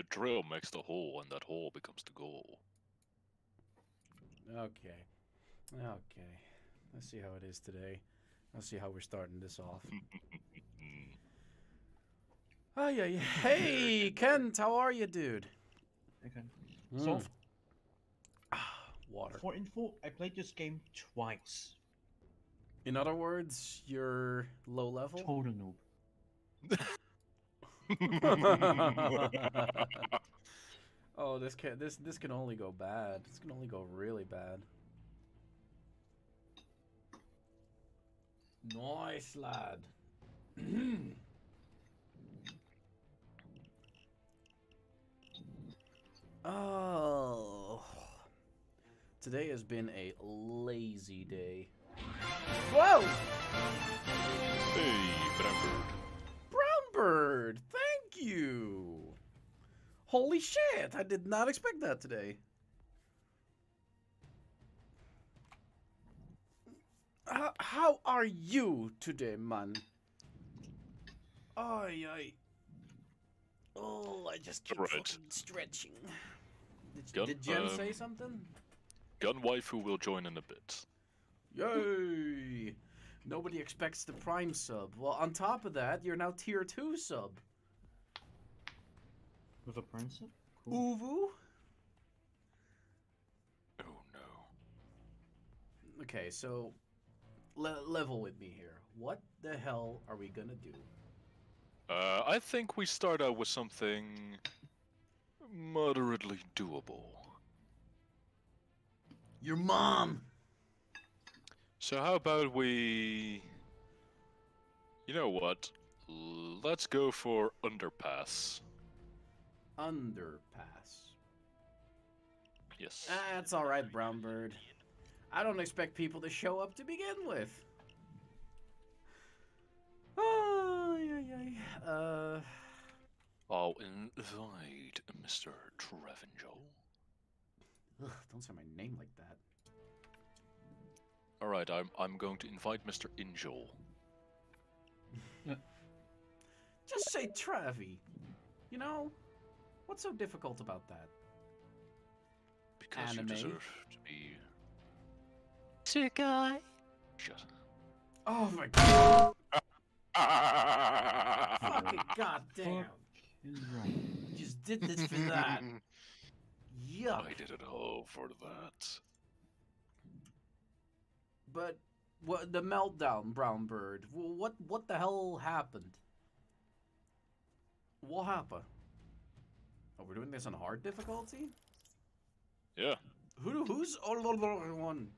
The drill makes the hole, and that hole becomes the goal. Okay. Okay. Let's see how it is today. Let's see how we're starting this off. Oh yeah, yeah. Hey, Kent, how are you, dude? Okay. Mm. So, Water. for info, I played this game twice. In other words, you're low level. Total noob. oh, this can this this can only go bad. This can only go really bad. Nice lad. oh. Today has been a lazy day. Whoa! Hey, Brembird. Bird, thank you. Holy shit, I did not expect that today. How, how are you today, man? Ay, ay. Oh, I just keep Right. stretching. Did, Gun- did Jen say um, something? Gun waifu will join in a bit. Yay! Nobody expects the prime sub. Well, on top of that, you're now tier 2 sub. With a princess? Cool. Uvu? Oh no. Okay, so le- level with me here. What the hell are we gonna do? Uh, I think we start out with something moderately doable. Your mom! So how about we... You know what? Let's go for underpass. Underpass. Yes. That's alright, Brown Bird. I don't expect people to show up to begin with. Oh, yeah, yeah. Uh, I'll invite Mr. Trevenjo. ugh, don't say my name like that. Alright, I'm, I'm going to invite Mr. Injol. Just say Travi. You know, what's so difficult about that? Because Anime. you deserve to be... Sick guy. Shut Oh my god! Fucking goddamn! Is right. You just did this for that. Yuck. I did it all for that. But what the meltdown, Brown Bird? What what the hell happened? What happened? Oh, we're doing this on hard difficulty. Yeah, Who who's one?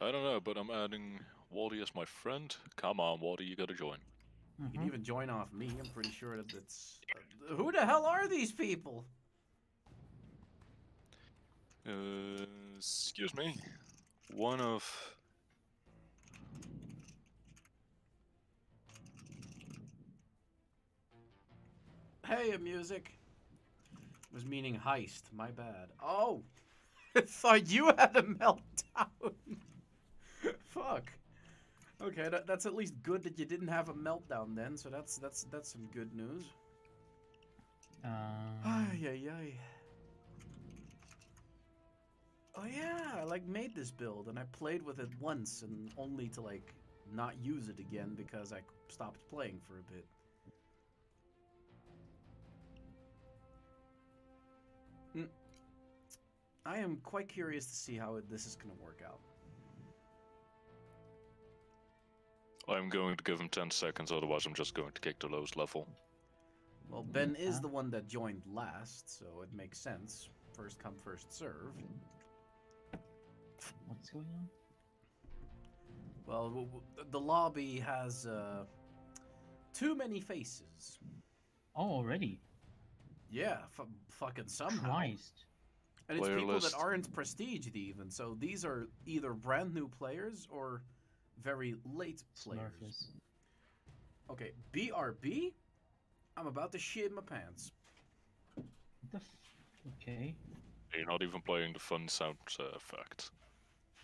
I don't know, but I'm adding Wally as my friend. Come on, Wally, you gotta join. You can even join off me. I'm pretty sure that it's. Uh, who the hell are these people? Uh, excuse me. One of Hey, music. Was meaning heist. My bad. Oh, I thought you had a meltdown. Fuck. Okay, that, that's at least good that you didn't have a meltdown then. So that's that's that's some good news. Um, Ay ay ay. Oh yeah, I like made this build and I played with it once and only to like not use it again because I stopped playing for a bit. Mm. I am quite curious to see how it, this is going to work out. I'm going to give him 10 seconds, otherwise I'm just going to kick the lowest level. Well, Ben is the one that joined last, so it makes sense. First come, first serve. What's going on? Well, w- w- the lobby has uh, too many faces. Oh, already. Yeah, f- fucking somehow. Christ. And it's Player people list. that aren't prestiged even. So these are either brand new players or very late players. Smurfs. Okay, BRB. I'm about to shit my pants. What the f- Okay. You're not even playing the fun sound uh, effect.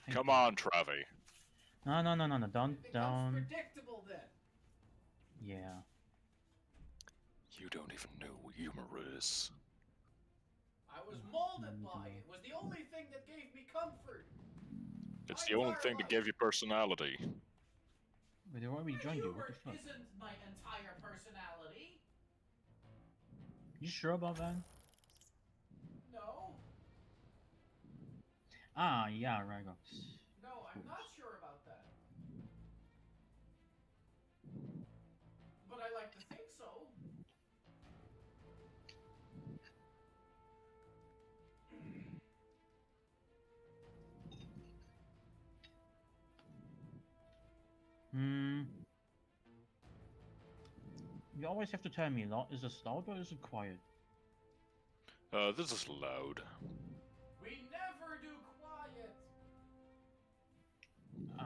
Thank Come you. on, Travi. No, no, no, no, no. Don't, don't. predictable then. Yeah. You don't even know what humor is. I was molded by it. It was the only thing that gave me comfort. It's My the only entire thing that life. gave you personality. But they already joined you. What the fuck? isn't my entire personality. You sure about that? Ah, yeah, Rygox. no, I'm not sure about that. But I like to think so. Hmm. You always have to tell me, a lot. is it loud or is it quiet? Uh, this is loud.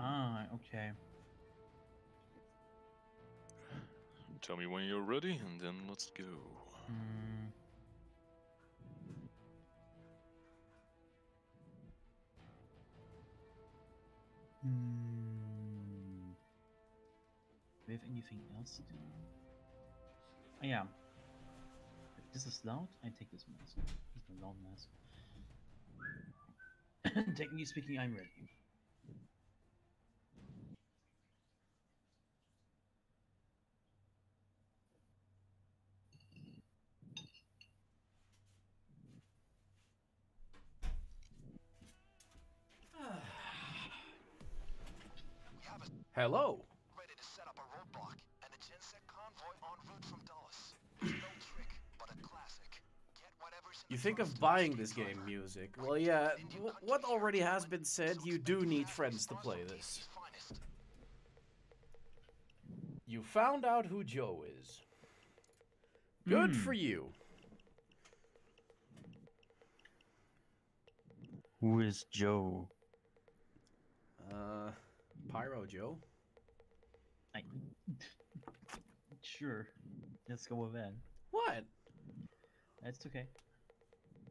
Ah, okay. Tell me when you're ready, and then let's go. Hmm. Hmm. Do we have anything else to do? Oh, yeah. If this is loud, I take this mask. Is a loud mask. Technically speaking, I'm ready. Hello. ready to set up a roadblock and a Gensec convoy en route from Dulles. no trick, but a classic. Get whatever's in You think of of buying this game music. Well, yeah, what already has been said, you do need friends to play this. You found out who Joe is. Good Hmm. for you. Who is Joe? Uh, Pyro Joe. I... sure. Let's go with that. What? That's okay.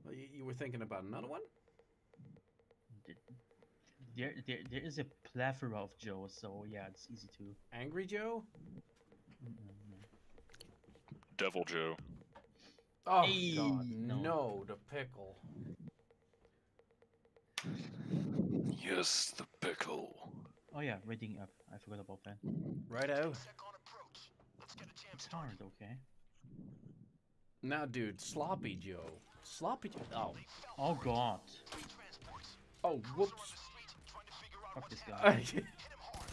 Well, you, you were thinking about another one? There, there, there is a plethora of Joe, so yeah, it's easy to. Angry Joe? Devil Joe. Oh Hey, God, no. no, the pickle. Yes, the pickle. Oh yeah, reading up. I forgot about that. Right out. Gensec on approach. Let's get a jam It's started. hard, okay. Now, dude, Sloppy Joe. Sloppy Joe. Oh, Oh god. Oh, whoops. the street, trying to figure Fuck this guy. Hit him hard.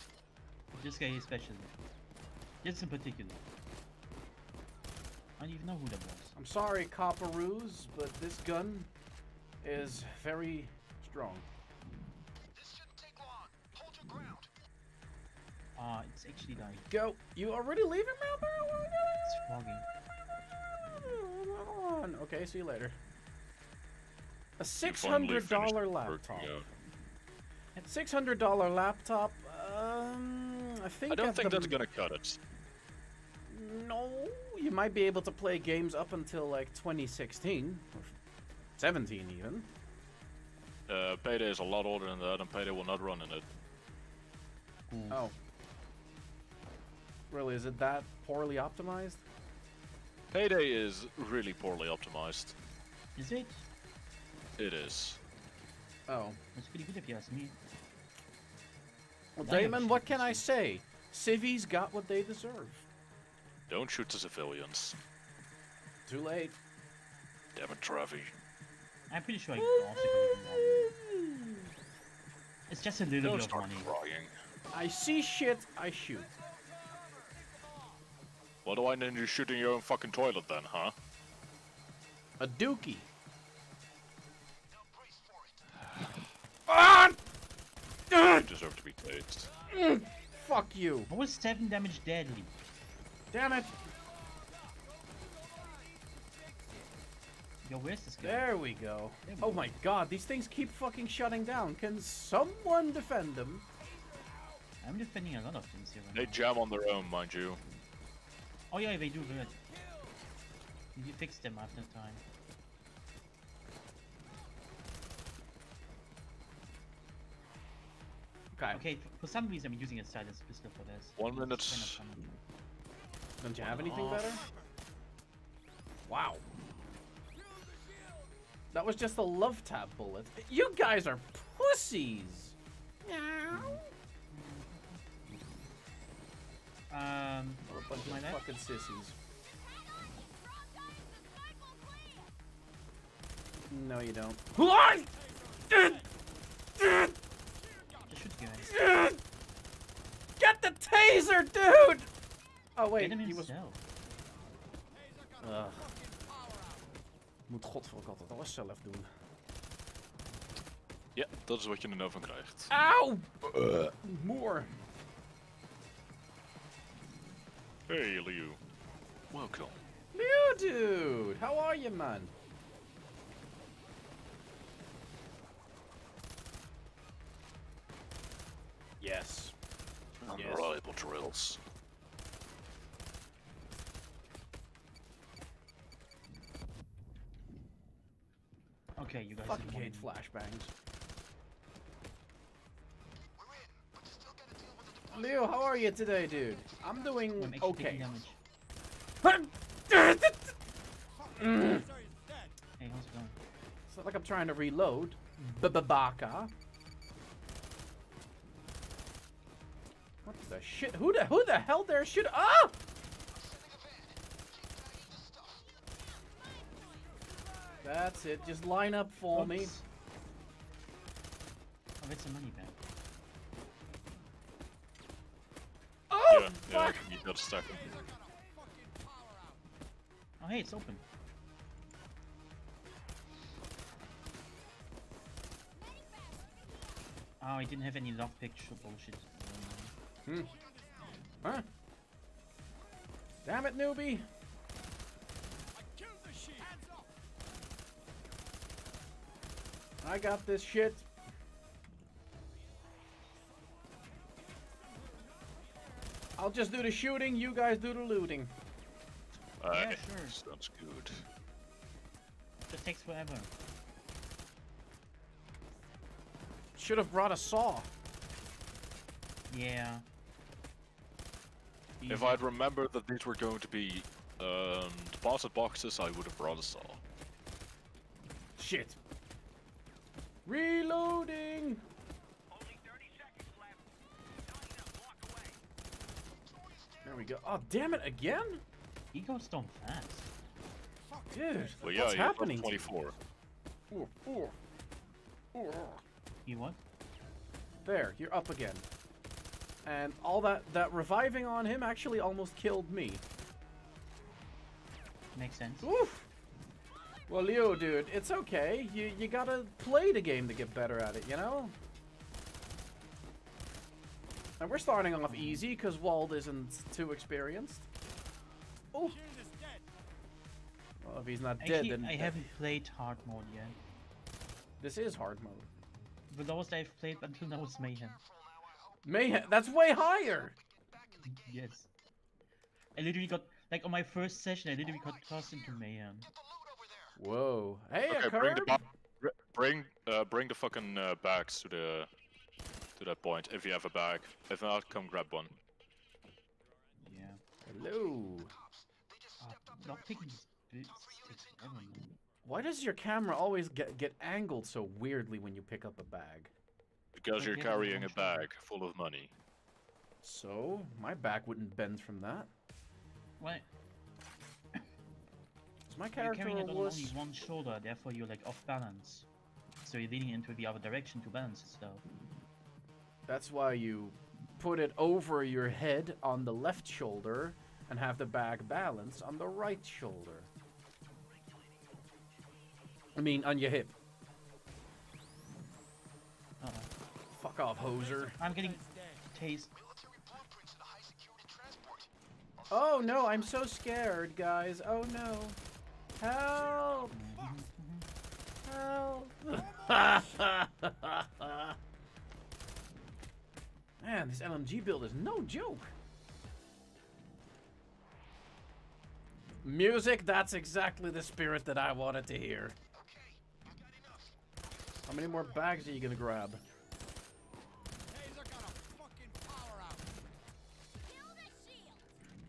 This guy especially. This in particular. I don't even know who that was. I'm sorry, Copperoos, but this gun is very strong. Ah, it's actually like Go. You already leaving, Melbourne? it's fogging. Okay, see you later. A You six finally hundred finished dollar working laptop. out. Six hundred dollar laptop. Um, I think. I don't think the that's gonna cut it. No, you might be able to play games up until like 2016 or 17 even. Uh, Payday is a lot older than that, and Payday will not run in it. Oh. Really, is it that poorly optimized? Payday is really poorly optimized. Is it? It is. Oh. It's pretty good if you ask me. Well, I Damon, what can I say? Civies got what they deserve. Don't shoot the civilians. Too late. Damn it, Travi. I'm pretty sure I can also go with more. It's just a little Don't bit of start money. crying. I see shit, I shoot. What do I know you shooting your own fucking toilet then, huh? A dookie. Now brace. Ah! You deserve to be tased. Fuck you. What was 7 damage deadly? Damn it. Yo, where's this guy? There we go. There we Oh go. my god, these things keep fucking shutting down. Can someone defend them? I'm defending a lot of things here. They Right now. jam on their own, mind you. Oh yeah, they do good. You fix them after time. Okay. Okay, for some reason I'm using a silenced pistol for this. One minute. kind of. Don't you have anything off. better? Wow. That was just a love tap bullet. You guys are pussies. Um, What a bunch of fucking sissies. No, you don't. Guys. Get the taser, dude! Oh wait, Get him he was. Moet godverdomme altijd alles zelf doen. Ja, dat is wat je er nou van krijgt. Auw! More. Hey, Liu. Welcome. Leo, dude! How are you, man? Yes. Yes. Unreliable drills. Okay, you guys. Fucking did hate flashbangs. Leo, how are you today, dude? I'm doing okay. damage. Mm. Hey, how's it going? It's not like I'm trying to reload. Babaka. What the shit? Who the who the hell there should ah? That's it. Just line up for me. I'll get some money back. Oh yeah, yeah, you gotta stack. Oh, hey, it's open. Oh, I didn't have any lockpick sh- bullshit. Hmm. Huh? Damn it, newbie! I got this shit. I'll just do the shooting, you guys do the looting. Uh, Yeah, sure. Sounds good. just takes forever. Should have brought a saw. Yeah. If I'd remembered that these were going to be um, deposit boxes, I would have brought a saw. Shit. Reloading! We go. Oh, damn it, again? He goes down fast. Dude, Well, yeah, what's you're happening? to you? 24. Ooh, ooh. Ooh. He what? There, you're up again. And all that that reviving on him actually almost killed me. Makes sense. Oof. Well, Leo, dude, it's okay. You you gotta play the game to get better at it, you know. And we're starting off easy because Wald isn't too experienced. Oh. Well, if he's not dead, then I haven't played hard mode yet. this is hard mode. The lowest I've played until now is Mayhem. Mayhem. That's way higher. Yes. I literally got, like, on my first session, I literally got tossed into Mayhem. Whoa. Hey, Okay, bring the curb. bring uh, bring the fucking uh, bags to the to that point if you have a bag. If not, come grab one. Yeah. Hello. Uh, lockpicking is bit- takes forever, man. Why does your camera always get get angled so weirdly when you pick up a bag? Because you're carrying a bag full of money. So my back wouldn't bend from that. What? 'Cause my You're character carrying it on only one shoulder, therefore you're, like, off balance. So you're leaning into the other direction to balance yourself. That's why you put it over your head on the left shoulder and have the bag balanced on the right shoulder. I mean, on your hip. Uh-oh. Fuck off, hoser. I'm getting tased. Oh no, I'm so scared, guys. Oh no. Help! Mm-hmm, mm-hmm. Help! Man, this LMG build is no joke. Music, that's exactly the spirit that I wanted to hear. How many more bags are you gonna grab?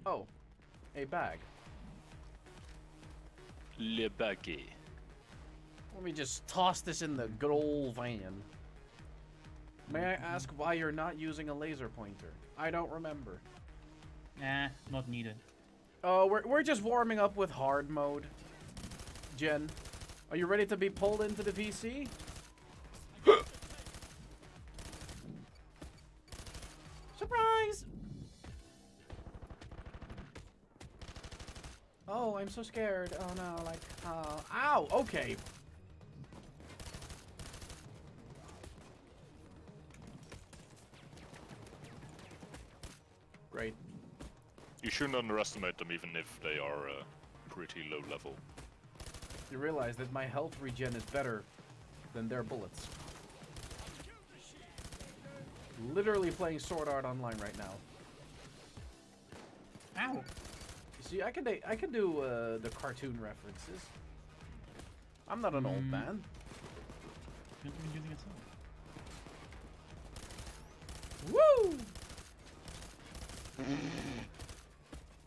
Oh, a bag. Le baggy. Let me just toss this in the good old van. May I ask why you're not using a laser pointer? I don't remember. Nah, not needed. Oh, we're, we're just warming up with hard mode. Jen, are you ready to be pulled into the VC? Surprise! Oh, I'm so scared. Oh no, like, oh, ow, okay. You shouldn't underestimate them even if they are uh, pretty low level. You realize that my health regen is better than their bullets. Literally playing Sword Art Online right now. Ow! See, I can I can do uh, the cartoon references. I'm not an old Mm. man. You're not even using it. Woo!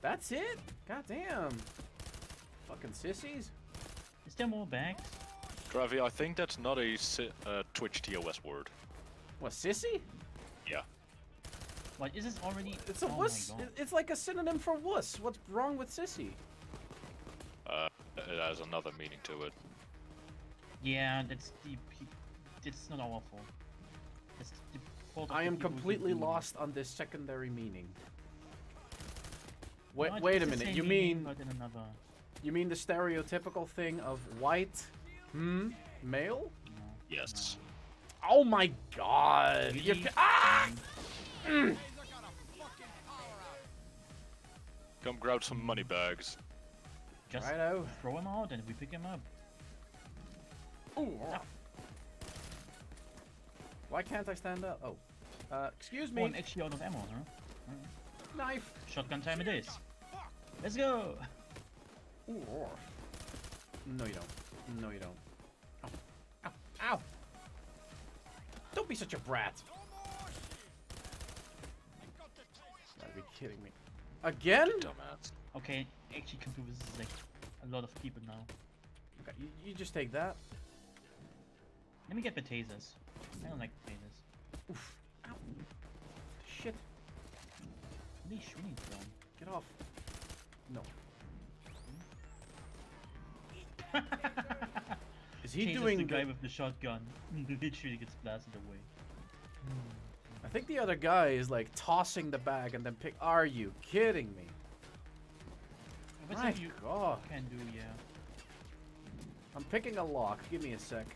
That's it? Goddamn. Fucking sissies. Is there more bags? Travi, I think that's not a si- uh, Twitch TOS word. What, sissy? Yeah. What is this already? It's a oh wuss. It's like a synonym for wuss. What's wrong with sissy? Uh, it has another meaning to it. Yeah, that's the. pe- It's not our fault. It's the I am completely lost on this secondary meaning. Wait, No, wait a minute. You mean in another. you mean the stereotypical thing of white, hmm, male? No, Yes. Oh my god! You're ah! no. Come grab some money bags. Just Righto. throw him out and we pick him up. Ooh. oh. Why can't I stand up? Oh. Uh, excuse me. I'm actually out of ammo, huh? Alright. Knife. Shotgun time it is. Let's go! Ooh. oh. No, you don't. No, you don't. Ow. Ow. Ow. Don't be such a brat. Gotta be kidding me. Again? Dumbass. Okay, actually come to this is like a lot of people now. Okay, you, you just take that. Let me get the tasers. I don't like tasers. Oof. What are you shooting from? Get off. No. Is he Tasers doing the guy the- with the shotgun? Literally gets blasted away. I think the other guy is like tossing the bag and then pick. Are you kidding me? My you God. can do, yeah. I'm picking a lock. Give me a sec.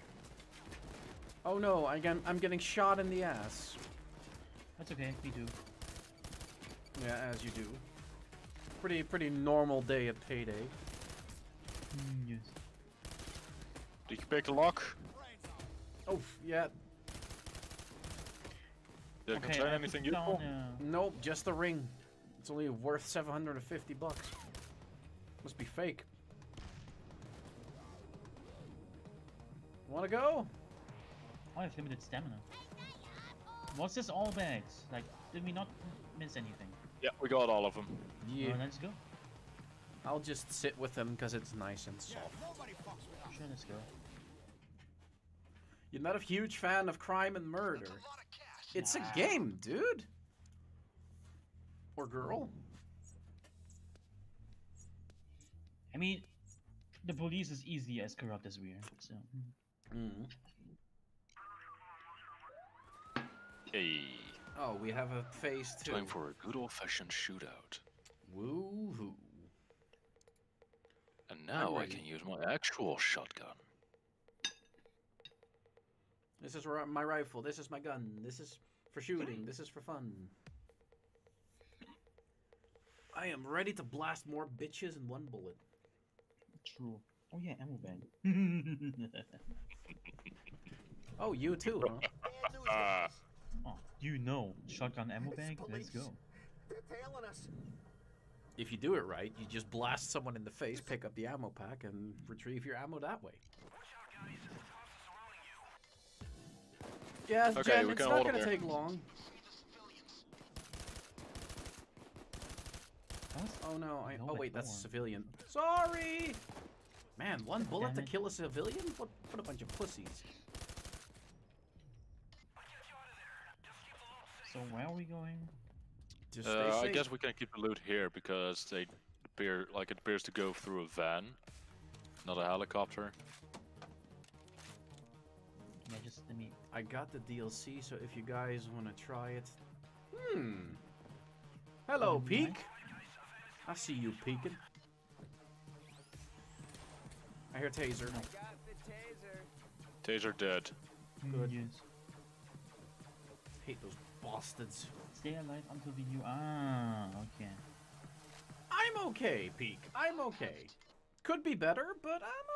Oh no, I get, I'm getting shot in the ass. That's okay, we do. Yeah, as you do. Pretty, pretty normal day at payday. Mm, yes. Did you pick the lock? Oh, yeah. Did it Okay, contain anything useful? uh, Nope, just the ring. It's only worth 750 bucks. Must be fake. Wanna go? I have limited stamina. What's this all bags? Like, did we not miss anything? Yeah, we got all of them. Yeah. Oh, let's go. I'll just sit with them because it's nice and soft. Yeah, Sure, let's go. You're not a huge fan of crime and murder. A lot of cash. It's a game, dude. Or girl. I mean, the police is easily as corrupt as we are, so. Mm. Hey, Oh, we have a phase two. time for a good old-fashioned shootout. Woo hoo. And now I can use my actual shotgun. This is my rifle. This is my gun. This is for shooting. This is for fun. I am ready to blast more bitches in one bullet. True. Oh yeah, ammo bag. Oh, you too, huh? you know, shotgun ammo It's bag. Let's go. They're tailing us. If you do it right, you just blast someone in the face, pick up the ammo pack, and retrieve your ammo that way. Yes, Okay, Jen, we it's not gonna take long. That Oh no, I. Oh wait, that's a civilian. Sorry. Man, one bullet to kill a civilian? What, what a bunch of pussies. So where are we going? Just stay Uh, I guess we can keep the loot here because they appear like it appears to go through a van, not a helicopter. Yeah, just let me. I got the DLC, so if you guys want to try it. Hmm. Hello, Um, Peek. I see you peeking. I hear taser. Taser dead. Good. Yes. Hate those bastards. Stay alive until the new. Ah, okay. I'm okay, Peek. I'm okay. Could be better, but I'm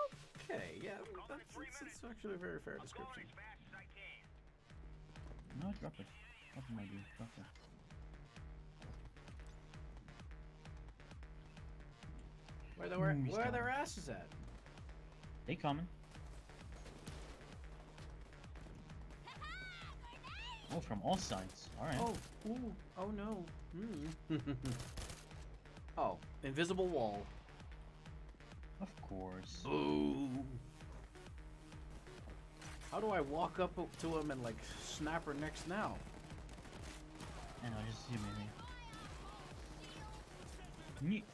okay. Yeah, that's, it's, it's actually a very fair description. No, drop it. Drop it, my dude. Drop it. Where the where, where their asses at? They coming. Oh, from all sides. Alright. Oh, ooh, oh no. Hmm. oh, invisible wall. Of course. Ooh. How do I walk up to him and like snap her necks now? And I'll just zoom in. Ye-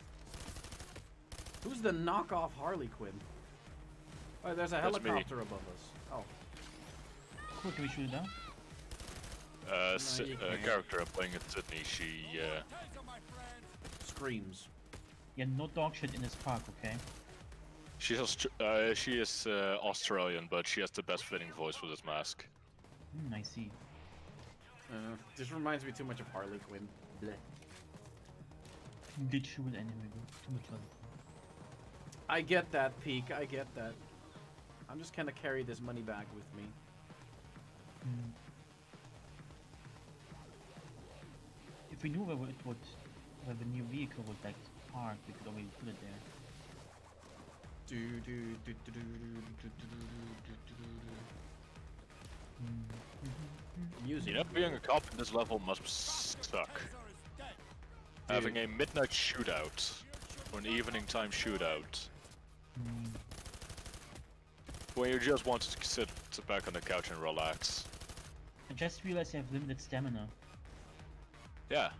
Who's the knockoff Harley Quinn? Oh, there's a That's me. helicopter above us. Oh, Cool, can we shoot it down? Uh, Si- you uh character I'm playing at Sydney, she uh, screams. Yeah, no dog shit in this park, okay? she's Aust- uh, she is uh, Australian, but she has the best fitting voice for this mask. Hmm, I see. Uh, this reminds me too much of Harley Quinn. Bleh. Did shoot anyway. Too much love. I get that, Peak. I get that. I'm just gonna carry this money bag with me. Hmm. If we knew where it would, where the new vehicle would like park, we could already put it there. Do do do do do do do do do do do Hmm. Music. You know, being a cop in this level must suck. Having a midnight shootout, or an evening time shootout, Hmm. when you just want to sit, sit back on the couch and relax. I just realized I have limited stamina. Yeah,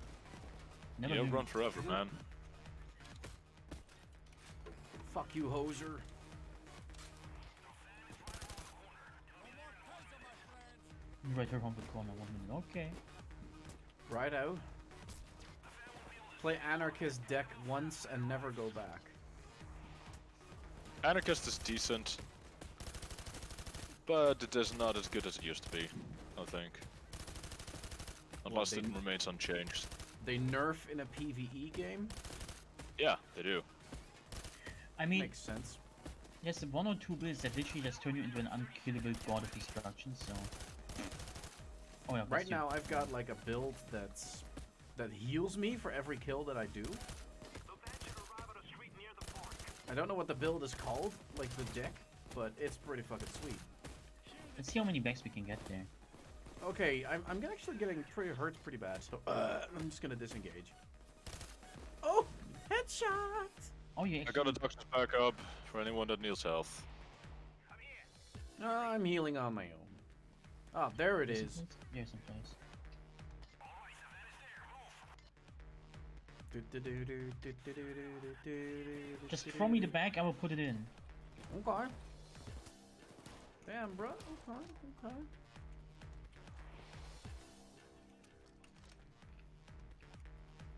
Never you don't run forever, man. Fuck you, hoser. Right around the corner, one minute. Okay. Right out. Play Anarchist deck once and never go back. Anarchist is decent, but it is not as good as it used to be, I think. Unless they it remains unchanged. They nerf in a PvE game? Yeah, they do. I mean, Makes sense. there's one or two builds that literally just turn you into an unkillable god of destruction, so... Oh yeah, Right you. now, I've got like a build that's that heals me for every kill that I do. I don't know what the build is called, like the deck, but it's pretty fucking sweet. Let's see how many bags we can get there. Okay, I'm, I'm actually getting pretty hurt pretty bad, so uh, I'm just gonna disengage. Oh, headshot! Oh, you I got a doctor's backup for anyone that needs health. Uh, I'm healing on my own. Ah, there it is. There's some place. Just throw me the bag, I will put it in. Okay. Damn, bro. Okay, okay.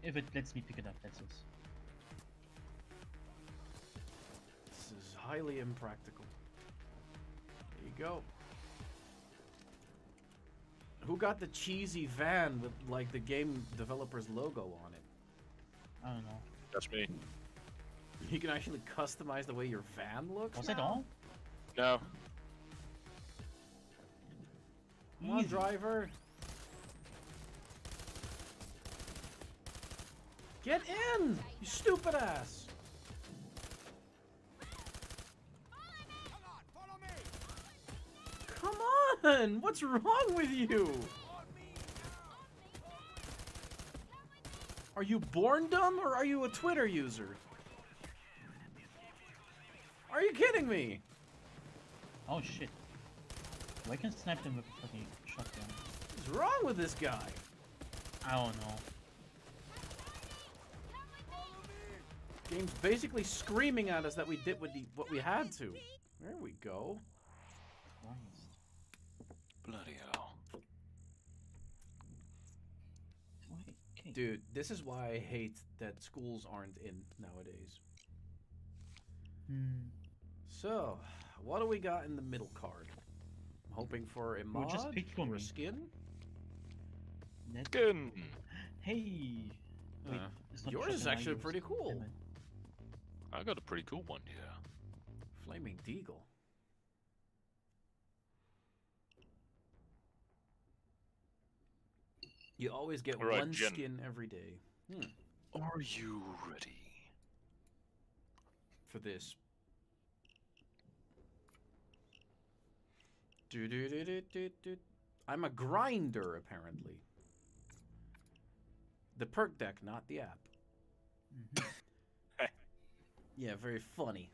If it lets me pick it up, that's it. This is highly impractical. There you go. Who got the cheesy van with like the game developer's logo on it? I don't know. That's me. You can actually customize the way your van looks. Was that now? all? No, Come on, driver. Get in, you stupid ass. Come on! What's wrong with you? Are you born dumb or are you a Twitter user? Are you kidding me? Oh shit. Why can snipe them with a fucking shotgun? What's wrong with this guy? I don't know. Game's basically screaming at us that we did what, the, what we had to. There we go. Christ. Bloody hell. Why? Okay. Dude, this is why I hate that schools aren't in nowadays. Hmm. So, what do we got in the middle card? I'm hoping for a Well, mod just pick for or a skin. Net- Skin. Hey. Wait, Uh, yours is actually pretty cool. Damn it. I got a pretty cool one here. Flaming Deagle. You always get Alright, one Jen. skin every day. Hmm, Are you ready? for this. Do do do do do do. I'm a grinder, apparently. The perk deck, not the app. Mhm. Yeah, very funny.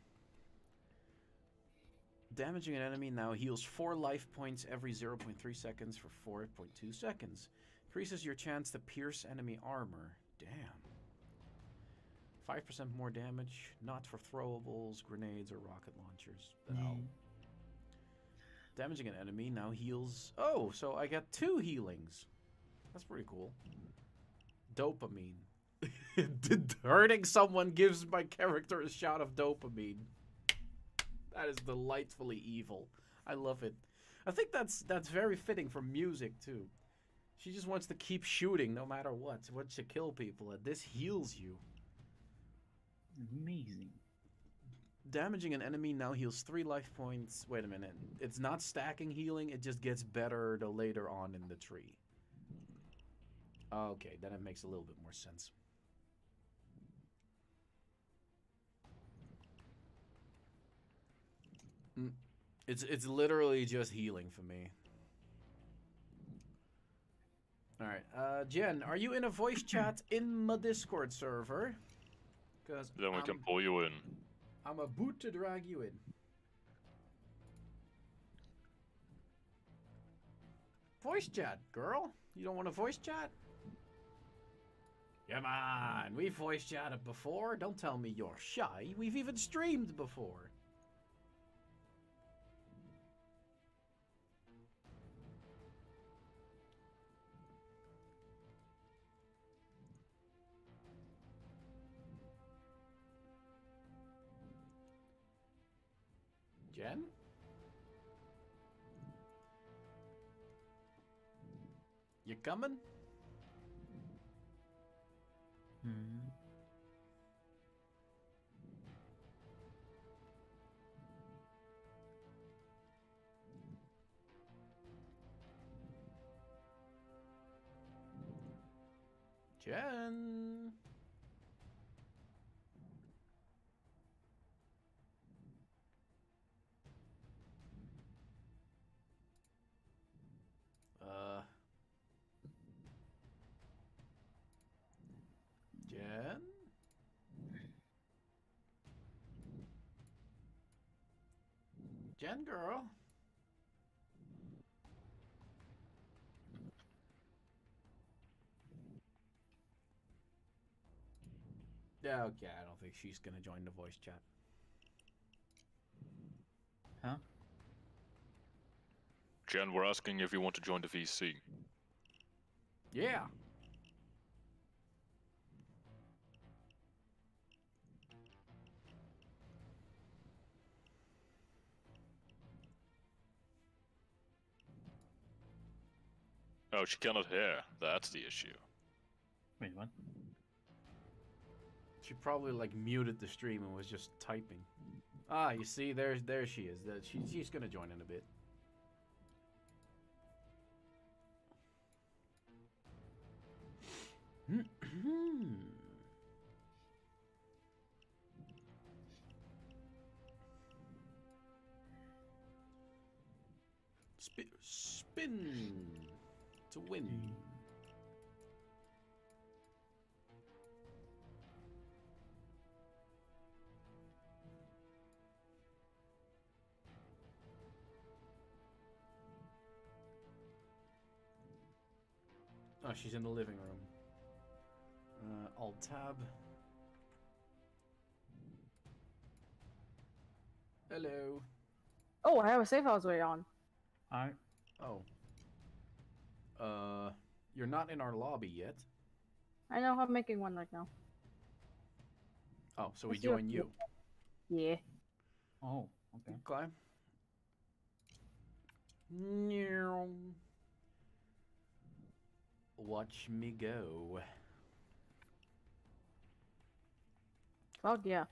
Damaging an enemy now heals 4 life points every 0.3 seconds for 4.2 seconds. Increases your chance to pierce enemy armor. Damn. 5% more damage, not for throwables, grenades, or rocket launchers. Hell? Mm. Damaging an enemy now heals. Oh, so I got two healings. That's pretty cool. Dopamine. Hurting someone gives my character a shot of dopamine. That is delightfully evil. I love it. I think that's that's very fitting for music too. She just wants to keep shooting no matter what. She wants to kill people, and this heals you. Amazing. Damaging an enemy now heals three life points. Wait a minute. It's not stacking healing, it just gets better the later on in the tree. Okay, then it makes a little bit more sense. It's it's literally just healing for me. All right, uh, Jen, are you in a voice chat in my Discord server? Because Then we can pull you in. I'm about to drag you in. Voice chat, girl. You don't want a voice chat? Come on, we voice chatted before. Don't tell me you're shy. We've even streamed before. Coming? Hmm. Jen? Jen girl? Yeah, okay, I don't think she's gonna join the voice chat. Huh? Jen, we're asking if you want to join the VC. Yeah. Oh, she cannot hear. That's the issue. Wait, what? She probably like muted the stream and was just typing. Ah, you see, there's there she is. That she, she's gonna join in a bit. Spin, spin to win. Oh, she's in the living room. Uh, alt tab. Hello. Oh, I have a safe house way on. I. Oh. Uh, you're not in our lobby yet. I know I'm making one right now. Oh, so we Let's do a join you. Yeah. oh okay. Climb. Meow. Watch me go. Fuck yeah.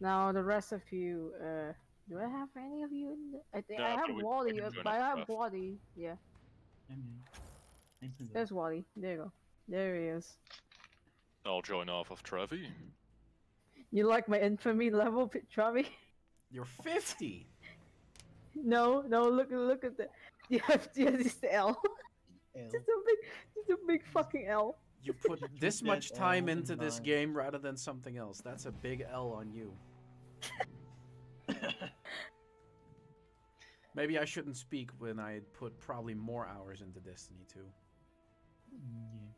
Now the rest of you, uh, do I have any of you in the... I think Yeah, I have we- we Wally, can uh, join but I have first. Wally. Yeah, there's Wally. There you go. There he is. I'll join off of Trevi. You like my infamy level, P- Travi? You're 50. no, no, look, look at the... You have, you have this L. Just a big, just a big fucking L. You put this much time L into this mind. game rather than something else. That's a big L on you. Maybe I shouldn't speak when I put probably more hours into Destiny 2. Mm,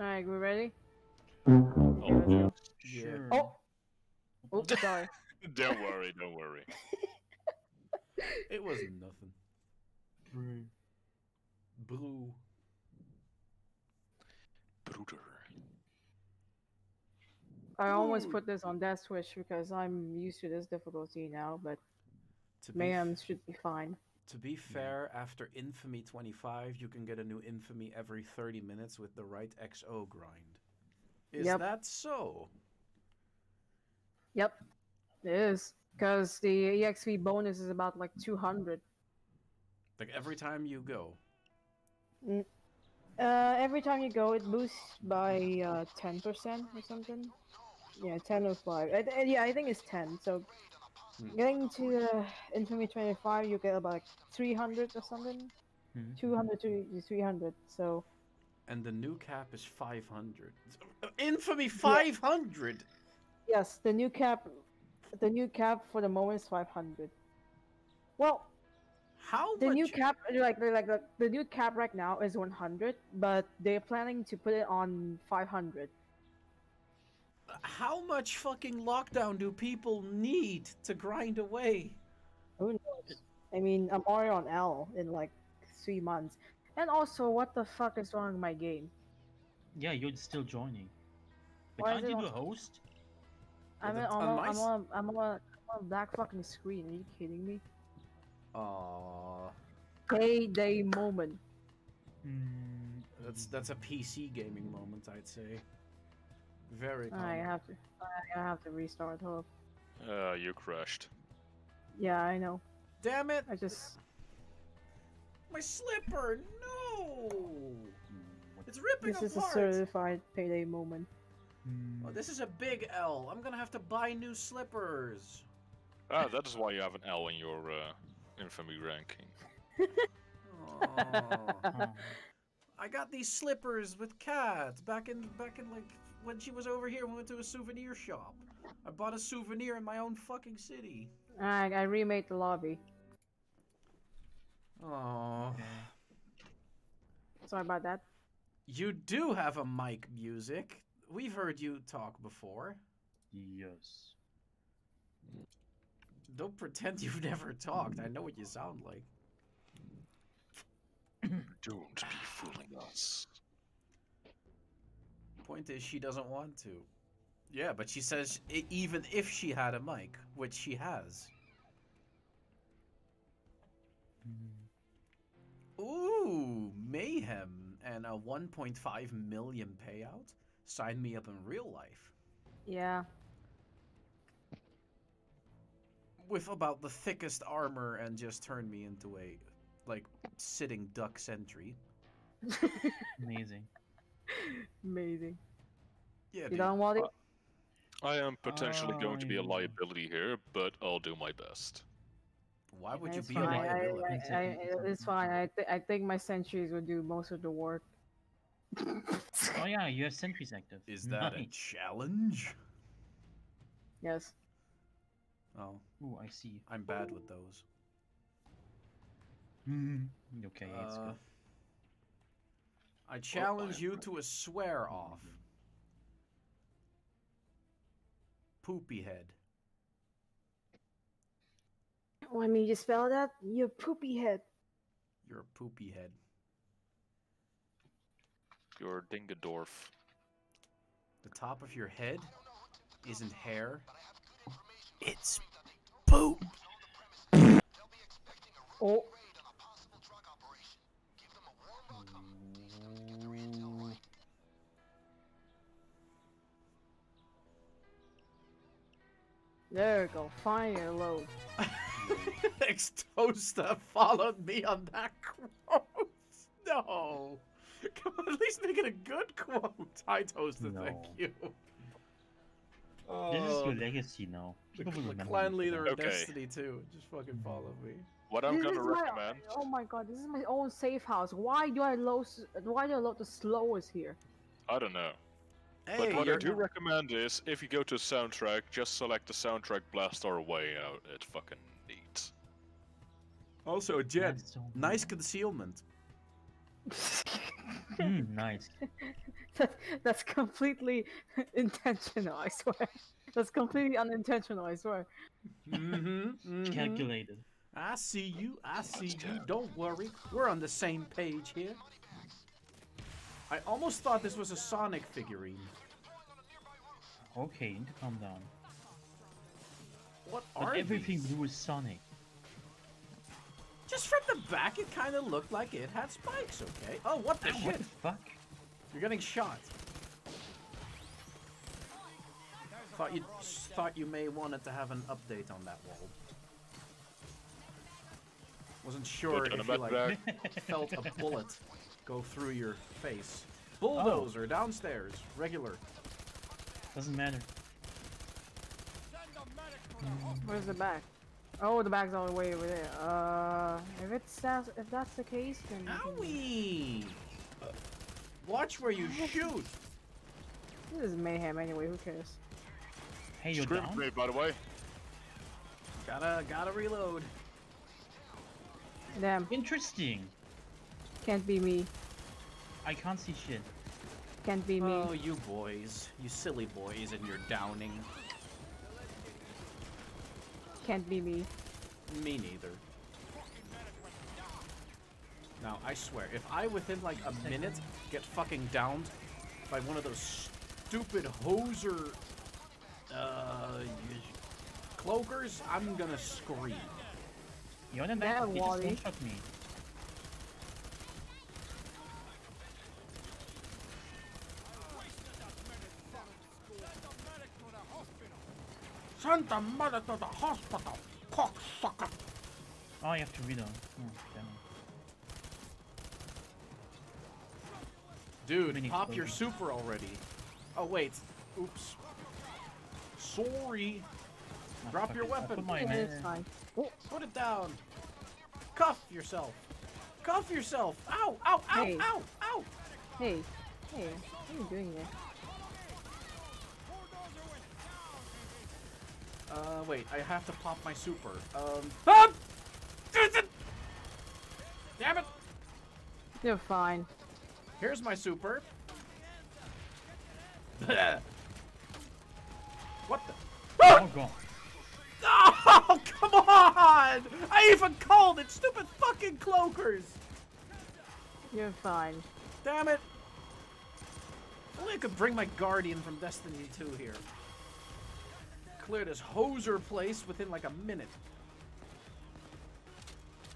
Alright, we ready? Oh, Yeah. Yeah. Sure. Oh! Oops, sorry. don't worry, don't worry. It wasn't nothing. Brew. Brew. Bruder. I always put this on Death Wish because I'm used to this difficulty now, but To be, Mayhem should be fine. to be fair, after Infamy 25, you can get a new Infamy every 30 minutes with the right XO grind. Is Yep. that so? Yep, it is. Because the EXP bonus is about like 200. Like every time you go. Uh, every time you go, it boosts by uh, 10% or something. Yeah, 10 or 5. I, th- yeah, I think it's 10. So. Getting to uh, Infamy 25, you get about like 300 or something. Mhm. 200 to 300. So And the new cap is 500. Infamy 500! yes, the new cap, the new cap for the moment is 500. Well, How the much? new cap like like like, the- the new cap right now is 100 but they're planning to put it on 500 How much fucking lockdown do people need to grind away? who knows i mean i'm already on l in like three months and also what the fuck is wrong with my game Yeah, you're still joining. But Why is aren't it you on- the host? i'm, the- on I'm, on, my I'm, on, I'm, on, I'm on a black fucking screen are you kidding me Aww. payday moment Mm, That's that's a PC gaming moment, I'd say. Very i have to i have to restart hope Uh, you crashed. yeah i know Damn it! i just My slipper! No! It's ripping this is a certified payday moment Oh, this is a big L. I'm gonna have to buy new slippers. Ah, that is why you have an L in your uh, infamy ranking. Oh, I got these slippers with cats back in back in like when she was over here. We went to a souvenir shop. I bought a souvenir in my own fucking city. i i remade the lobby Oh, sorry about that you do have a mic music. We've heard you talk before. Yes. Don't pretend you've never talked. I know what you sound like. Don't be fooling us. Point is, she doesn't want to. Yeah, but she says i even if she had a mic, which she has. Mm, Ooh, mayhem and a 1.5 million payout. Sign me up in real life. yeah With about the thickest armor and just turn me into a, like, sitting duck sentry. amazing. Amazing Yeah, you dude. done Wally? I am potentially going to be a liability here, but I'll do my best. Why would you be a fine. I- liability? I, I, I- it's fine. I, th- I think my sentries would do most of the work. Oh yeah, you have sentries active. Is that a challenge? yes. Oh, Ooh, I see. I'm bad with those. Okay, it's Uh, good. I challenge you to a swear off. Poopy head. Want me to spell that? You're poopy head. You're a poopy head. You're Dingadorf. The top of your head isn't hair. It's Poop. Oh, there we go. Fire load. Next toaster followed me on that quote. No. Come on, at least make it a good quote. Hi, Toaster, thank No. you. This is your um, legacy now. the, People will the remember clan you leader of Okay. Destiny 2. Just fucking follow me. What I'm This gonna is my- recommend. oh my god, this is my own safe house. Why do I load? Why do I load the slowest here? I don't know. Hey, But what I you're- do recommend is if you go to soundtrack, just select the soundtrack blast our way out. It's fucking neat. also, Jed, so nice concealment. Mm, nice. that, that's completely intentional. I swear. That's completely unintentional. I swear. mm-hmm, Calculated. I see you. I see you. Don't worry. We're on the same page here. I almost thought this was a Sonic figurine. Okay, you need to calm down. What But are everything these? blue is Sonic. Just from the back, it kind of looked like it had spikes. Okay. Oh, what the ah, Ow, shit? what the fuck? You're getting shot. Thought you thought you may wanted to have an update on that wall. Wasn't sure Put if you like felt a bullet go through your face. Bulldozer downstairs, regular. Doesn't matter. Where's the bag? Oh, the bag's all the way over there. Uh, if it's that, if that's the case, then. we can- Owie! Watch where you shoot. This is mayhem anyway. Who cares? Hey, you're Scream down? grenade, by the way. Gotta gotta reload. Damn, Interesting. Can't be me. I can't see shit. Can't be me. Oh, you boys, you silly boys, and your downing. Can't be me. Me neither. Now, I swear, if I within like a minute get fucking downed by one of those stupid hoser uh, cloakers, I'm gonna scream. You're the Yeah, back. He just one-shot me. Send the mother to the hospital, cocksucker! Oh, you have to reload. Oh, damn it. Dude, Mini pop your super already. Oh wait, oops. Sorry. Ah, Drop your it. Weapon. Put my Yeah, man- Put it down. Cuff yourself. Cuff yourself. Ow, ow, ow, Hey. ow, ow. Hey, hey, what are you doing here? Uh, wait, I have to pop my super. Um, ah! Damn it! You're fine. Here's my super. what the? Oh god. Oh, come on! I even called it, stupid fucking cloakers! You're fine. Damn it! Only I could bring my guardian from Destiny 2 here. Clear this hoser place within like a minute.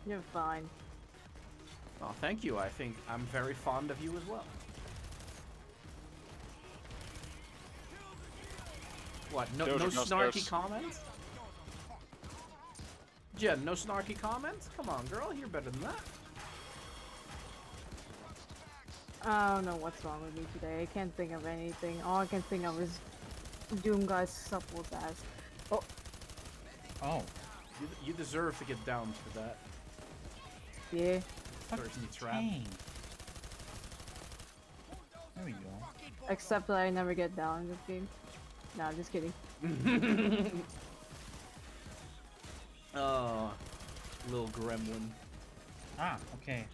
You're fine. Oh, thank you. I think I'm very fond of you as well. What? No, no snarky comments? Jen, no snarky comments? Come on, girl. You're better than that. I don't know what's wrong with me today. I can't think of anything. All I can think of is Doom Guy's support ass. Oh, Oh. You, you deserve to get down for that. yeah. Thirsty trap. Dang. There we go. Except that I never get down in this game. Nah, just kidding. oh, little gremlin. Ah, okay.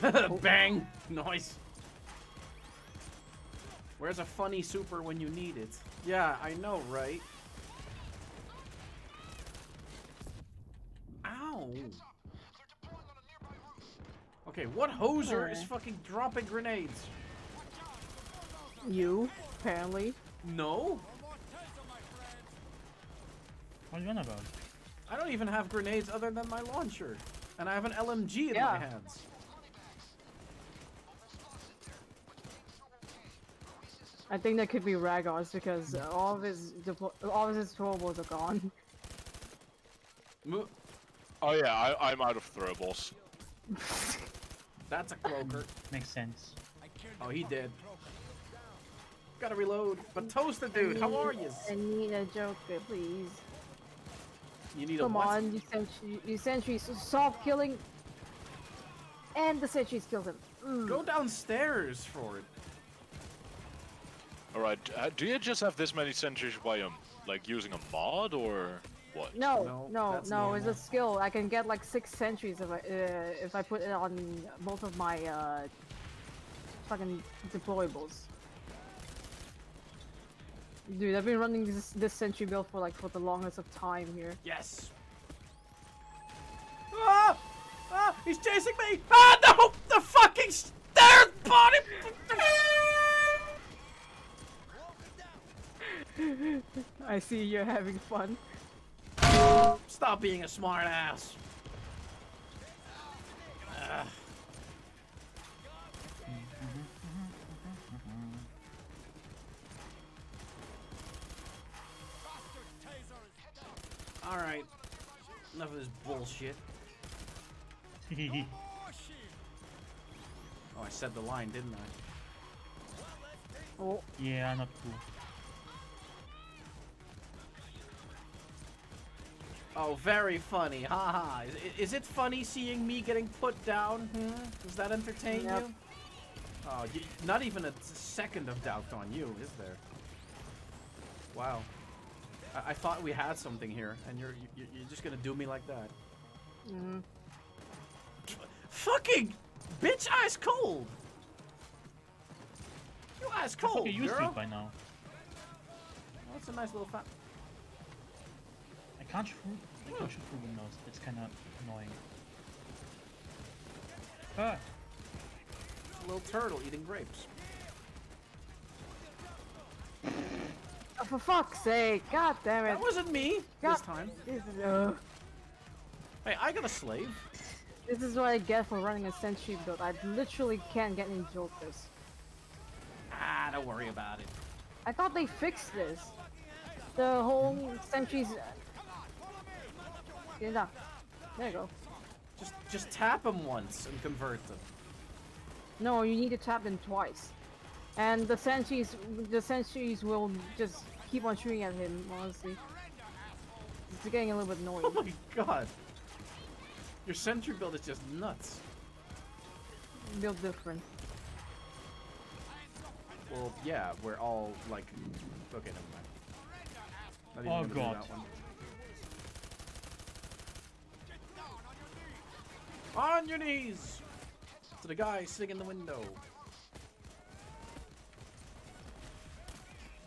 Bang! Nice. Where's a funny super when you need it? Yeah, I know, right? Ow! Okay, what hoser is fucking dropping grenades? You, apparently. No? What are you on about? I don't even have grenades other than my launcher. And I have an LMG in my hands. I think that could be Ragos because uh, all of his deplo- all of his throwables are gone. Mo- Oh yeah, I, I'm out of throwables. That's a cloaker. Makes sense. Oh, he did. Gotta reload. But Toasted Dude, how are you? I need a Joker, please. You need a Come on, you sentry, you sentries, stop killing. And the sentries killed him. Mm. Go downstairs for it. Alright, uh, do you just have this many sentries by um, like using a mod or what? No, No, no, no, it's a skill. I can get like six sentries if I uh, if I put it on both of my uh, fucking deployables. Dude, I've been running this this sentry build for like for the longest of time here. Yes. Ah! Ah! He's chasing me! Ah! No! The fucking stairs body! I see you're having fun. Stop being a smart ass. Ah. Alright. Enough of this bullshit. Oh, I said the line, didn't I? Oh, yeah, not cool. Oh, very funny. Haha. Is, is it funny seeing me getting put down? Hmm? Does that entertain Yep. you? Oh, y not even a second of doubt on you, is there? Wow. I, I thought we had something here, and you're, you're you're just gonna do me like that. mm. Fucking bitch, ice cold. You ice I thought cold, you used girl. it by now. That's a nice little fat. I can't shoot. I can't shoot through windows. It's kind of annoying. Ah, little turtle eating grapes. Oh, for fuck's sake! God damn it! That wasn't me God. this time. This is, uh, Hey, I got a slave. this is what I get for running a sentry build. I literally can't get any jokers. Ah, don't worry about it. I thought they fixed this. The whole sentries. Get it up. There you go. Just just tap them once and convert them. No, you need to tap them twice. And the sentries, the sentries will just keep on shooting at him. Honestly, it's getting a little bit annoying. Oh my god. Your sentry build is just nuts. Build different. Well, yeah, we're all like. Okay, never mind. Oh, gonna do God. that one. On your knees! To the guy sitting in the window.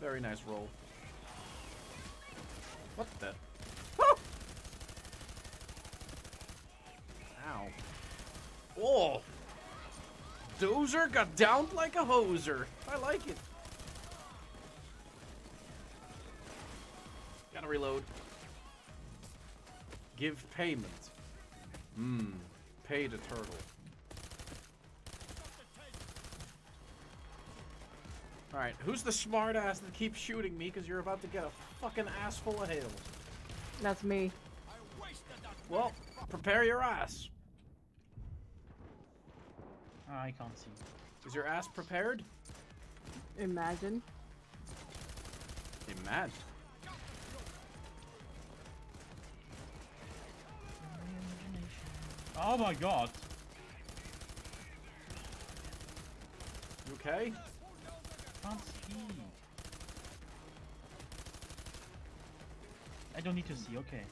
Very nice roll. What the? Ah! Ow. Oh! Dozer got downed like a hoser. I like it. Gotta reload. Give payment. Mmm. Pay the turtle. Alright, who's the smartass that keeps shooting me because you're about to get a fucking ass full of hail? That's me. Well, prepare your ass. ah, I can't see. Is your ass prepared? Imagine. Imagine. Oh my god! You okay? Can't see. I don't need to see. Okay.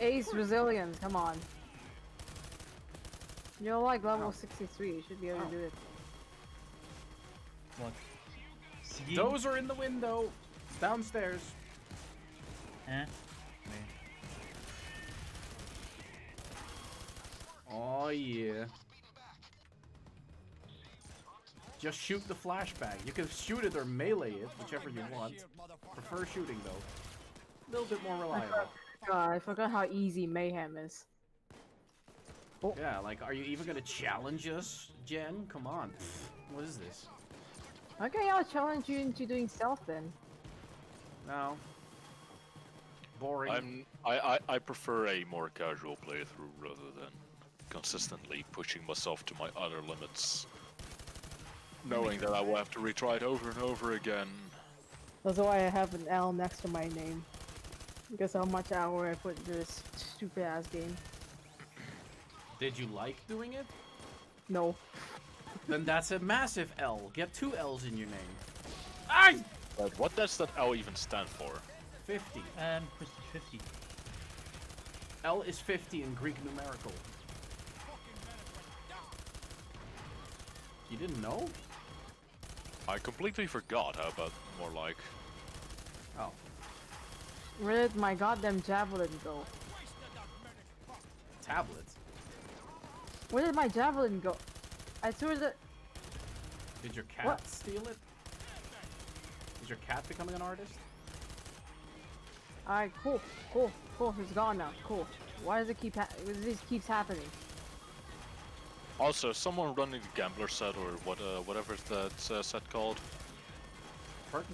Ace resilience. Come on. You're like level Oh. 63. You should be able to do it. What? See? Those are in the window. Downstairs. Eh? Wait. Oh yeah. Just shoot the flashbang. You can shoot it or melee it, whichever you want. Prefer shooting though. A little bit more reliable. God, I forgot how easy mayhem is. Oh. Yeah, like, are you even gonna challenge us, Jen? Come on. What is this? Okay, I'll challenge you into doing stealth then. No. Boring. I'm I, I I prefer a more casual playthrough rather than consistently pushing myself to my utter limits, knowing that I will have to retry it over and over again. That's why I have an L next to my name. Because how much hour I put into this stupid ass game. Did you like doing it? No. then that's a massive L. Get two L's in your name. Ay! But what does that L even stand for? 50. Um, 50. L is 50 in Greek numerical. You didn't know? I completely forgot. Uh, How about more like? Oh. Where did my goddamn javelin go? Tablets. Where did my javelin go? I threw the. Did your cat What? steal it? Is your cat becoming an artist? Alright, cool, cool, cool. It's gone now. Cool. Why does it keep? Ha this keeps happening. Also, someone running the gambler set or what uh, whatever that uh, set called.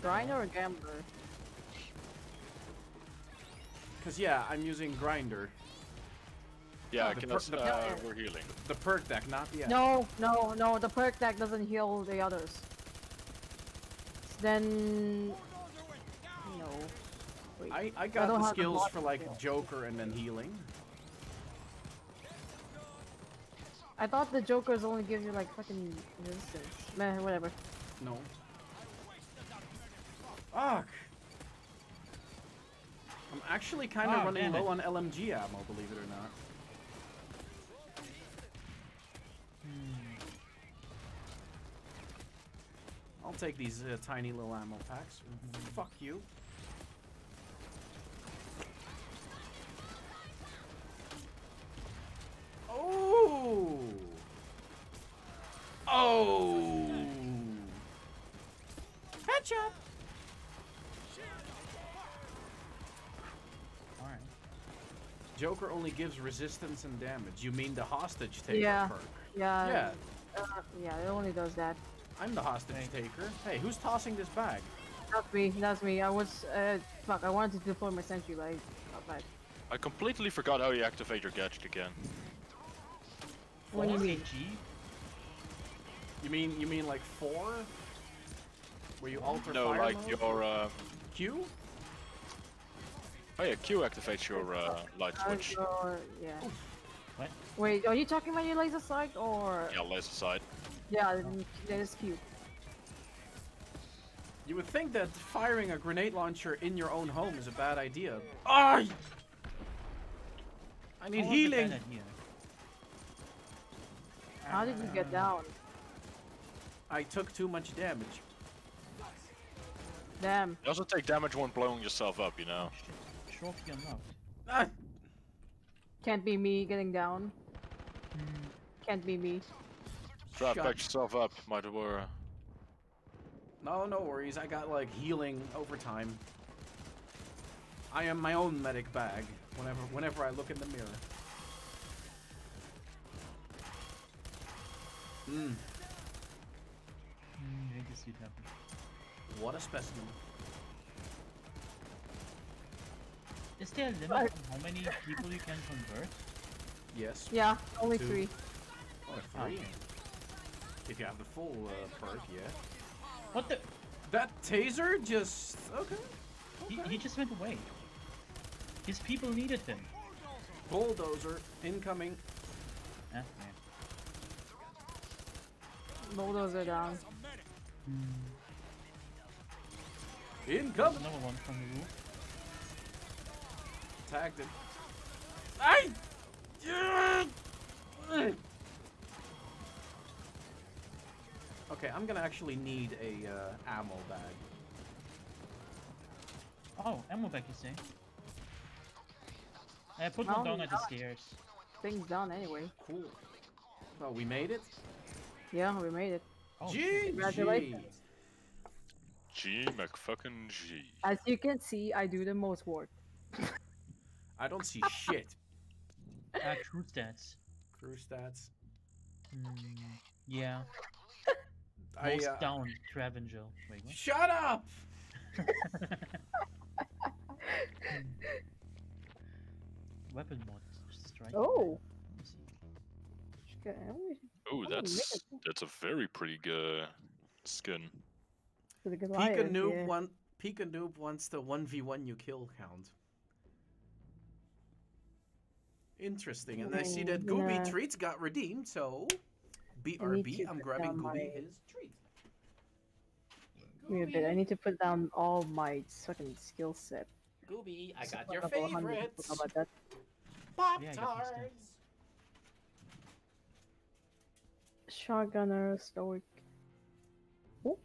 Grinder or gambler? Because, yeah, I'm using Grinder. Yeah, the can per- us, the- uh, we're healing. The perk deck, not the No, no, no. The perk deck doesn't heal the others. Then. No. Wait. I, I I got don't the have the skills for, like, skill. Joker and then healing. I thought the Joker's only gives you like fucking resistance. Meh, whatever. No. Fuck! I'm actually kind of Ah, running low it. on LMG ammo, believe it or not. I'll take these uh, tiny little ammo packs. Fuck you. Oh! Oh! Headshot! Alright. Joker only gives resistance and damage. You mean the hostage taker Yeah. perk? Yeah. Yeah, Uh, yeah, it only does that. I'm the hostage Thank- taker. Hey, who's tossing this bag? That's me. That's me. I was. Uh, fuck. I wanted to deploy my sentry, but I got back. I completely forgot how you activate your gadget again. What do you mean? G? You mean you mean like four? Where you alter No, fire like mode? your uh, Q? oh yeah, Q activates your uh, light Uh, switch. your- yeah. What? Wait, are you talking about your laser sight or? Yeah, laser sight. Yeah, that is cute. You would think that firing a grenade launcher in your own home is a bad idea. Ah! I need How was the healing. Planet here? How did you get down? I took too much damage. Damn. You also take damage when blowing yourself up, you know. Sh- Trophy unlocked. Ah! Can't be me getting down. Can't be me. Try to Shut- yourself up, might were. No, no worries. I got like healing over time. I am my own medic bag. Whenever, whenever I look in the mirror. Hmm. Hmm, you hate to see it happen. What a specimen. Is there a limit on how many people you can convert? Yes. Yeah, only Two. three. Oh, three. If you have the full uh, perk, yeah. What the? That taser just okay. He, okay. he just went away. His people needed him. Bulldozer incoming. Eh, Bulldozer down. yeah. Incoming. Another one from the roof. Tagged it. Ay! Yeah! Okay, I'm gonna actually need a uh, ammo bag. Oh, ammo back, you say? I put Well, one down at the stairs. Thing's done anyway. Cool. Oh, we made it. Yeah, we made it. Oh, GG. Congratulations. G McFucking G. As you can see, I do the most work. I don't see shit. Ah, true stats. Crew stats. Hmm, yeah. I, Most uh, down, Travingel. Wait, what? Shut up! Weapon mod. Strike. Oh. Okay, we- Oh, Oh, that's man. that's a very pretty good skin. for Pika Goliath, Noob yeah. one. Pika Noob wants the one v one you kill count. Interesting, and I see that Gooby yeah. treats got redeemed, so BRB, I'm grabbing down Gooby my- his treat. Give me a bit. I need to put down all my fucking skill set. Gooby, I got I'm your level 100. favorites. How about that? Pop Yeah, I got some stuff. tarts. Shotgunner, stoic. Oh.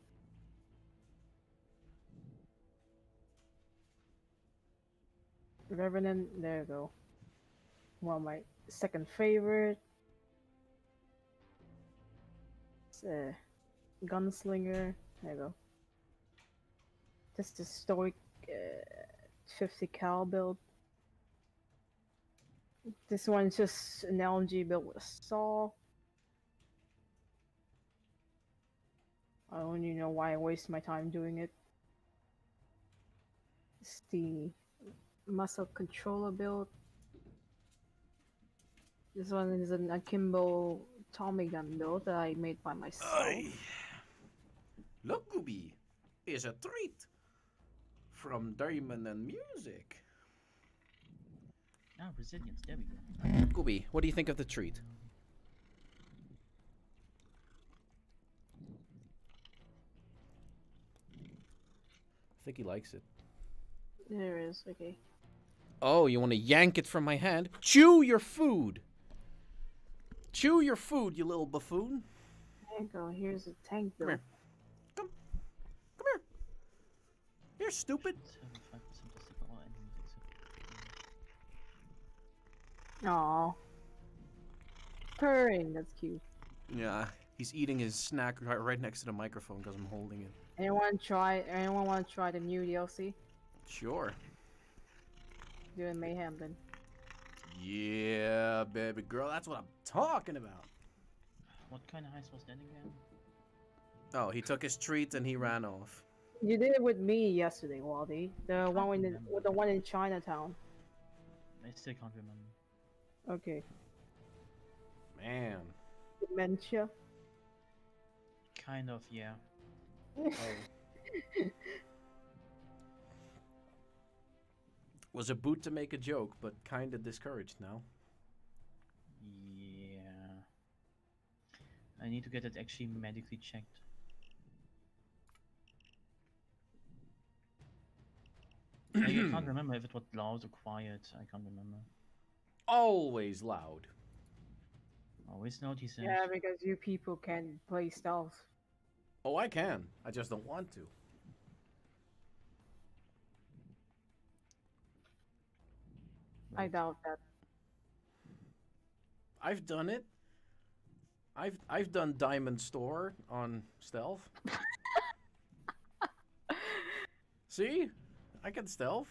Revenant, there you go. One of my second favorite. It's, uh, Gunslinger, there you go. Just the stoic uh, 50 cal build. This one's just an LMG built with a saw. I don't even know why I waste my time doing it. It's the muscle controller build. This one is an akimbo Tommy gun build that I made by myself. Aye. Look, Gooby, is a treat from Diamond and Music. Ah, resilience. There we go. Gooby, what do you think of the treat? I think he likes it. There is, okay. Oh, you want to yank it from my hand? Chew your food! Chew your food, you little buffoon! There you go, here's a tank Come here. Come. Come here! You're stupid! 75% of all enemies except. Aw. Purring, that's cute. Yeah, he's eating his snack right, right next to the microphone because I'm holding it. Anyone try anyone wanna try the new DLC? Sure. Doing mayhem then. Yeah, baby girl, that's what I'm talking about. What kind of heist was that again? Oh, he took his treats and he ran off. You did it with me yesterday, Waldy. The one in the, with the one in Chinatown. I still can't remember. Okay. Man. Dementia. Kind of, yeah. Was boot to make a joke, but kinda discouraged now. Yeah. I need to get it actually medically checked. I I can't remember if it was loud or quiet. I can't remember. Always loud. Always notices. Yeah, because you people can play stealth. Oh, I can. I just don't want to. I doubt that. I've done it. I've I've done Diamond Store on stealth. See? I can stealth.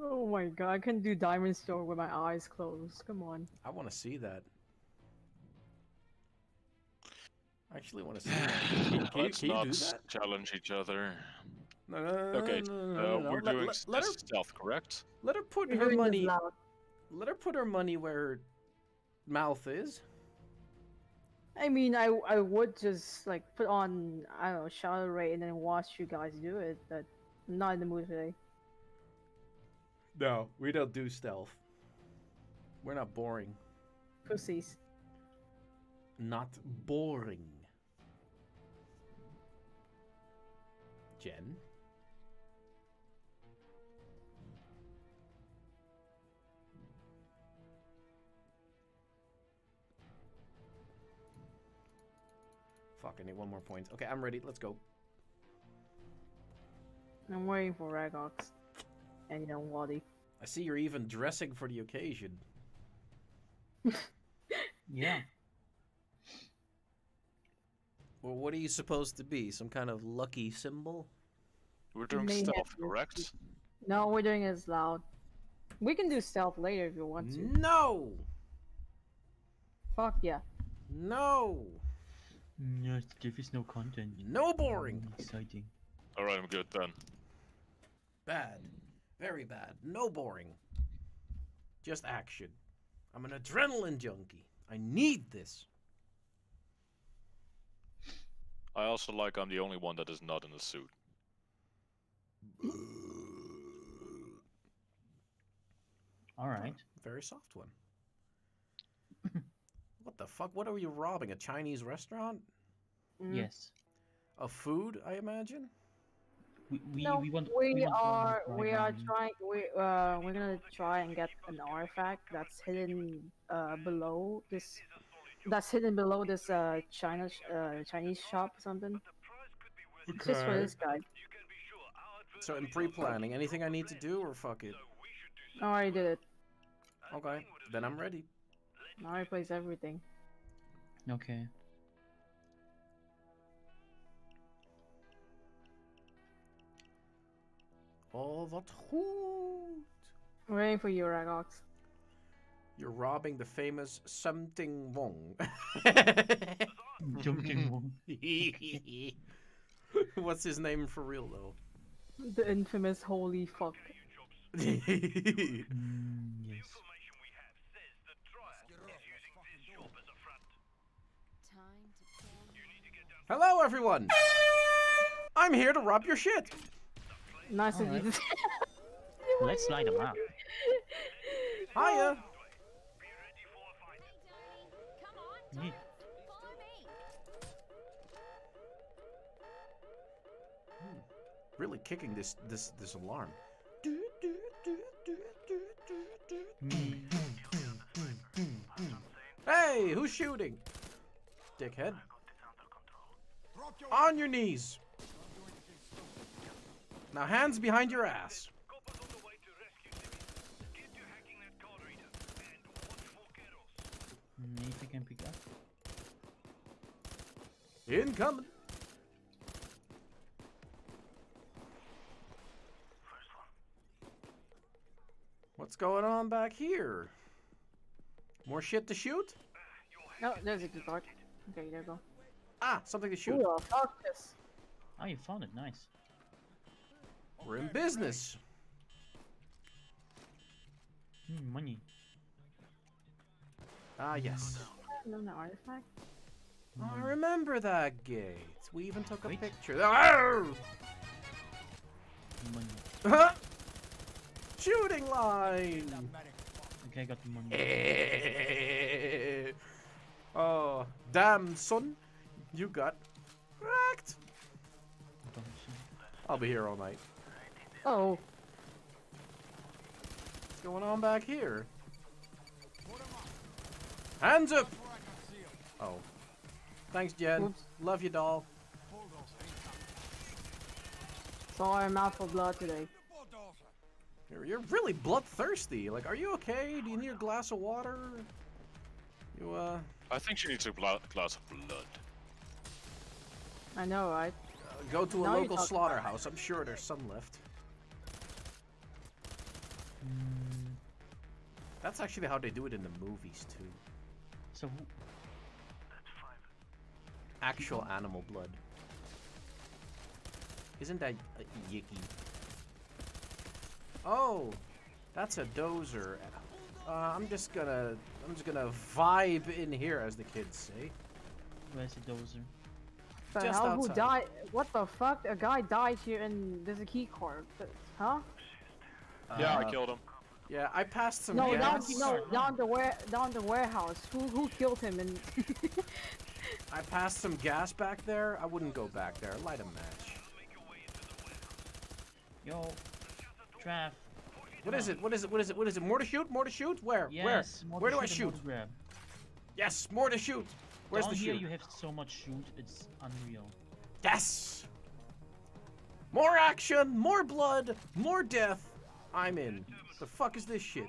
Oh my god, I can do Diamond Store with my eyes closed. Come on. I want to see that. I actually want to see that. Can, can Let's can not do that? challenge each other. No, no, no, no, Okay, no, no, uh, no, no. we're Let- doing let, s- let her this stealth, correct? let her put her money. Let her put her money where her mouth is. I mean, I I would just like put on I don't know Shadow Raid and then watch you guys do it, but I'm not in the mood today. No, we don't do stealth. We're not boring. Pussies. Not boring. Jen? I need one more point. Okay, I'm ready. Let's go. I'm waiting for Ragox. And you know, Wadi. I see you're even dressing for the occasion. Yeah. Well, what are you supposed to be? Some kind of lucky symbol? We're doing may stealth, correct? No, we're doing it as loud. We can do stealth later if you want to. No! Fuck yeah. No! No, there is no content. No boring! Exciting. Alright, I'm good then. Bad. Very bad. No boring. Just action. I'm an adrenaline junkie. I need this. I also like I'm the only one that is not in a suit. All right. Very soft one. what the fuck? What are you robbing? A Chinese restaurant? Mm. Yes. Of food, I imagine? We we, no, we want. we, want are more we are trying we uh we're gonna try and get an artifact that's hidden uh below this that's hidden below this uh China uh Chinese shop or something. It's just for this guy. So in pre-planning, anything I need to do or fuck it? No, I already did it. Okay, then I'm ready. I already placed everything. Okay. Oh, what hoot! I'm waiting for you, Ragox. You're robbing the famous something Wong. Jumping one. What's his name for real though? The infamous holy fuck. Mm, yes. Hello, everyone. I'm here to rob your shit. Nice of you. To- Let's light them up. Hiya. Yeet. Really kicking this this this alarm. Hey, who's shooting? Dickhead. On your knees. Now hands behind your ass. Anything can pick up? Incoming. What's going on back here? More shit to shoot? no, there's a dart. Okay, there you go. Ah, something to shoot. Ooh, this. Oh, you found it. Nice. We're in business. Mm, money. Ah, yes. No, no artifact. I remember that gate. We even took a Wait. picture. Arr! Money. Shooting line. Okay, I got the money. Eh. oh, damn, son. You got wrecked. I'll be here all night. Oh, What's going on back here? Hands up! Oh. Thanks, Jen. Oops. Love you, doll. sorry, I'm out for blood today. You're, you're really bloodthirsty. Like, are you okay? Do you need a glass of water? You, uh, I think she needs a glass of blood. I know, right? go to a Now you're local slaughterhouse. I'm sure there's some left. Mm, That's actually how they do it in the movies, too. so who? Actual animal blood. Isn't that uh, yicky? Oh, that's a dozer. Uh, I'm just gonna, I'm just gonna vibe in here, as the kids say. Where's the dozer? The Just hell, who died? What the fuck? A guy died here and there's a key card. Huh? yeah, I Uh, killed him. Yeah, I passed some No, down, gas. no, down the ware, down the warehouse. Who, who killed him? And I passed some gas back there. I wouldn't go back there. Light a match. Yo, What is it? What is it? What is it? What is it? More to shoot? More to shoot? Where? Yes. Where? Where do I shoot more. Yes, more to shoot. Where's Down the here shoot? you have so much shoot, it's unreal. Yes! More action, more blood, more death. I'm in. The fuck is this shit?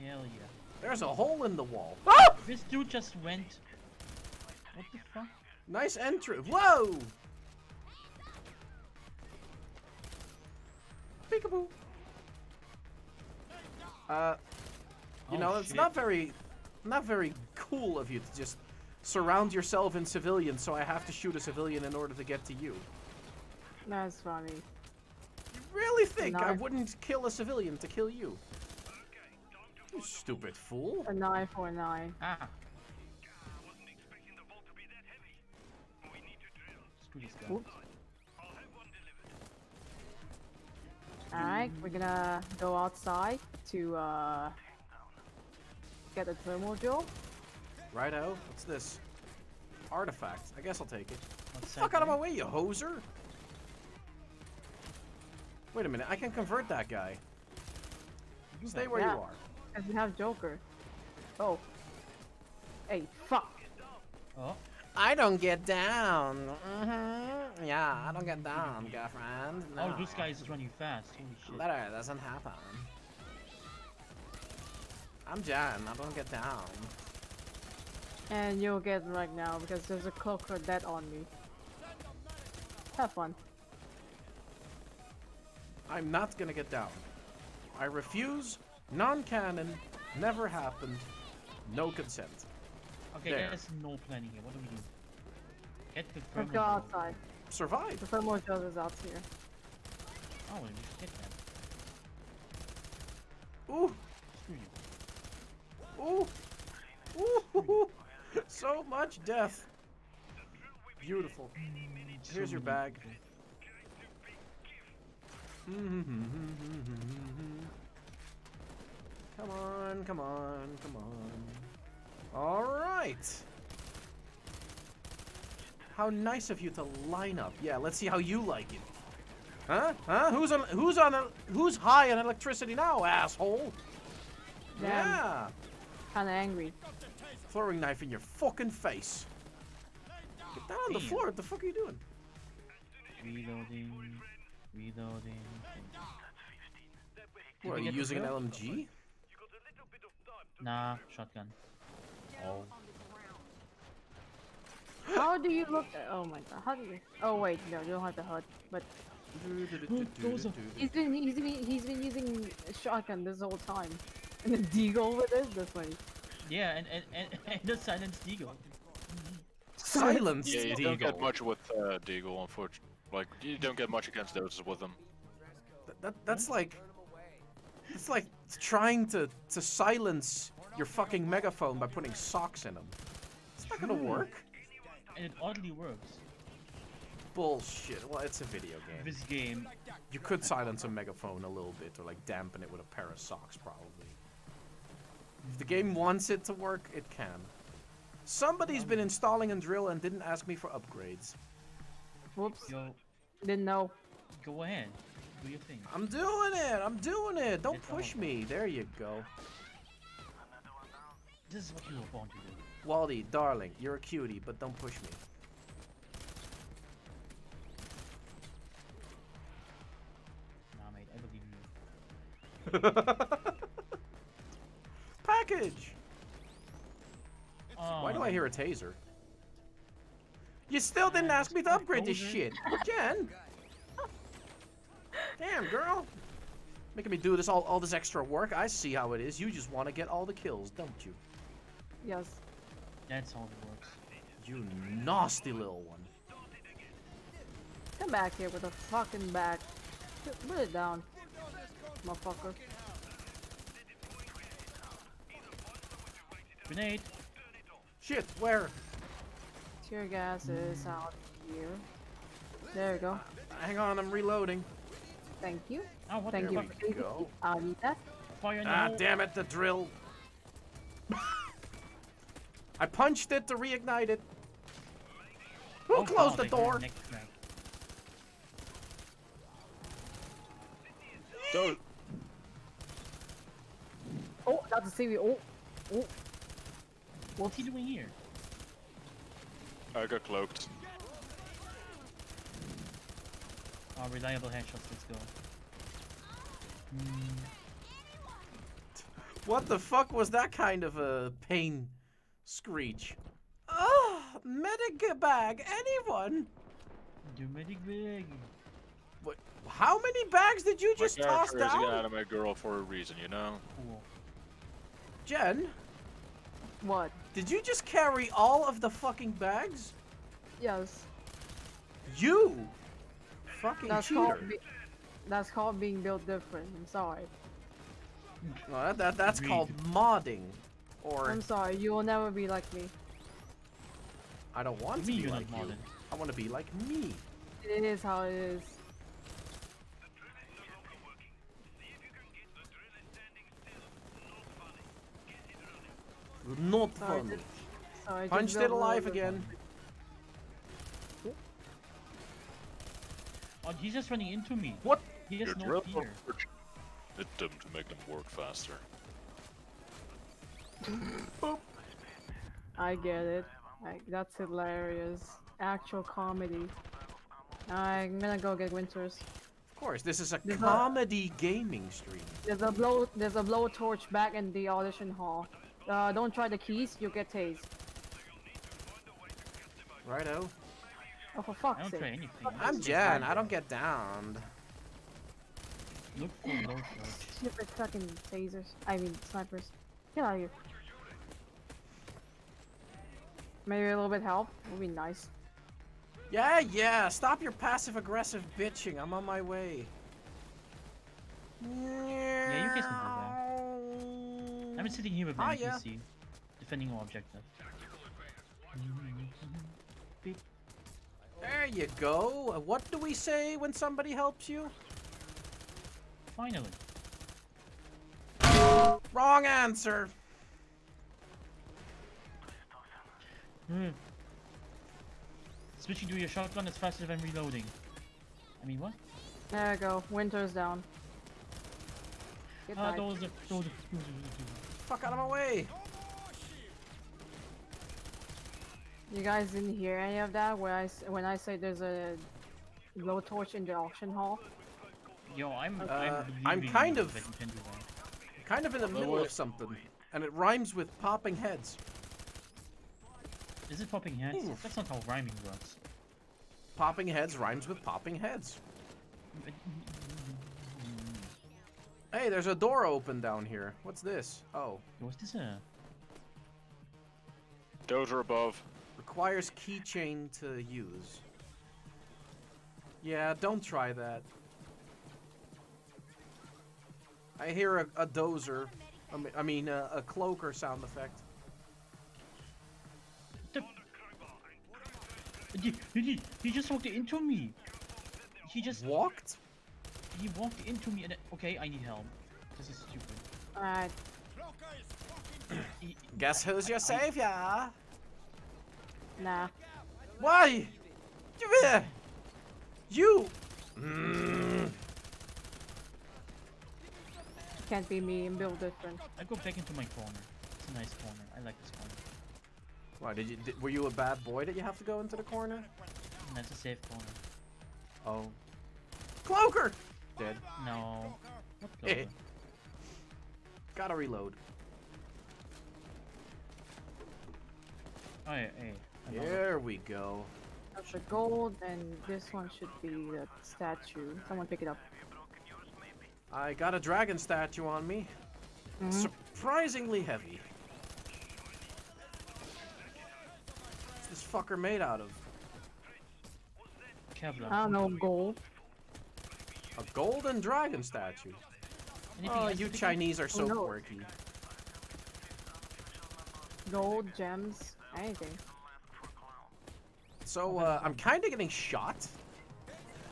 Hell yeah. There's a hole in the wall. Ah! This dude just went. What the fuck? Nice entry. Whoa! Peekaboo. Uh, you Oh, know, it's shit. not very, not very cool of you to just surround yourself in civilians, so I have to shoot a civilian in order to get to you. That's funny. You really think I wouldn't kill a civilian to kill you? You stupid fool. A 949. Ah. Screw this guy. Whoops. Alright, we're gonna go outside to uh, get a thermal drill. Righto. What's this? Artifact. I guess I'll take it. What's Fuck out of my way, you hoser! Wait a minute, I can convert that guy. You Stay where Yeah. you are. Because we have Joker. Oh. Hey, fuck. Oh, I don't get down. Mm-hmm. Yeah, I don't get down, girlfriend. oh, this guy is running fast. Holy shit. That doesn't happen. I'm Jan, I don't get down. And you'll get right now because there's a cloak dead on me. Have fun. I'm not gonna get down. I refuse. Non-canon. Never happened. No consent. Okay, There. there's no planning here. What do we do? Get the Let's go outside. Survive. The thermal drill is out here. Oh, we should get that. Ooh, Screw you. ooh, ooh. So much death. Beautiful. Here's your bag. Come on, come on, come on. All right. How nice of you to line up. Yeah, let's see how you like it. Huh? Huh? Who's on? Who's on? el- Who's high on electricity now, asshole? Damn. Yeah. Kinda angry. Throwing knife in your fucking face. Get down on the floor. What the fuck are you doing? Reloading. Reloading. What, are you using an? LMG? Nah, shotgun. How do you look? Oh my god. How do you? Oh wait, no, you don't have the HUD. But he's been he's been he's been using a shotgun this whole time. And the deagle with it. That's funny. Yeah, and and and, and the silence deagle. Silence. Yeah, you don't get much with uh, Deagle, unfortunately. Like, you don't get much against those with them. That, that that's like it's like trying to to silence your fucking megaphone by putting socks in them. It's not gonna hmm. work. And it oddly works. Bullshit. Well, it's a video game. This game. You could silence a megaphone a little bit or like dampen it with a pair of socks, probably. If the game wants it to work, it can. Somebody's been installing a drill and didn't ask me for upgrades. Whoops. Yo, Didn't know. go ahead. Do your thing. I'm doing it. I'm doing it. Don't It's push me. There you go. This is what you were born to do. Wally, darling, you're a cutie, but don't push me. Nah, mate, I believe you. Package. Oh, Why do I hear a um, taser? You still didn't ask me to upgrade this shit, Jen. Damn, girl. Making me do this all, all this extra work. I see how it is. You just want to get all the kills, don't you? Yes. That's how it works. You nasty little one. Come back here with a fucking bag. Put- Put it down, motherfucker. Grenade. Shit, where? Tear gas is out here. There you go. Hang on, I'm reloading. Thank you. Oh, what Thank the you. we fuck? for using go. I'll need that. Fire in the Ah, hole. damn it, the drill. I punched it to reignite it. Who Oh, closed the door? Don't. Oh, that's a CV. Oh, oh. What's he doing here? I got cloaked. Oh, reliable headshots, let's go. Hmm, What the fuck was that kind of a pain screech? Ah, oh, medic bag, anyone? do medic big. What? How many bags did you My just toss character is an down? anime girl for a reason, you know? Cool. Jen, What? did you just carry all of the fucking bags? Yes. You! Fucking That's cheater. called. That's called being built different. I'm sorry. No, that, that, that's Agreed. called modding. Or, I'm sorry. You will never be like me. I don't want Me, to be like you. modern. I want to be like me. It is how it is. Not Sorry, funny. just- Sorry. Punched just it alive again. Oh, he's just running into me. What? He has Your no drill fear. Hit them to make them work faster. I get it. Like that's hilarious. Actual comedy. I'm gonna go get Winters. Of course, this is a There's a- comedy gaming stream. There's a blow. There's a blowtorch back in the audition hall. Uh, don't try the keys. You'll get tased. Righto. Oh, for I fuck's don't try sake. anything. I'm Jen. I don't get downed. Look for low charge. Stupid fucking tasers. I mean snipers. Get out of here. Maybe a little bit help would be nice. Yeah, yeah. Stop your passive aggressive bitching. I'm on my way. Yeah, you guys can do I'm sitting here with Ah, my yeah. Defending our objective. There you go. Uh, What do we say when somebody helps you? Finally. Wrong answer. Hmm. Switching to your shotgun is faster than reloading. I mean, what? There we go. Winter's down. Get Ah, those are those are. Fuck out of my way. You guys didn't hear any of that where I s- when I say there's a blowtorch in the auction hall? Yo, I'm. Uh, I'm, I'm kind of- that you can do that. Kind of in the middle of something. And it rhymes with popping heads. Is it popping heads? Oof. That's not how rhyming works. Popping heads rhymes with popping heads. Hey, there's a door open down here. What's this? Oh. Was this a? Dozer above. Requires keychain to use. Yeah, don't try that. I hear a, a dozer. I mean, I mean uh, a cloaker sound effect. He, he, he just walked into me. He just Walked? he walked into me and then, okay, I need help. This is stupid. Alright. He, Guess who's your savior? Nah. Why? You there? You. Mm. Can't be me and build different. I go back into my corner. It's a nice corner. I like this corner. Why did you? Did, were you a bad boy that you have to go into the corner? That's a safe corner. Oh. Cloaker. Dead. No. What Eh. the? Gotta reload. Oh yeah, hey. another- There we go. That's the gold, and this one should be the statue. Someone pick it up. I got a dragon statue on me. Mhm. Surprisingly heavy. What's this fucker made out of? Kevlar. I don't know, gold. A golden dragon statue. Anything Oh, you to pick up? Chinese are so no. quirky. Gold, gems, anything. So, uh, I'm kind of getting shot.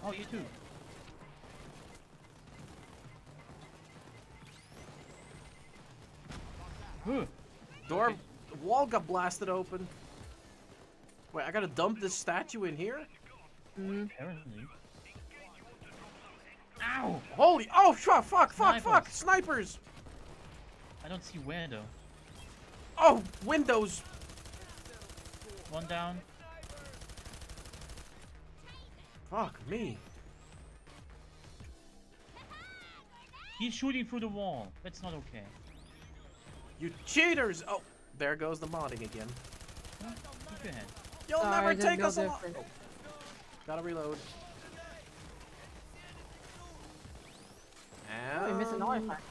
Oh, you too. Huh. Door, Okay. wall got blasted open. Wait, I gotta dump this statue in here? Mm, Apparently. Ow! Holy! Oh, fuck! Fuck! Fuck! Fuck! Snipers. Snipers! I don't see where though. Oh, windows! One down. Fuck me. He's shooting through the wall. That's not okay. You cheaters! Oh, there goes the modding again. Huh? Keep your head. You'll Sorry, never take no us alive. Oh. Gotta reload. Oh, we missed an artifact.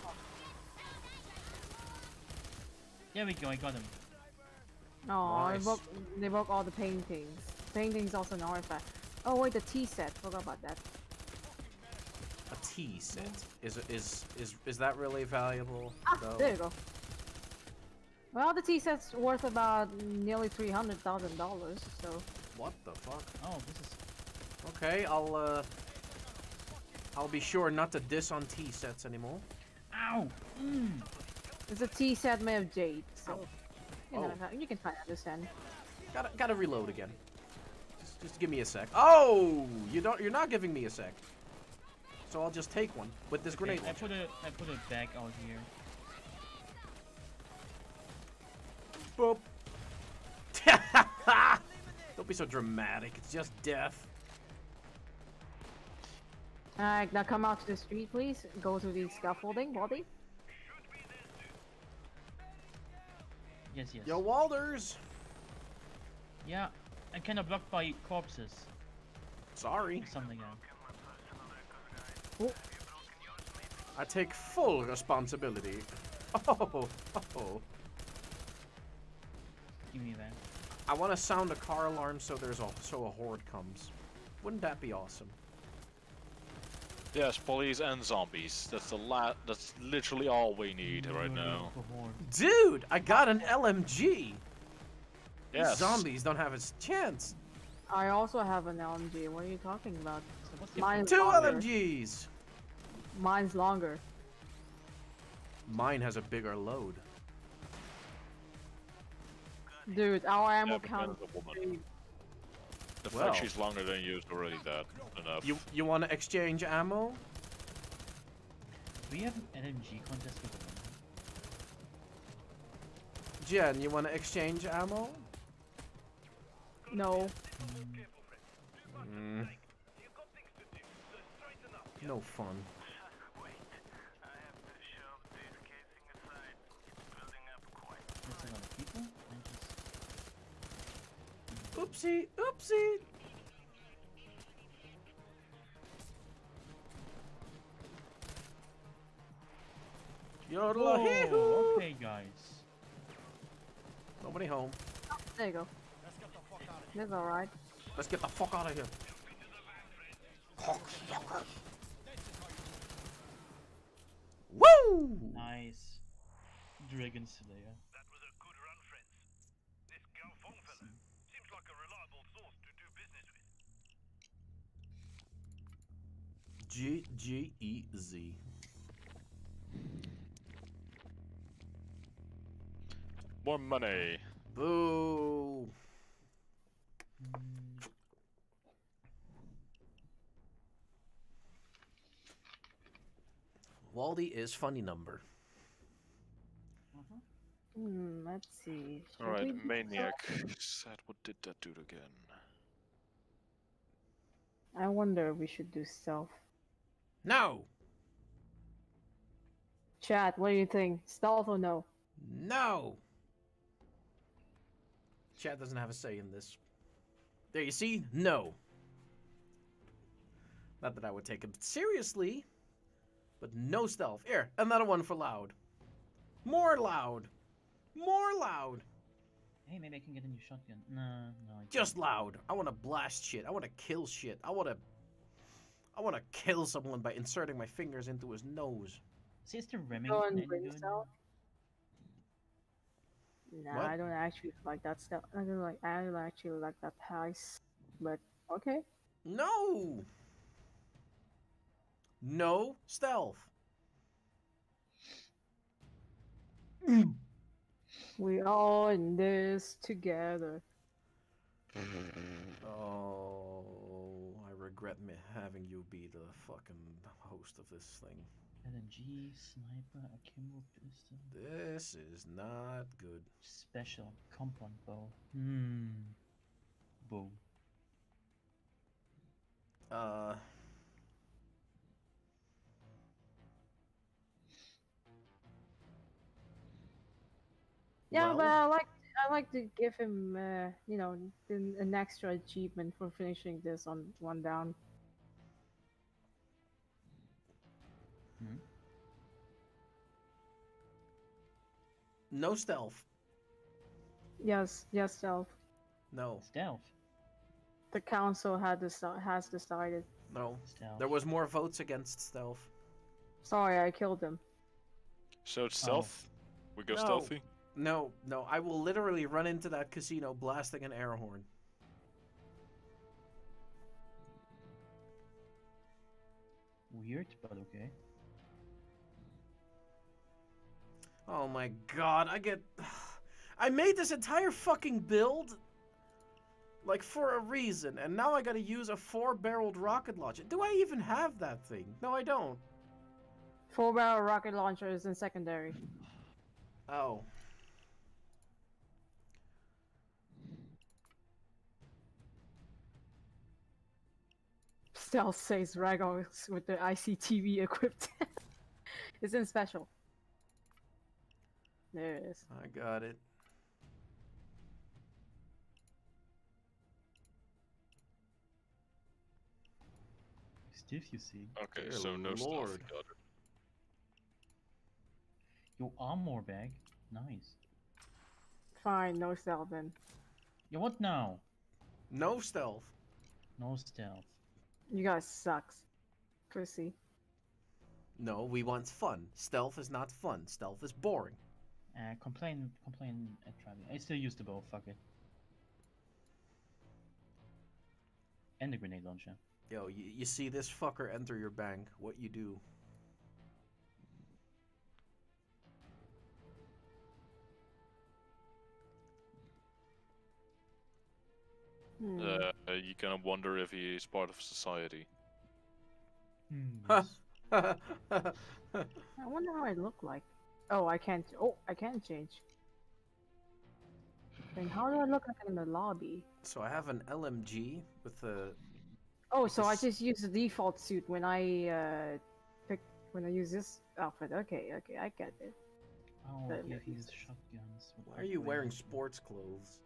There we go. I got him. Oh, Nice. they broke, they broke all the paintings. Paintings also an artifact. Oh wait, the tea set. Forgot about that. A tea set. Is is is is that really valuable? Ah, though? there you go. Well, the tea set's worth about nearly three hundred thousand dollars. So What the fuck? Oh, this is. Okay, I'll uh, I'll be sure not to diss on tea sets anymore. Ow! Mm. it's a tea set made of jade. So you know Oh. you can kind of understand. Gotta gotta reload again. Just just give me a sec. Oh, you don't. You're not giving me a sec. So I'll just take one with this Okay, grenade I launcher. put a I put a bag out here. Boop. Don't be so dramatic. It's just death. Alright, now come out to the street, please. Go to the scaffolding, body. Yes, yes. Yo, Walders. Yeah, I'm kind of blocked by corpses. Sorry. or Something else. Oh. I take full responsibility. Oh, oh. Give me that. I want to sound a car alarm so there's a so a horde comes. Wouldn't that be awesome? Yes, police and zombies. That's the la- That's literally all we need right now. Dude, I got an LMG. These Yes. Zombies don't have a chance. I also have an LMG. What are you talking about? So what's Mine's Two longer. LMGs. Mine's longer. Mine has a bigger load. Dude, our ammo Yeah, count then is the woman. The Well. fact she's longer than you is already that enough. You you want to exchange ammo? Do we have an LMG contest with the woman? Jen, you want to exchange ammo? No. Mm. No fun. That's a lot of people. I just... Oopsie, oopsie. Yodel Whoa, oh, okay, guys. Nobody home. Oh, there you go. That's alright. Let's get the fuck out of here. Woo! Nice. Dragon Slayer. G G E Z. More money. Boo! Waldy is funny number. Hmm, let's see. Should Alright, Maniac said what did that dude again? I wonder if we should do stealth. No! Chat, what do you think? Stealth or no? No! Chad doesn't have a say in this. There, you see? No. Not that I would take him seriously, but no stealth. Here, another one for loud. More loud. More loud. Hey, maybe I can get a new shotgun. No, no. I Just loud. I want to blast shit. I want to kill shit. I want to. I want to kill someone by inserting my fingers into his nose. See, is the Go Remington and bring good? Nah, What? I don't actually like that stuff. I don't like. I don't actually like that heist. But okay. No. No stealth. We all in this together. Oh, I regret regret me having you be the fucking host of this thing. LMG, sniper, a akimbo pistol, This is not good. special compound bow. Hmm. Bow. Uh. Yeah, well, but I like I like to give him, uh, you know, an, an extra achievement for finishing this on one down. no stealth. Yes, yes, stealth. No, Stealth. The council had deci- has decided. no. Stealth. There was more votes against stealth. Sorry, I killed him. So it's stealth. We go No. stealthy. No, no. I will literally run into that casino blasting an air horn. Weird, but okay. Oh my god, I get. I made this entire fucking build. Like for a reason, and now I gotta use a four barreled rocket launcher. Do I even have that thing? No, I don't. Four barrel rocket launcher is in secondary. Oh. Stealth says Ragos with the ICTV equipped. it's in special. There it is. I got it. Stiff, you see. Okay, Dear so no stealth. Lord. Got it. Your armor bag. Nice. Fine, no stealth then. Yeah, what now? No stealth. No stealth. You guys sucks. Chrissy. No, we want fun. Stealth is not fun. Stealth is boring. Uh, complain, complain at Travi. I still use the bow, fuck it. And the grenade launcher. Yo, you, you see this fucker enter your bank. What you do? Hmm. Uh, you kind of wonder if he is part of society. Hmm. I wonder how I look like. Oh, I can't. Oh, I can't change. Then how do I look like in the lobby? so I have an LMG with a. Oh, so I just use the default suit when I uh pick when I use this outfit. Okay, okay, I get it. Oh, That yeah, makes he uses shotguns. Why are you wearing sports clothes?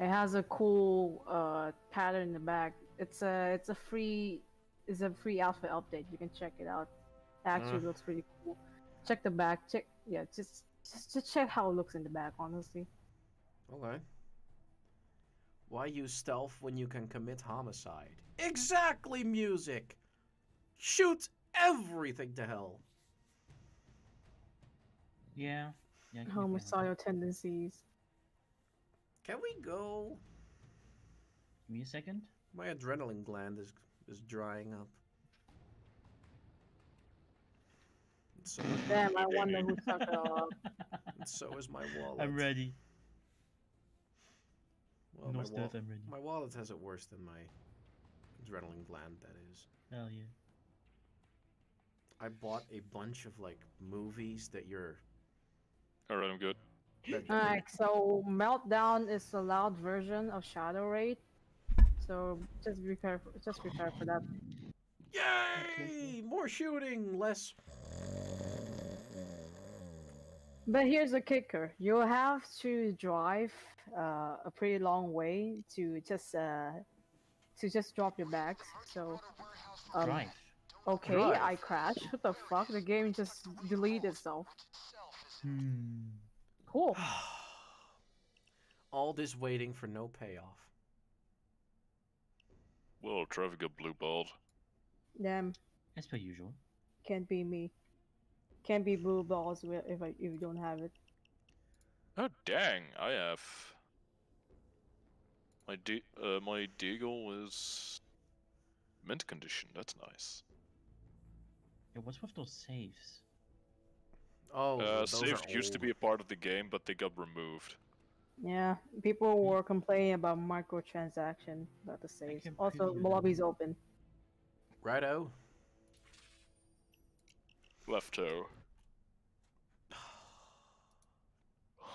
It has a cool uh pattern in the back. It's a it's a free it's a free outfit update. You can check it out. It actually Mm. looks pretty cool. Check the back. Check yeah, just just just check how it looks in the back. Honestly, Okay. Why use stealth when you can commit homicide? Exactly, music! Shoot everything to hell! Yeah. yeah I can get behind that. homicidal tendencies. Can we go? Give me a second. My adrenaline gland is is drying up. And so, Damn, I wonder who took it off. and so is my wallet. I'm ready. Well, no my, stealth, wal- I'm ready. my wallet has it worse than my adrenaline gland, that is. Hell yeah. I bought a bunch of like movies that you're. Alright, I'm good. That, Alright, so Meltdown is a loud version of Shadow Raid. So just prepare for just prepare for that. Yay! More shooting, less. But here's the kicker: you'll have to drive uh, a pretty long way to just uh, to just drop your bags. So, um, Drive. okay, Drive. I crashed. What the fuck? The game just deleted itself. Hmm. Cool. All this waiting for no payoff. Well, Trevor got blue balled. Damn, As per usual. can't be me. Can't be blue balls wi- if I if you don't have it. Oh dang! I have my de- uh, my deagle is mint condition. That's nice. Yeah, what's with those saves? Oh, uh, those saves are used to be a part of the game, but they got removed. Yeah, people were complaining about microtransaction about the saves. Also, the lobby's open. Righto. Left toe.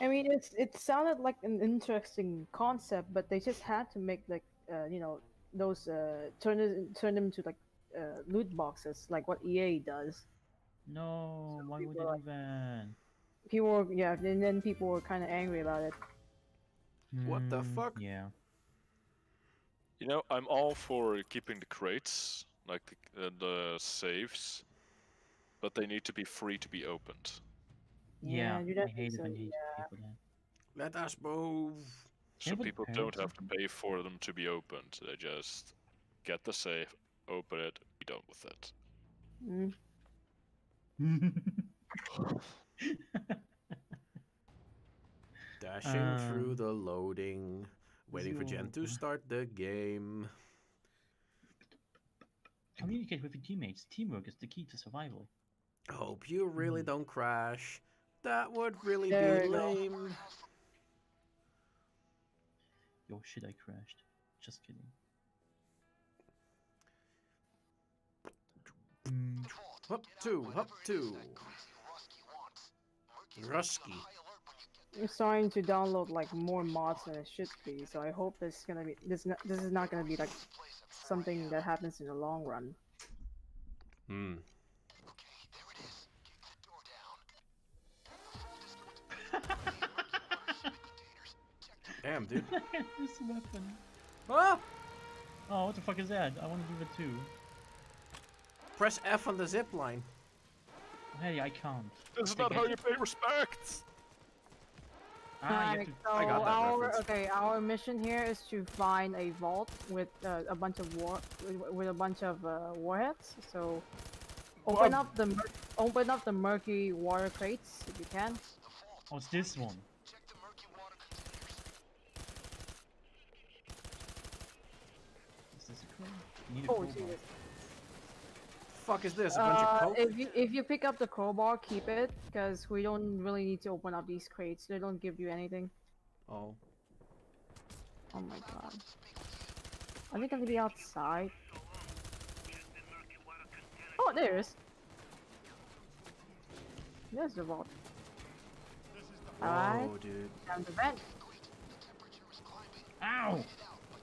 I mean, it's it sounded like an interesting concept, but they just had to make like uh, you know those uh, turn turn them to like uh, loot boxes, like what EA does. No, why would people they are do that? People were yeah, and then people were kind of angry about it. What the Hmm, fuck? Yeah. You know, I'm all for keeping the crates, like the, uh, the saves, but they need to be free to be opened. Yeah, you I don't hate need it to- when you pay for that. Let us move. So Yeah, people don't have to pay for them to be opened. They just get the safe, open it, be done with it. Mm. Dashing through Um, the loading, waiting for Jen to start the game. Communicate with your teammates. Teamwork is the key to survival. Hope you really Mm. don't crash. That would really There be you go. lame. Yo, shit, I crashed. Just kidding. Mm, Up two, up two. Rusky. I'm starting to download like more mods than it should be, so I hope this is gonna be this. Not, this is not gonna be like something that happens in the long run. Hmm. Damn, dude. this weapon. ah! Oh, what the fuck is that? I want to do it too. Press F on the zip line. Hey, I can't. This is not how you pay respect! Ah, you to- so I got that our reference. okay, our mission here is to find a vault with uh, a bunch of war with, with a bunch of uh, warheads. So open Well- up the open up the Murkywater crates if you can. Oh, it's this one. Is this a crane? You need a Oh crowbar. Jesus! Fuck is this? A bunch Uh, of coke? if you if you pick up the crowbar, keep it because we don't really need to open up these crates. They don't give you anything. Oh. Oh my god. Are they gonna be outside? Oh, there it is. There's the vault. Alright, Oh, dude. down the vent. Ow!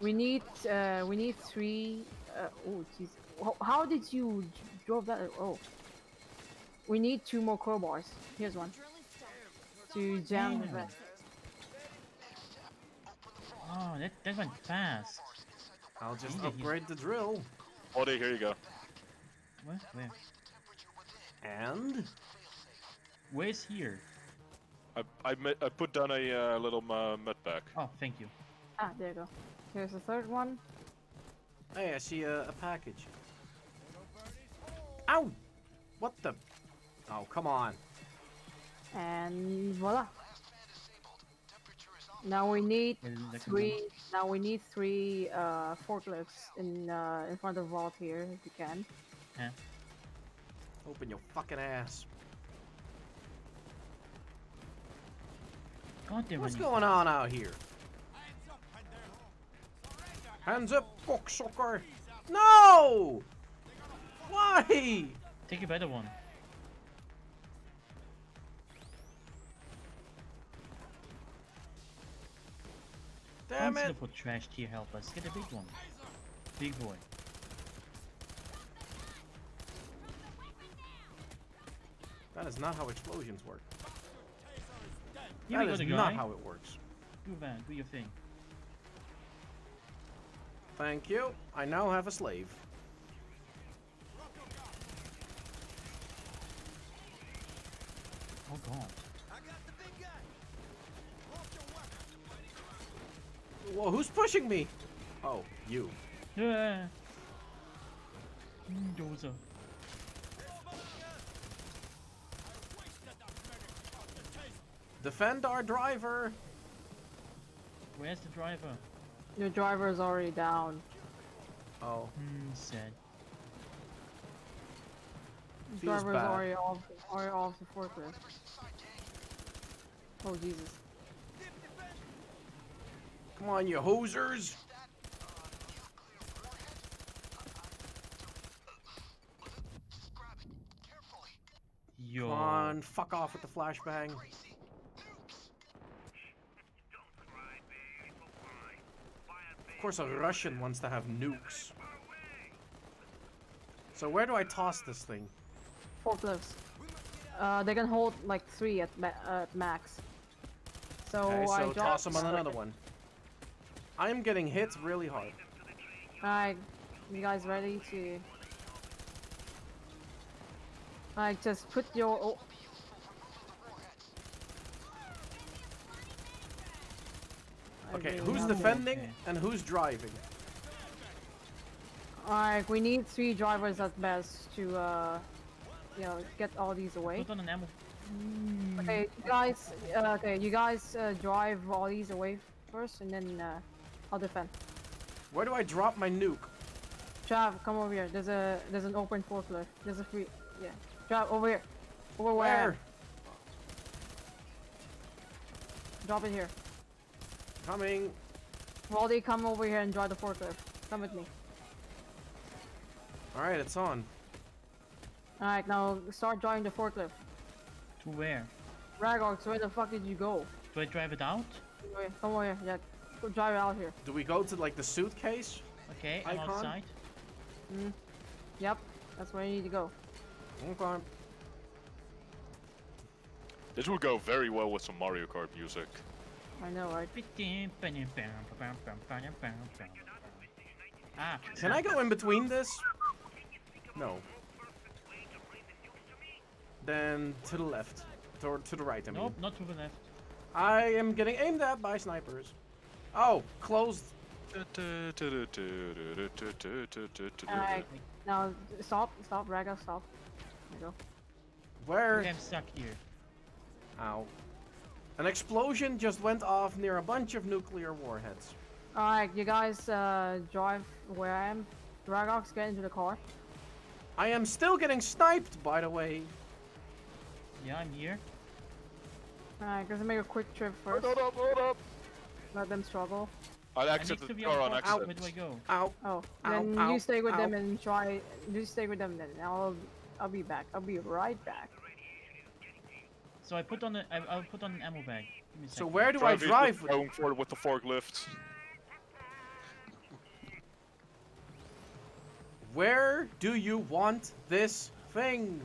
We need uh we need three uh oh jeez. How, how did you j- drove that oh we need two more crowbars. Here's one. To jam the Damn. vent. Oh, that, that went fast. I'll just Easy. upgrade the drill. Buddy, here you go. What? Where? And? Where's here? I, I, ma- I put down a uh, little uh, med pack. Oh, thank you. Ah, there you go. Here's the third one. Hey, I see a, a package. Ow! What the? Oh, come on. And voila. Now we need Where did that come three. Now we need three uh, forklifts in uh, in front of the vault here, if you can. Yeah. Open your fucking ass. God damn What's going on out here? Hands up, cocksucker! No! Why? Take a better one. Damn Instead it! put trash tier help us. Get a big one. Big boy. That is not how explosions work. Here that go, not how it works. Do that. Do your thing. Thank you. I now have a slave. Oh god. Whoa, who's pushing me? Oh, you. Yeah. Dozer. Defend our driver! Where's the driver? Your driver is already down. Oh, Hmm, sad. The Feels driver is bad. already off, already off the forklift. Oh Jesus! Come on, you hosers! Just grab it. Carefully. Yo. Come on, fuck off with the flashbang. Crazy. Of course, a Russian wants to have nukes. So where do I toss this thing? Forklifts. Uh, they can hold like three at, ma at max. So Okay, I so drop- toss them on another one. I'm getting hit really hard. Alright, you guys ready to? Alright, just put your. Oh. Okay, really who's defending Okay. and who's driving? Alright, we need three drivers at best to, uh, you know, get all these away. Put on an ammo. Okay, you guys, uh, okay, you guys uh, drive all these away first, and then uh, I'll defend. Where do I drop my nuke? Trav, come over here. There's a there's an open forklift. There's a free, yeah. Trav, over here. Over where? Where? Drop it here. Coming. Waldy, come over here and drive the forklift. Come with me. Alright, it's on. Alright, now start driving the forklift. To where? Ragox, where the fuck did you go? Do I drive it out? Come over here. Come over here. Yeah, go drive it out here. Do we go to like the suitcase? Okay, I'm Icon? outside. Yep, that's where you need to go. Okay. This would go very well with some Mario Kart music. I know, right? Ah, Can I go in between this? No. Then to the left. Or to the right, I mean. Nope, not to the left. I am getting aimed at by snipers. Oh, closed. Alright, now stop, stop, Ragox, stop. There you go. Where? I'm stuck here. Ow. An explosion just went off near a bunch of nuclear warheads. Alright, you guys uh, drive where I am. Ragox, get into the car. I am still getting sniped, by the way. Yeah, I'm here. Alright, gonna make a quick trip first. Hold up, hold up. Let them struggle. I'll I exit need the to be car on on top. Where do I accident. go? Ow. Oh, Ow, then ow, you stay with them and try. You stay with them then. I'll, I'll be back. I'll be right back. So I put on a, I, I'll put on an ammo bag. Give me a So where do I drive? with- Going forward with the forklift. Where do you want this thing?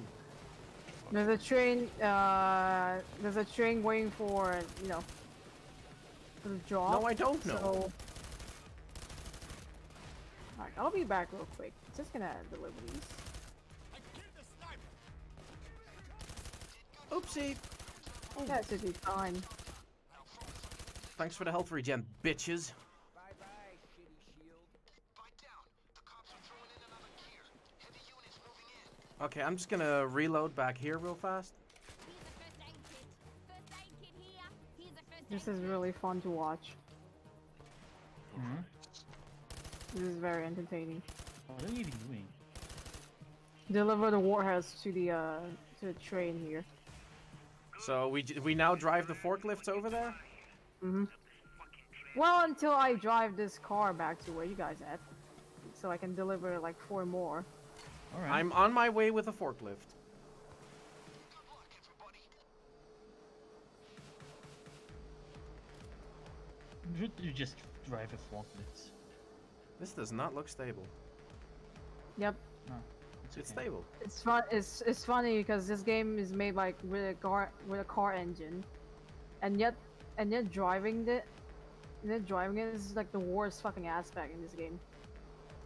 There's a train. Uh, there's a train waiting for you know. For the drop. No, I don't know. So. Alright, I'll be back real quick. Just gonna deliver these. Oopsie. That should be fine. Thanks for the health regen, bitches. Okay, I'm just gonna reload back here real fast. This is really fun to watch. Mhm. This is very entertaining. What are you doing? Deliver the warheads to the uh to the train here. So we we now drive the forklifts over there. Mm-hmm. Well, until I drive this car back to where you guys at, so I can deliver like four more. All right. I'm on my way with a forklift. Luck, you just drive a forklift? This does not look stable. Yep, It's, It's okay. stable. it's fun. It's it's funny because this game is made like with a car with a car engine, and yet and yet driving it, and yet driving it is like the worst fucking aspect in this game.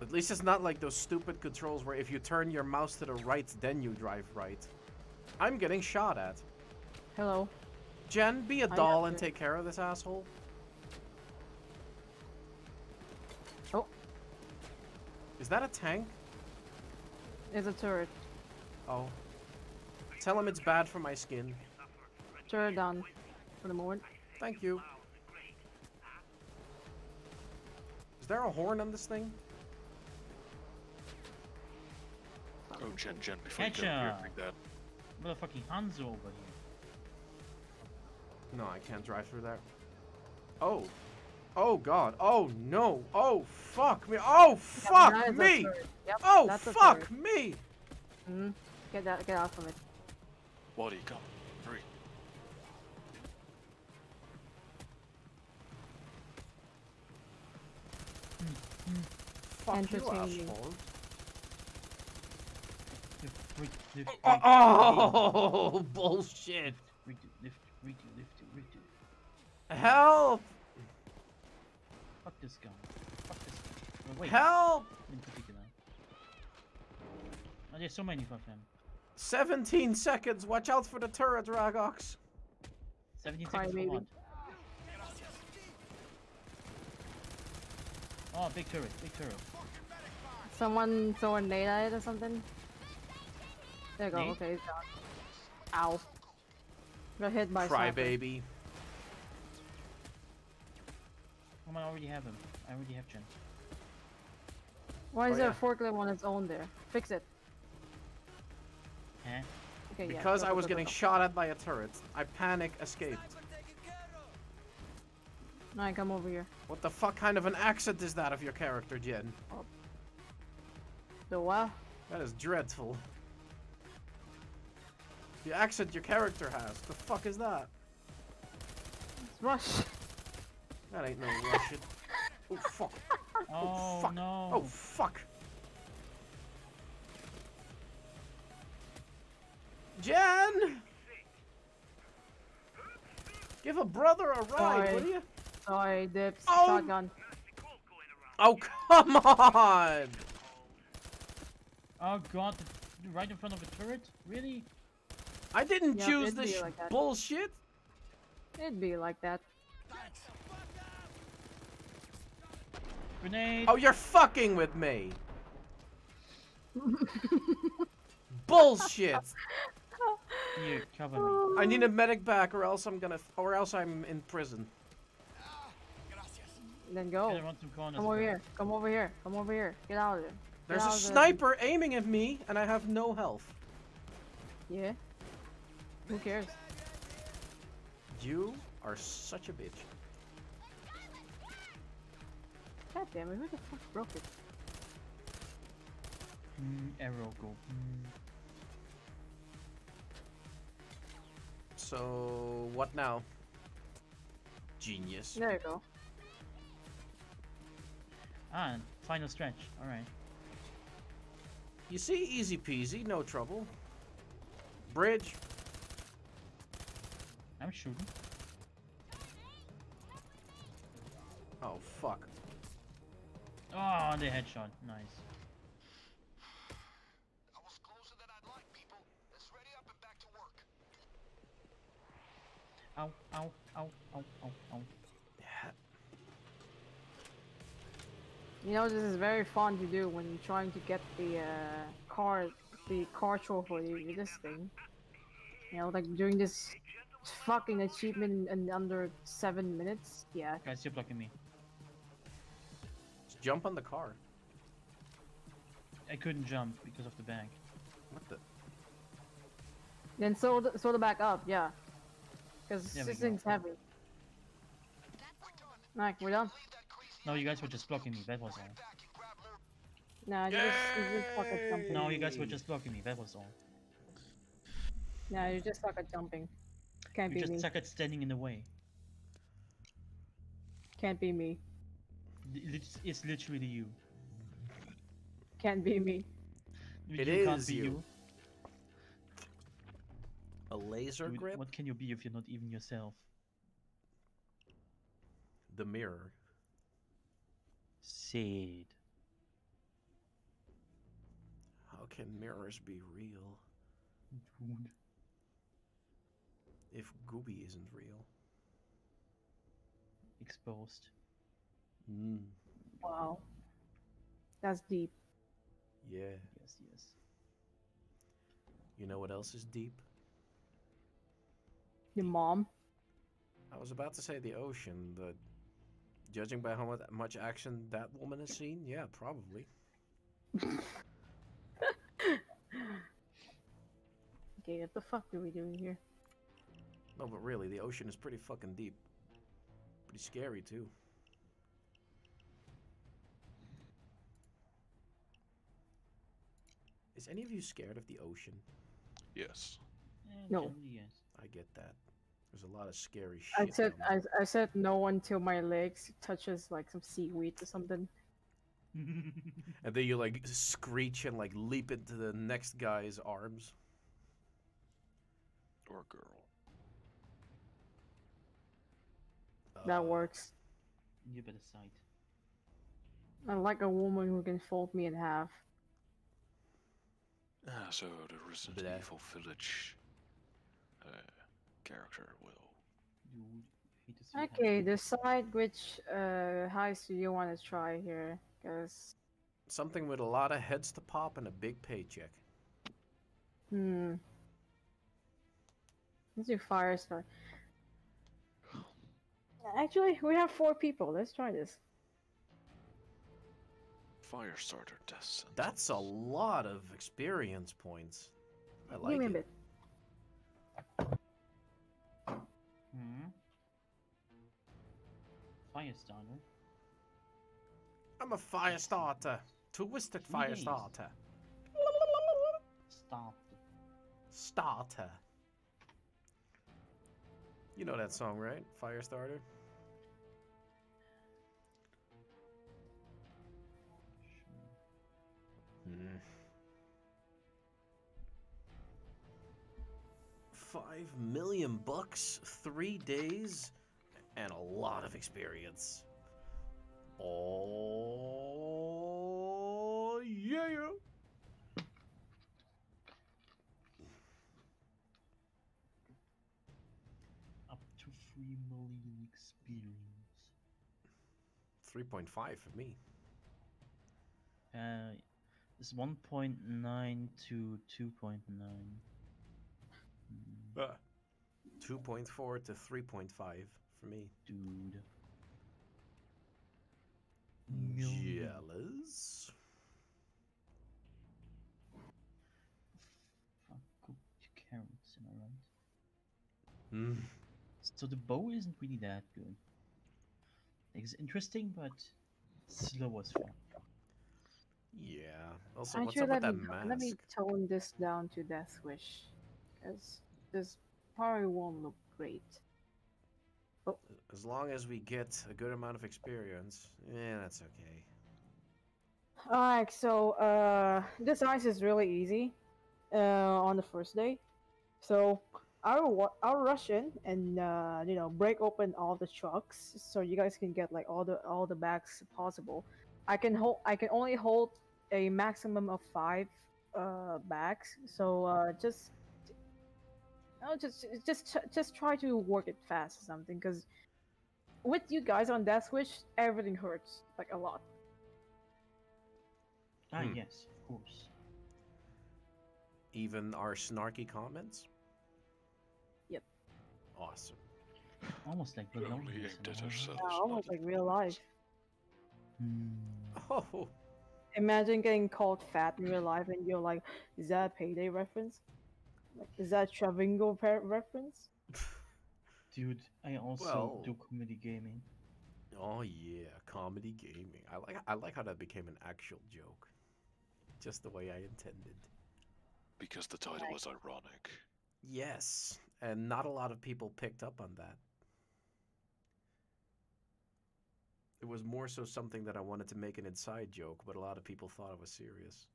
At least it's not like those stupid controls where if you turn your mouse to the right, then you drive right. I'm getting shot at. Hello. Jen, be a doll and take care of this asshole. Oh, Is that a tank? there's a turret. Oh. Tell him it's bad for my skin. Turret down for the moment. Thank you. Is there a horn on this thing? Oh, Jen, Jen, before you get up here Gotcha. that. Motherfucking Hanzo over here. No, I can't drive through there. Oh. Oh god. Oh no. Oh fuck me. Oh fuck That is a me. Yep, Oh fuck turret. me. Mhm. Get that. Get out from it. Body come. Hurry. Fuck you, Entertaining. asshole. Lift, lift, lift, Oh, lift, oh bullshit. lift, lift, lift, lift, lift, lift. Help. Fuck this guy. Fuck this guy. Oh, wait, Help. in particular. Oh, there's so many of them. 17 seconds. Watch out for the turret, Ragox. 17 Cry seconds for what? Oh, big turret, big turret. Someone throw a nade at it or something. There you go. Nade? Okay, he's down. Ow. Got hit by Cry sniper. baby. Oh, I already have him. I already have Jen. Why is Oh, there yeah. a forklift on its own there? Fix it. Huh? Okay, yeah. Because go, I was go, getting go. shot at by a turret. I panic escaped. Alright, come over here. What the fuck kind of an accent is that of your character, Jen? The what? That is dreadful. The accent your character has. The fuck is that? It's rush. That ain't no Russian. Oh fuck. Oh, oh, fuck. no. Oh fuck. Jen! Give a brother a ride, Sorry. will you? Sorry, dips. Oh. Shotgun. Oh come on! Oh god, the- right in front of a turret? Really? I didn't Yeah, choose it'd this like bullshit. It'd be like that. Grenade! Oh, you're fucking with me. Bullshit. Here, cover me. I need a medic back, or else I'm gonna, or else I'm in prison. Then go. Get around some corners. Come over bro. here. Come over here. Come over here. Get out of there. Get There's a of there. sniper aiming at me, and I have no health. Yeah. Who cares? You are such a bitch. God damn it, who the fuck broke it? Mm, arrow go. Mm. So what now? Genius. There you go. Ah, and final stretch. Alright. You see, easy peasy, no trouble. Bridge. I'm shooting. Oh fuck. Oh, the headshot. Nice. I was closer than I'd like, people. Let's ready up and back to work. Ow, ow, ow, ow, ow, ow. You know, this is very fun to do when you're trying to get the uh, car, the car trophy with this thing. You know, like doing this fucking achievement in under seven minutes. Yeah, Guys, you're blocking me. Just jump on the car. I couldn't jump because of the bank. What the? then so the, so the back up. Yeah, because There this thing's heavy. Alright, we're done. No, you guys were just blocking me. That was all. Nah, you just, you just suck at jumping. No, you guys were just blocking me. That was all. Nah, you just suck at jumping. Can't You be just me. suck at standing in the way. Can't be me. It's, it's literally you. Can't be me. It you can't is be you. you. A laser Dude, grip? What can you be if you're not even yourself? The mirror. Sid. How can mirrors be real Dude. If Gooby isn't real? Exposed. Mm. Wow. That's deep. Yeah. Yes, yes. You know what else is deep? Your mom. I was about to say the ocean, but judging by how much action that woman has seen, yeah, probably. Okay, what the fuck are we doing here? No, but really, the ocean is pretty fucking deep. Pretty scary, too. Is any of you scared of the ocean? Yes. No. I get that. There's a lot of scary shit. I said I, I, said no until my legs touches like some seaweed or something. and then you like screech and like leap into the next guy's arms. Or girl. That Uh, works. you better sight. I like a woman who can fold me in half. Ah, so the Resident Bleh. Evil Village uh, character will. You hate to see it Okay, happen. decide which uh, heist do you want to try here, because Something with a lot of heads to pop and a big paycheck. hmm. Let's do Firestar. Actually, we have four people. Let's try this. Firestarter Death Sentence. That's a lot of experience points. I like Give me a it. bit. Hmm. Firestarter. I'm a fire starter. Twisted fire Nice. starter. Starter. You know that song, right? Fire starter. Hmm. Five million bucks, three days, and a lot of experience. Oh yeah! 3.5 for me. Uh, it's 1.9 to 2.9. Mm. Uh, 2.4 to 3.5 for me. Dude. Jealous? Fuck carrots, am I right? So the bow isn't really that good. It's interesting, but slow as fuck. Yeah. Also, what's Actually, up with let that me, mask? let me tone this down to Death Wish. Because this probably won't look great. Oh. As long as we get a good amount of experience, yeah, that's okay. Alright, so uh, this ice is really easy uh, on the first day. So I'll, wa- I'll rush in and uh, you know break open all the trucks so you guys can get like all the all the bags possible. I can hold I can only hold a maximum of five uh, bags. So uh, just no, just just just try to work it fast or something because with you guys on Death Wish, everything hurts like a lot. Ah, Hmm. yes, of course. Even our snarky comments? Yep. Awesome. Almost like We only aimed at ourselves. Yeah, almost like real life. Hmm. Oh, Imagine getting called fat in real life and you're like, is that a payday reference? Like, is that Travingel par- reference? Dude, I also Well- do comedy gaming. oh yeah, comedy gaming. I like I like how that became an actual joke. Just the way I intended. Because the title was ironic. Yes, and not a lot of people picked up on that. It was more so something that I wanted to make an inside joke, but a lot of people thought it was serious.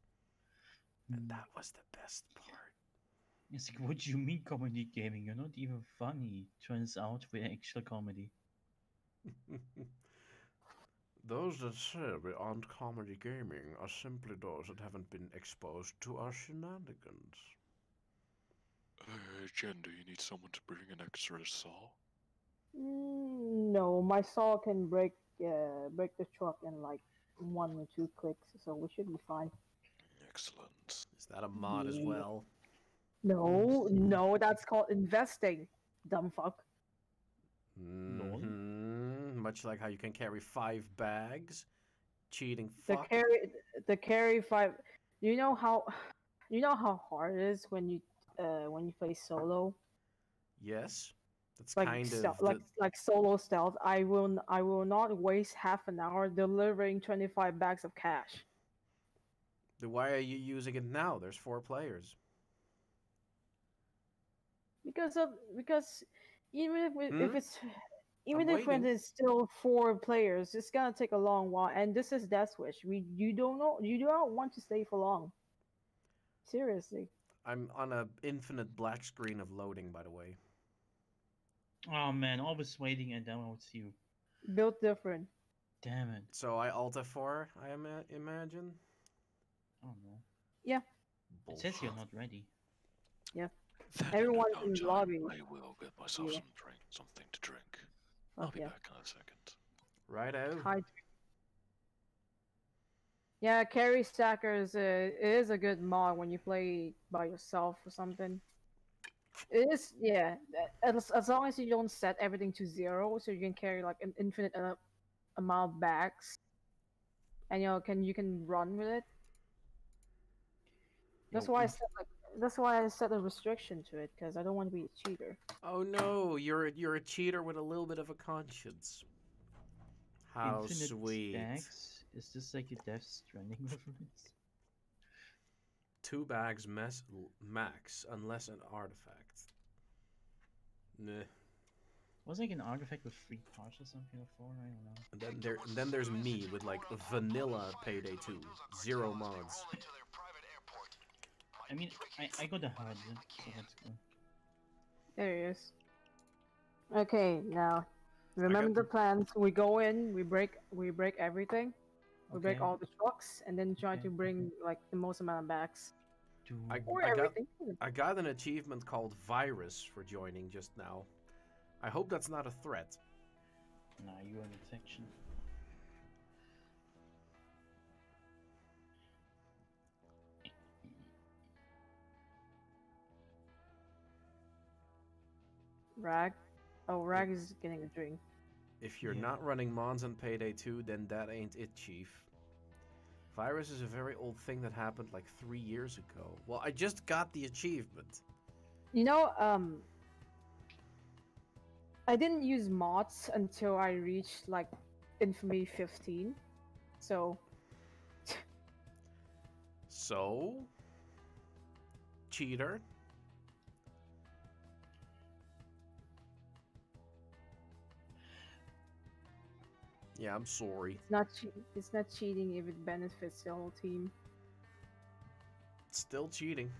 And Hmm. that was the best part. It's like, what do you mean comedy gaming? You're not even funny. Turns out we're actual comedy. those that say we aren't comedy gaming are simply those that haven't been exposed to our shenanigans. Uh, Jen, do you need someone to bring an extra saw? Mm, no, my saw can break uh, break the truck in like one or two clicks, so we should be fine. Excellent. Is that a mod as well? No, no, that's called investing, dumb fuck. Mhm, Much like how you can carry five bags. Cheating Fuck. The carry, the carry five. You know how, you know how hard it is when you uh when you play solo. yes. That's like kind of the- like like solo stealth. I will I will not waste half an hour delivering twenty five bags of cash. Then why are you using it now? There's four players. Because of because even if it, if Hmm? it's even if waiting. it is still four players, it's gonna take a long while. And this is Death Wish. We you don't know you do not want to stay for long. Seriously. I'm on a infinite black screen of loading, by the way. Oh man, always waiting and then it's you. Built different. Damn it. So I Alt F4, I ima- imagine. I don't know. It says you're not ready. Then Everyone no in the lobby. I will get myself Yeah. some drink, something to drink. Oh, I'll be yeah. back in a second. Right out. Hi. Yeah, carry stacker is a it is a good mod when you play by yourself or something. It is yeah, as, as long as you don't set everything to zero, so you can carry like an infinite uh, amount of bags, and you know can you can run with it. That's why I inf- set like that's why I set a restriction to it because I don't want to be a cheater. Oh no, you're a, you're a cheater with a little bit of a conscience. How Infinite sweet. Stacks? Is this like a Death Stranding reference? Two bags mes- l- max, unless an artifact. Nah. Was like an artifact with three parts or something before? I don't know. And then there, and then there's me with like vanilla Payday 2, zero mods. I mean, I, I got the HUD, so that's good. There he is. Okay, now remember the plans. We go in, we break, we break everything. We break all the trucks, and then try Okay. to bring like the most amount of bags Do I- or got- I got an achievement called Virus for joining just now. I hope that's not a threat. Nah, you are infection. Rag. Oh, Rag is getting a drink. If you're Yeah. not running Mons on Payday 2, then that ain't it, Chief. Virus is a very old thing that happened like three years ago. Well, I just got the achievement. You know, um, I didn't use mods until I reached like Infamy 15. So So, cheater. Yeah, I'm sorry. it's not che- it's not cheating if it benefits the whole team. Still cheating.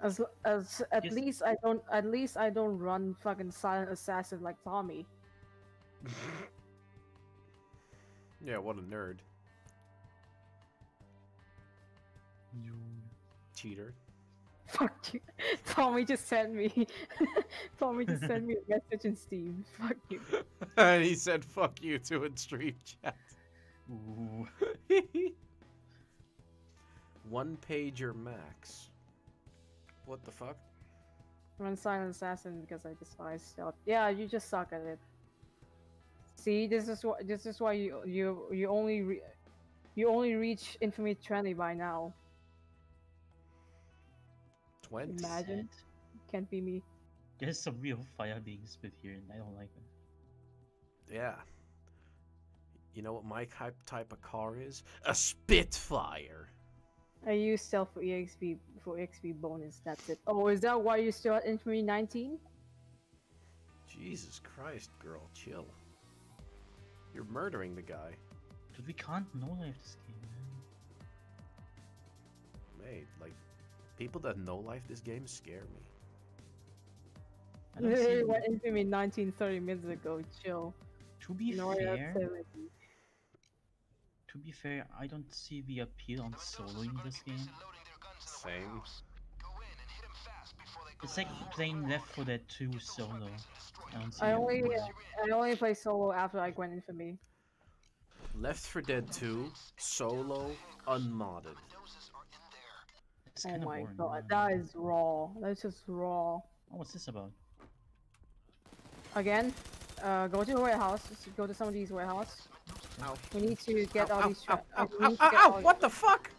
As as at Yes. least I don't at least I don't run fucking silent assassin like Tommy. yeah, what a nerd. You. Cheater. Fuck you. Tommy just sent me. Tommy just sent me a message in Steam. Fuck you. and he said fuck you to in stream chat. Ooh. One pager max. What the fuck? Run silent assassin because I despise stealth. Yeah, you just suck at it. See, this is what this is why you you you only re- you only reach infamy 20 by now. 20? Imagine. Can't be me. There's some real fire being spit here, and I don't like it. Yeah. You know what my type type of car is? A Spitfire. I use stealth for exp for exp bonus. That's it. Oh, is that why you still at infamy 19? Jesus Christ, girl, chill. You're murdering the guy. Dude, we can't no life this game, man. Mate, like, people that know life this game scare me. I don't Literally see. went infamy 19 30 minutes ago. Chill. To be No, fair, to be fair, I don't see the appeal on soloing this game. Same. It's like playing Left 4 Dead 2 solo. I I only appeal. I only play solo after I went infamy. Left 4 Dead 2, solo, unmodded. It's Oh kinda my boring, god, yeah. that is raw. That's just raw. Oh, what's this about? Again, uh, go to a warehouse. Just go to some of these warehouses. Ow. We need to get Ow, all ow, these. ow, Tra- ow, ow, need ow, all- what the fuck?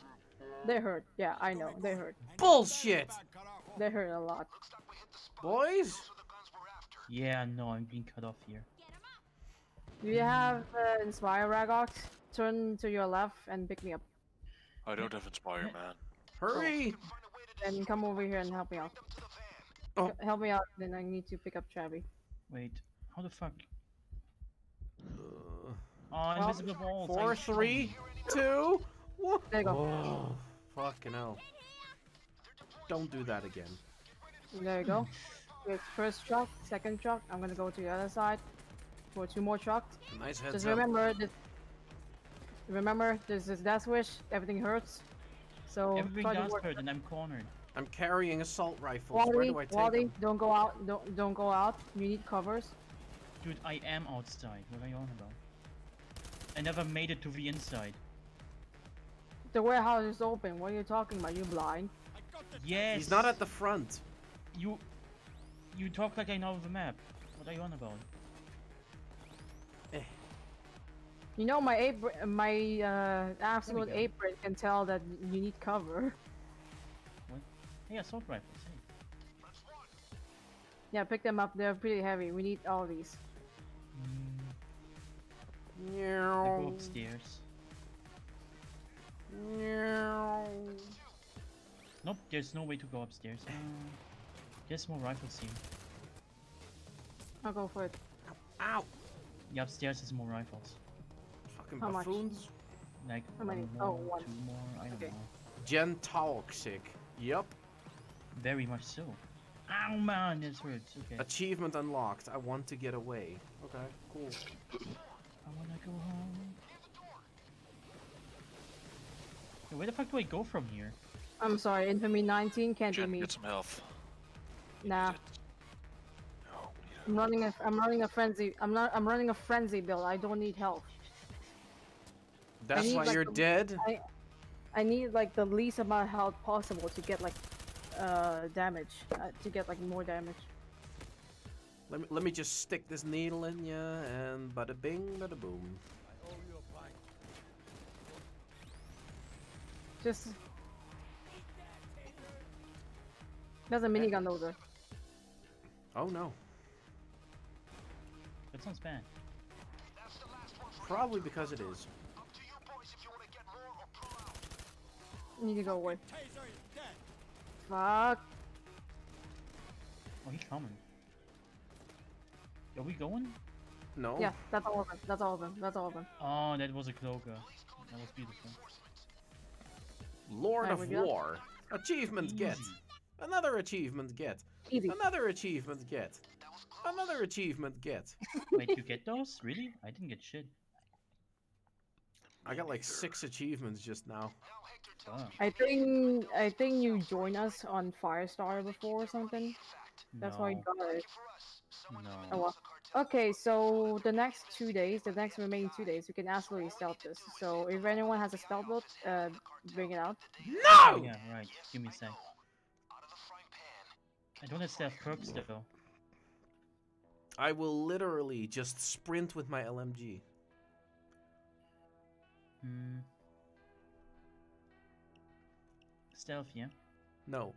They hurt. Yeah, I know. They hurt. Bullshit! They hurt a lot. Boys? Yeah, no, I'm being cut off here. Do you have uh, Inspire Ragox? Turn to your left and pick me up. I don't have Inspire, man. Hurry! Then come over here and help me out. Oh. Help me out, then I need to pick up Travi. Wait, how the fuck? Uh, Oh, Well, invisible walls. I four, shot three, two, one. There you go. Oh, fucking hell. Don't do that again. There you go. With first truck, second truck, I'm gonna go to the other side for two more trucks. Nice heads Just up. remember this. Remember, this is death wish. Everything hurts. So Everything try does hurt and I'm cornered. I'm carrying assault rifles. Where Wally, do I take Wally, them? don't go out. Don't don't go out. You need covers. Dude, I am outside. What are you on about? I never made it to the inside. The warehouse is open. What are you talking about? You blind? Yes. He's not at the front. You. You talk like I know the map. What are you on about? You know my apron, my uh, absolute apron can tell that you need cover. Hey, assault rifles. Hey. Yeah, pick them up. They're pretty heavy. We need all these. Mm, Meow. go upstairs. Meow. Nope, there's no way to go upstairs. Uh, there's more rifles here. I'll go for it. Ow! Yeah, upstairs is more rifles. Fucking How much? buffoons. Like How many? one Oh, more, one. two more. I don't Okay. know. Jen toxic. Yup. Very much so. Ow man, this hurts. Okay. Achievement unlocked. I want to get away. Okay, cool. I wanna go home. Hey, where the fuck do I go from here? I'm sorry, Infamy 19 can't do Jen, me. get some health. Nah, No, I'm running a I'm running a frenzy. I'm not I'm running a frenzy build. I don't need help. That's need, why like, you're the- dead? I I need like the least amount of health possible to get like uh damage uh, to get like more damage. Let me, let me just stick this needle in ya and bada bing, bada boom. Just there's a minigun over there. Oh no. That sounds bad. Probably because it is. Need to go away. Fuck. Oh, he's coming. Are we going? No. Yeah, that's all of them. That's all of them. That's all of them. Oh, that was a cloaker. That was beautiful. Lord Alright, of we got- War. Achievement get. Another achievement get. Easy. Another achievement get. Another achievement get. Wait, you get those? Really? I didn't get shit. I got like six achievements just now. Wow. I think I think you joined us on Firestar before or something. That's why you No. got it. No. Oh well. Okay, so the next two days, the next remaining two days, we can absolutely stealth this. So if anyone has a stealth build, uh, bring it out. Oh, yeah, right. Give me a sec. I don't have stealth perks though. I will literally just sprint with my LMG. Hmm. Stealth, yeah. No.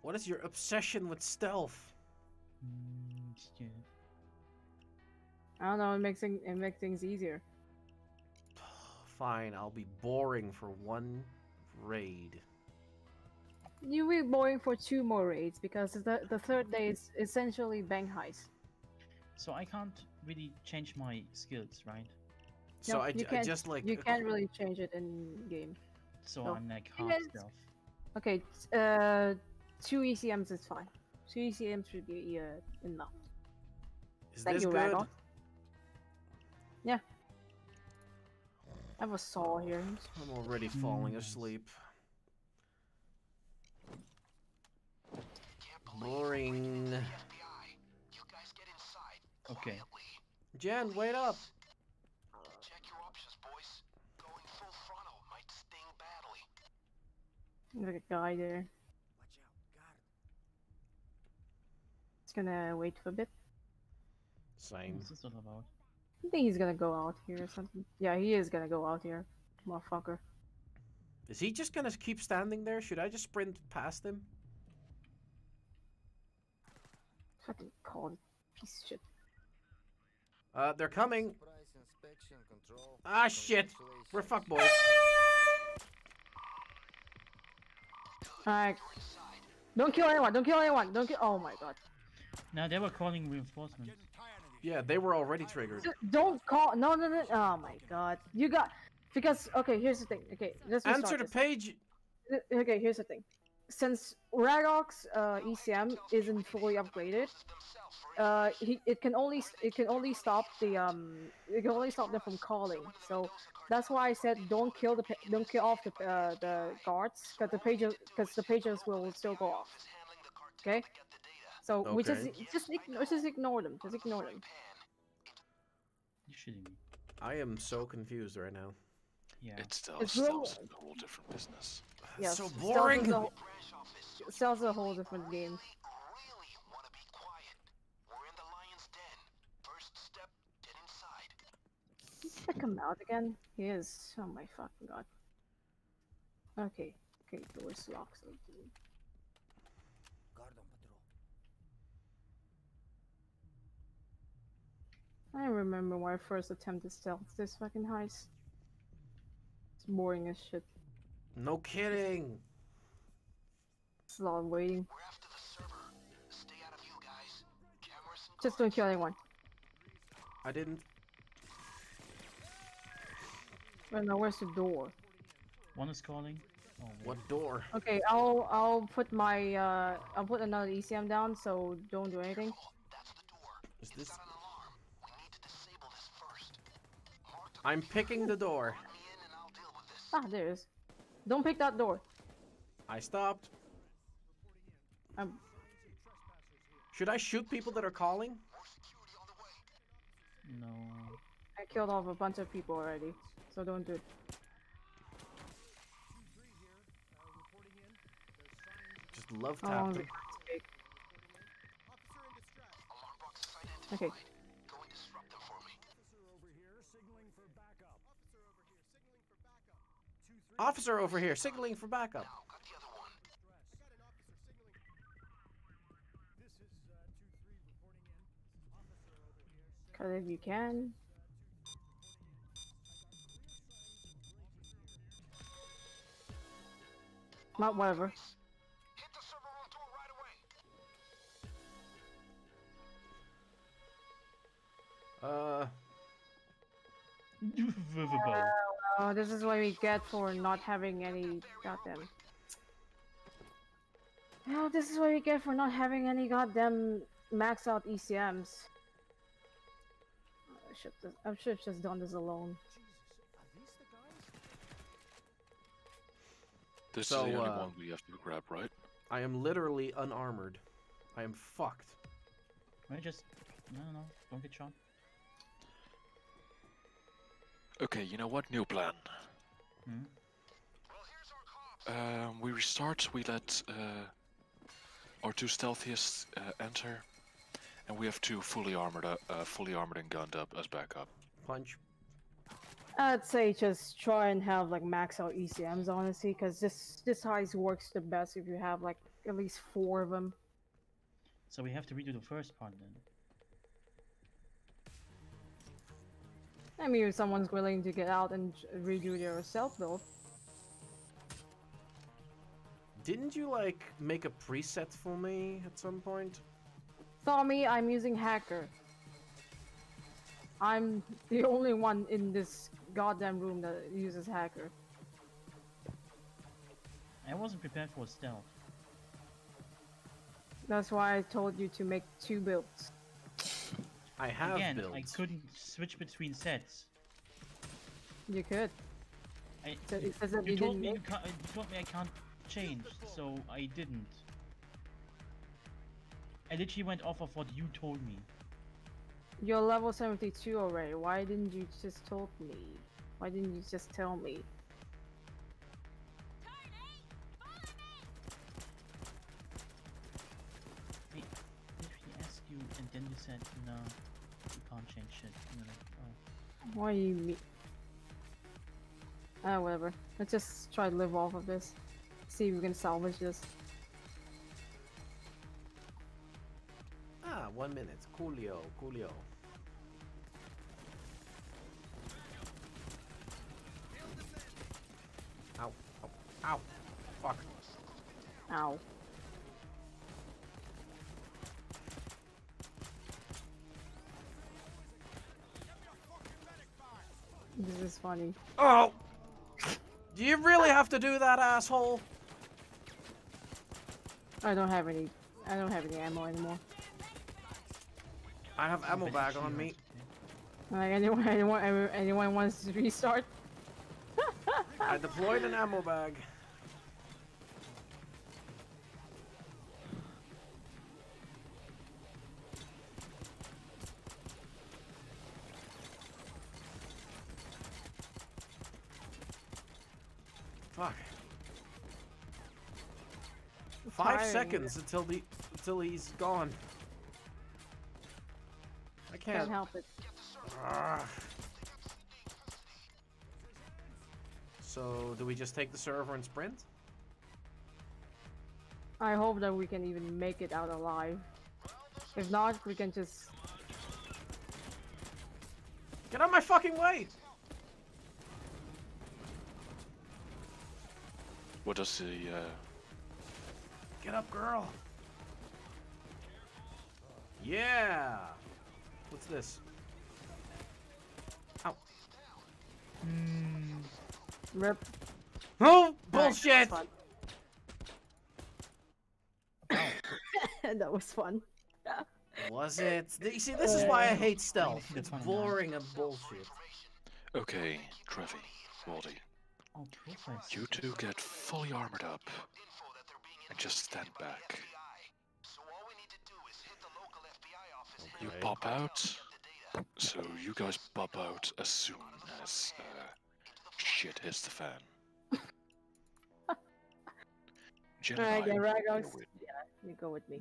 What is your obsession with stealth? Mm, yeah. I don't know. It makes thing, it makes things easier. Fine, I'll be boring for one raid. You'll be boring for two more raids because the the third day is essentially bang heist. So I can't really change my skills, right? So No, I, you can't- just like You can't really change it in game. So No. I'm like You half guys- stealth. Okay, uh, two ECMs is fine. Two ECMs should be uh, enough. Is Thank this you, good? Ragdoll. Yeah. I have a saw here. I'm already falling asleep. Boring. Okay. Jen, wait up. Check your options, boys. Going full frontal might sting badly. There's a guy there. It's gonna wait for a bit. Same. What's this all about? I think he's gonna go out here or something. Yeah, he is gonna go out here. Motherfucker. Is he just gonna keep standing there? Should I just sprint past him? Fucking called piece of shit. Uh, they're coming. Price inspection control. Ah, shit. We're fuck boys. Alright. Don't kill anyone. Don't kill anyone. Don't kill. Oh my god. Now they were calling reinforcements. Yeah, they were already triggered. Don't call. No, no, no. Oh my god. You got. Because okay, here's the thing. Okay, let's Answer the this. page. Okay, here's the thing. Since Ragox uh, ECM isn't fully upgraded, uh, he, it can only it can only stop the um it can only stop them from calling. So that's why I said don't kill the don't kill off the uh, the guards because the pages because the pages will still go off. Okay. So we just just ignore just ignore them. Just ignore them. You shitting me? I am so confused right now. Yeah. it's still It's stealth real- a whole different business. Yes. so boring. a whole- Stealth is a whole different game. Really want to be quiet. We're in the lion's den. First step, get inside. Check him out again. He is. Oh my fucking god. Okay. Okay, doors locked. so- Guard on patrol. I remember when I first attempted stealth this fucking heist. It's boring as shit. No kidding. It's a lot of waiting. We're after the server. Stay out of you guys. Cameras and Just don't kill anyone. I didn't. Wait, now where's the door? One is calling. Oh. What door? Okay, I'll I'll put my uh I'll put another ECM down so don't do anything. That's the door. Is this? An alarm. We need to disable this first. I'm picking the door. let me in and I'll deal with this. Ah, there is. Don't pick that door. I stopped. Um, Should I shoot people that are calling? More security on the way. No. I killed off a bunch of people already, so don't do it. Just love How long tap does them. it take? Alarm box is identified. Okay. Go and disrupt them for me. Officer over here, signaling for backup. Now, got the other one. Cut it if you can. Not whatever. Hit the server room door right away. Uh, Vivibo. Oh, this is what we get for not having any goddamn. Oh, this is what we get for not having any goddamn max out ECMs. I should just, I should have just done this alone. This So, is the only uh, one we have to grab, right? I am literally unarmored. I am fucked. Right, just no, no, no, don't get shot. Okay, you know what? New plan. Hmm? Well, here's our cops. Um, we restart. We let uh, our two stealthiest uh, enter, and we have two fully armored, uh, uh, fully armored and gunned up as backup. Punch. I'd say just try and have like max out ECMs honestly, because this this heist works the best if you have like at least four of them. So we have to redo the first part then. I mean, if someone's willing to get out and redo their self build. Didn't you like make a preset for me at some point? Tommy, I'm using hacker. I'm the only one in this goddamn room that uses hacker. I wasn't prepared for stealth. That's why I told you to make two builds. I have Again, builds. I couldn't switch between sets. You could. I, So it says that you you told me you, can't, you told me I can't change, so I didn't. I literally went off of what you told me. You're level 72 already. Why didn't you just told me? Why didn't you just tell me? I literally asked you, and then you said no, you can't change shit. And you're like, oh. Why you me? Ah, whatever. Let's just try to live off of this. See if we can salvage this. Ah, one minute. Coolio, coolio. Ow. Fuck. Ow. This is funny. Oh! Do you really have to do that, asshole? I don't have any. I don't have any ammo anymore. I have ammo bag on me. Like anyone, anyone, anyone- anyone wants to restart? I deployed an ammo bag. Five tiring. seconds until the until he's gone. I Can't can't. help it. Ah. So, do we just take the server and sprint? I hope that we can even make it out alive. If not, we can just. Get out my fucking way! What does the uh, Get up, girl! Yeah! What's this? Ow. Hmm. Rip. Oh, Alright, bullshit! fun. that was fun. Was it? You see, this is why I uh, hate stealth. It's boring and bullshit. Okay, Trevi, Waldy, Oh, you two get fully armored up and just stand back. So all we need to do is hit the local FBI You pop out, so you guys pop out as soon as uh, shit hits the fan. Jen and Alright, I yeah, will Ragos. go with- Yeah, you go with me.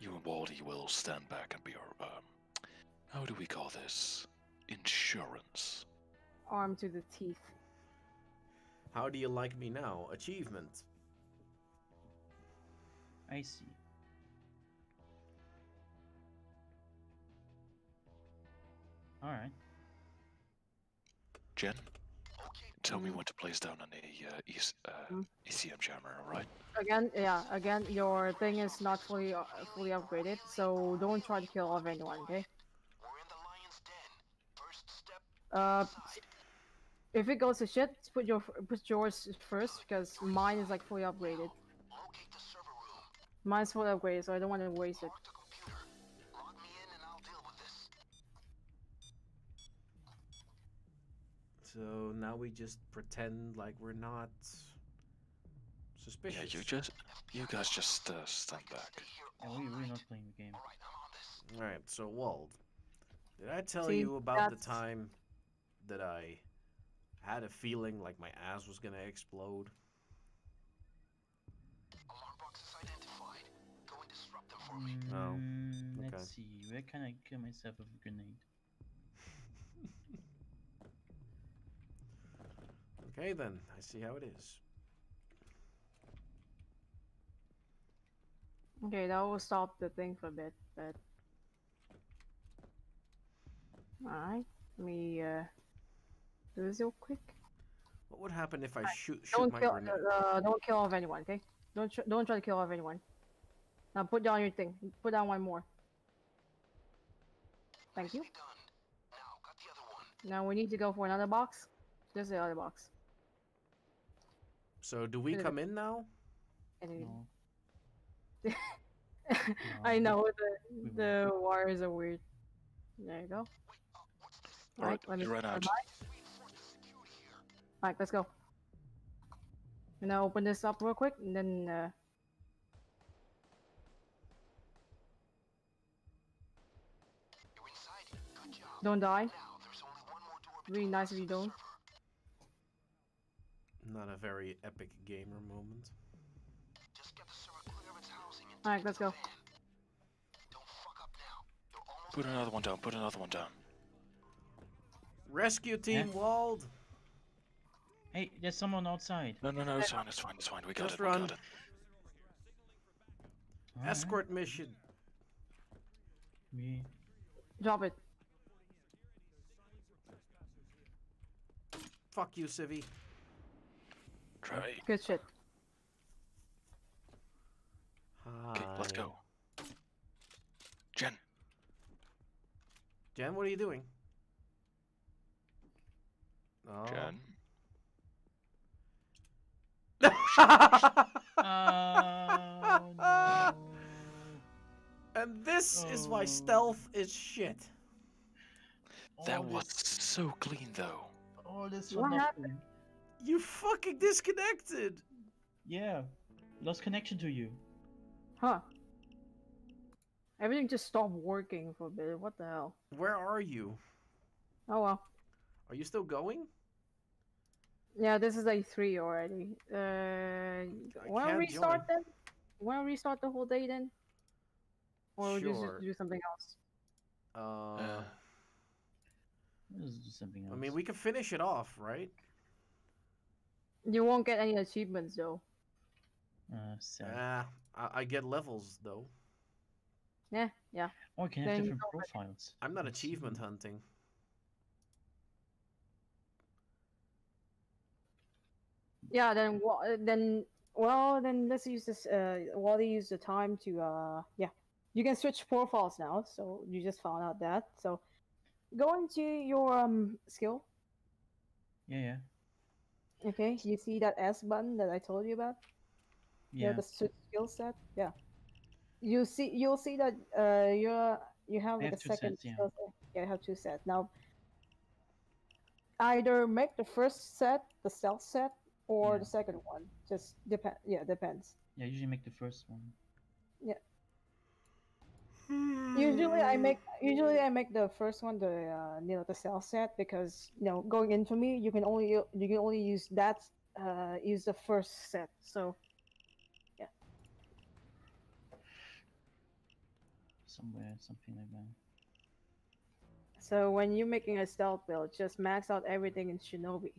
You and Waldy will stand back and be our, um, how do we call this? Insurance. Arm to the teeth. How do you like me now? Achievement. I see. Alright. Jen, tell me when to place down on a uh, EC, uh, Mm. ECM jammer, alright? Again, yeah, again, your thing is not fully uh, fully upgraded, so don't try to kill off anyone, okay? We're in the lion's den. First step Uh, inside. If it goes to shit, put your put yours first because mine is like fully upgraded. Locate the server room. Mine's fully upgraded, so I don't want to waste it. Mark the computer. Log me in and I'll deal with this. So now we just pretend like we're not suspicious. Yeah, suspicious. you just, you guys just uh, stand back. Yeah, we, we're not playing the game. Alright, I'm on this. Alright, so Wald, did I tell See, you about the time that I had a feeling like my ass was gonna explode? Alarm boxes identified. Go and disrupt them for me. Oh, Mm, okay. Let's see. Where can I kill myself with a grenade? Okay then, I see how it is. Okay, that will stop the thing for a bit, but alright. Let me uh do this real quick. What would happen if I shoot shoot Don't my kill, grenade? uh, don't kill off anyone, okay? Don't tr don't try to kill off anyone. Now put down your thing. Put down one more. Thank you. Now, got the other one. Now we need to go for another box. This is the other box. So do we come in now? And we- No. I know the the wires are weird. There you go. Alright, Alright, let me you ran out. by. Alright, let's go. I'm gonna open this up real quick and then uh You're inside. Good job. don't die. Now, there's only one more door Really between nice if you don't. Not a very epic gamer moment. Just get the server clear of its housing and Alright, let's go. Don't fuck up now. Put another one down, put another one down. Rescue team Yeah. Wald! Hey, there's someone outside. No, no, no, it's fine, it's fine, it's fine. We got Just it, we run. got it. Alright, Escort mission. We... Drop it. Fuck you, Civi. Try. Good shit. Okay, let's go. Jen. Jen, what are you doing? Oh. Jen. Oh and this is why Oh. stealth is shit. That was so clean though. all this What happened? You fucking disconnected. Yeah, lost connection to you. Huh. Everything just stopped working for a bit. What the hell? Where are you? Oh well. Are you still going? Yeah, this is a three already. Uh, wanna can't restart join. then? Wanna restart the whole day then? Or would Sure. just do something else? Uh, Let's do something else. I mean, we can finish it off, right? You won't get any achievements though. Uh, sad. Ah, I, I get levels though. Yeah, yeah. or we can have different profiles. I'm not Let's achievement see. hunting. Yeah, then then well then let's use this. Uh, Wally use the time to uh yeah. You can switch profiles now, so you just found out that. So go into your um skill. Yeah, yeah, Okay, you see that S button that I told you about? yeah. the skill set. Yeah. You see, you'll see that uh, you're you have like have a second sets, yeah. skill set. Yeah, I have two sets now. Either make the first set the stealth set or Yeah. the second one. Just depend. Yeah, depends. Yeah, usually make the first one. Yeah. Usually I make usually I make the first one the uh, you know the stealth set because you know going into me you can only you can only use that uh use the first set. So yeah Somewhere, something like that. So when you're making a stealth build, just max out everything in Shinobi.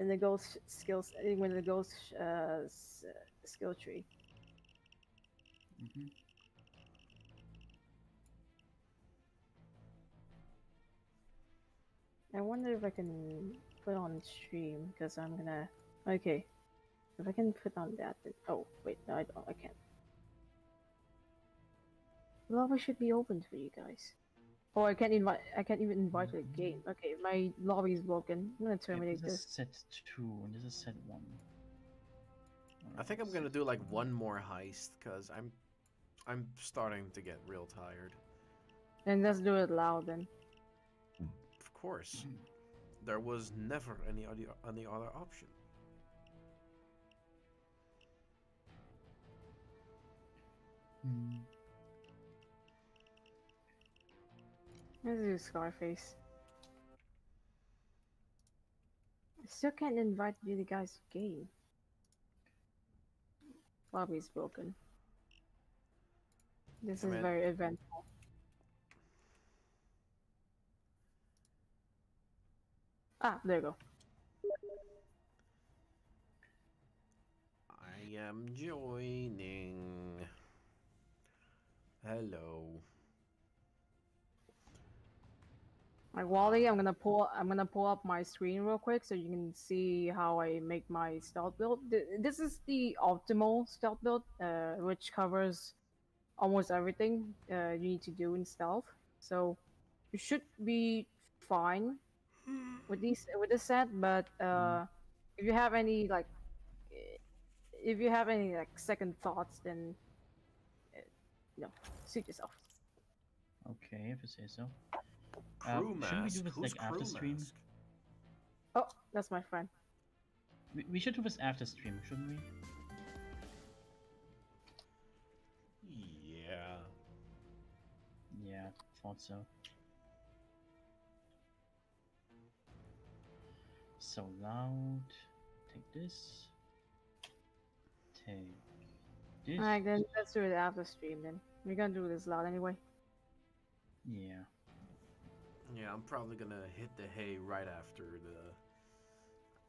In the ghost skills, when the ghost uh, skill tree. hmm I wonder if I can put on stream because I'm gonna. Okay, if I can put on that. Then... Oh wait, no, I don't. I can't. Lava should be open for you guys. Oh, I can't invite. I can't even invite to the game. Okay, my lobby is broken. I'm gonna terminate this this. is set two, and this is set one. I think I'm gonna do like one. one more heist because I'm, I'm starting to get real tired. And let's do it loud then. Of course, there was never any other any other option. Hmm. Let's do Scarface. I still can't invite you the guys to game. Lobby's broken. This I is mean- very eventful. Ah, there you go. I am joining. Hello. Like Wally, I'm gonna pull I'm gonna pull up my screen real quick so you can see how I make my stealth build. This is the optimal stealth build, uh, which covers almost everything uh, you need to do in stealth. So you should be fine with these with this set. But uh, if you have any like, if you have any like second thoughts, then uh, you know, suit yourself. Okay, if you say so. Crew Um, shouldn't we do this Who's like after crew stream? Oh, that's my friend. We, we should do this after stream, shouldn't we? Yeah. Yeah, thought so. So loud. Take this. Take this. Alright, then let's do it after stream. Then we're gonna do this loud anyway. Yeah. Yeah, I'm probably gonna hit the hay right after the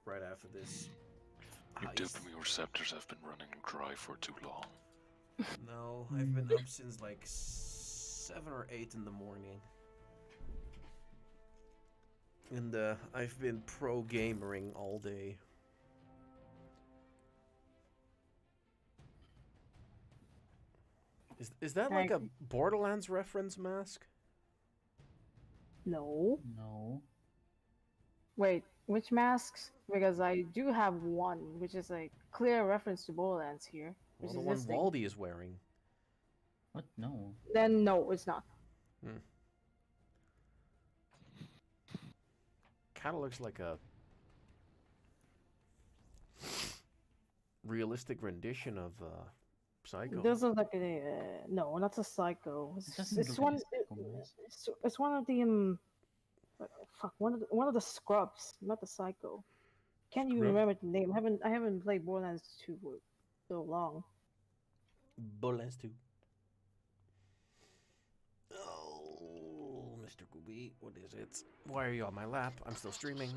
right after this. Ah, your dopamine receptors have been running dry for too long. No, I've been up since like seven or eight in the morning. And uh, I've been pro gamering all day. Is is that like a Borderlands reference mask? No. No. Wait, which masks? Because I do have one, which is a clear reference to Borderlands here. Which Well, the is one this. Wally is wearing. What? No. Then no, it's not. Hmm. Kind of looks like a realistic rendition of uh, Psycho. It doesn't look like a uh, no, not a psycho. It's, doesn't it's one. like a. It's, it's one of the um, fuck one of the, one of the scrubs, not the psycho. Can't even Scrub? remember the name. I haven't I haven't played Borderlands 2 for so long. Borderlands 2. Oh, Mr. Gooby, what is it? Why are you on my lap? I'm still streaming.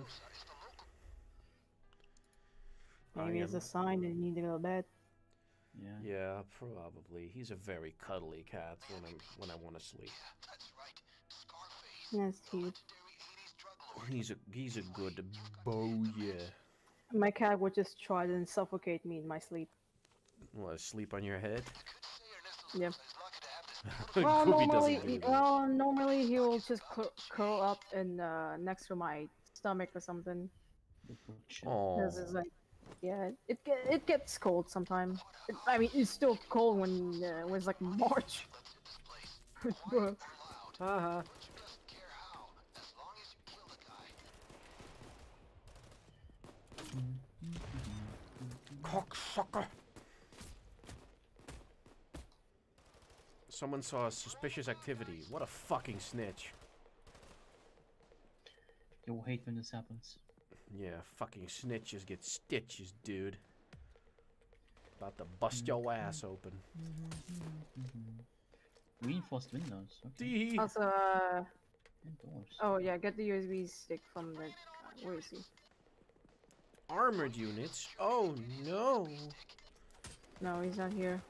I Maybe it's a sign that you need to go to bed. Yeah. Yeah, probably. He's a very cuddly cat when I'm when I want to sleep. That's right. Scarface. That's cute. Legendary 80s drug lord. He's a he's a good boy. Yeah. My cat would just try and suffocate me in my sleep. Want to sleep on your head? Could Yeah. Ernesto is lucky to have this Well, Gooby normally, well, normally he will just cur- curl up and uh, next to my stomach or something. Good. Oh, Because it's like, yeah, it get, it gets cold sometimes. It, I mean, it's still cold when uh, when it's like March. Bruh. haha. doesn't care how, as long as you kill the guy. Cocksucker. Someone saw suspicious activity. What a fucking snitch. You'll hate when this happens. Yeah, fucking snitches get stitches, dude. About to bust your ass open. Reinforced windows. Okay. Also, uh, oh yeah, get the USB stick from the. Where is he? Armored units? Oh no. No, he's not here.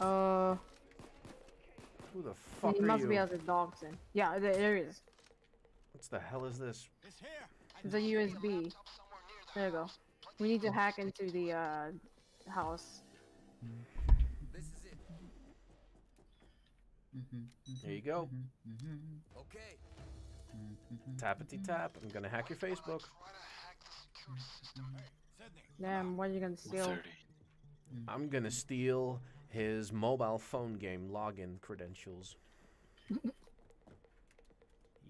Uh, Who the fuck he are must you? be at the dogs in. Yeah, there, there he is. What the hell is this? It's a USB. There you go. We need to hack into the uh, house. There you go. Okay. Tappity tap. I'm gonna hack your Facebook. Damn, what are you gonna steal? I'm gonna steal his mobile phone game login credentials.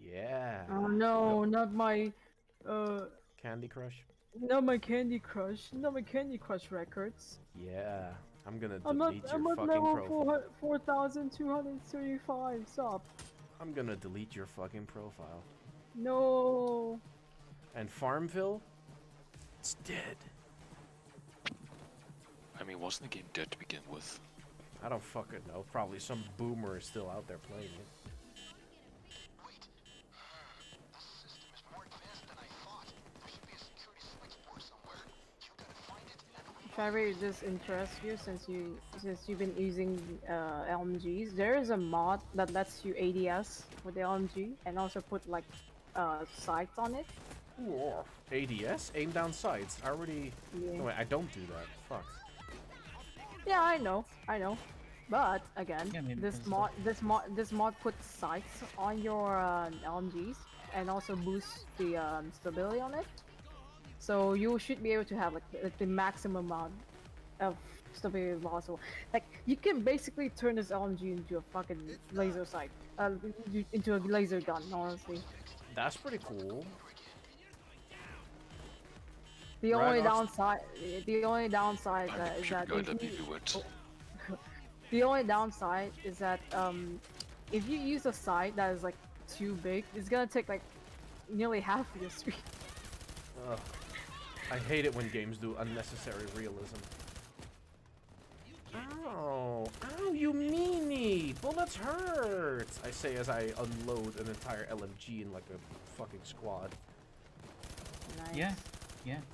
yeah. Oh no, not my, uh, Candy Crush? not my Candy Crush, not my Candy Crush records. Yeah. I'm gonna I'm at, delete I'm your at fucking level profile. 4, 4,235. Stop. I'm gonna delete your fucking profile. No. And Farmville? It's dead. I mean, wasn't the game dead to begin with? I don't fucking know. Probably some boomer is still out there playing it. And Trevor, this interests you since you since you've been using uh, LMGs. There is a mod that lets you ADS with the LMG and also put like uh, sights on it. ADS? Aim down sights. I already... Yeah. No, wait, I don't do that. Fuck. Yeah, I know, I know. But again, Yeah, this because mod, this mod, this mod puts sights on your uh, LMGs and also boosts the um, stability on it. So you should be able to have like the, the maximum amount of stability possible. Like you can basically turn this LMG into a fucking laser sight, uh, into a laser gun. Honestly, That's pretty cool. the Right only off- downside, the only downside uh, is that if at you- BB The only downside is that um, if you use a sight that is like too big, it's gonna take like nearly half of your screen. Ugh. I hate it when games do unnecessary realism. Ow! Ow, you meanie! Bullets hurt! I say as I unload an entire LMG in like a fucking squad. Nice. Yeah, yeah.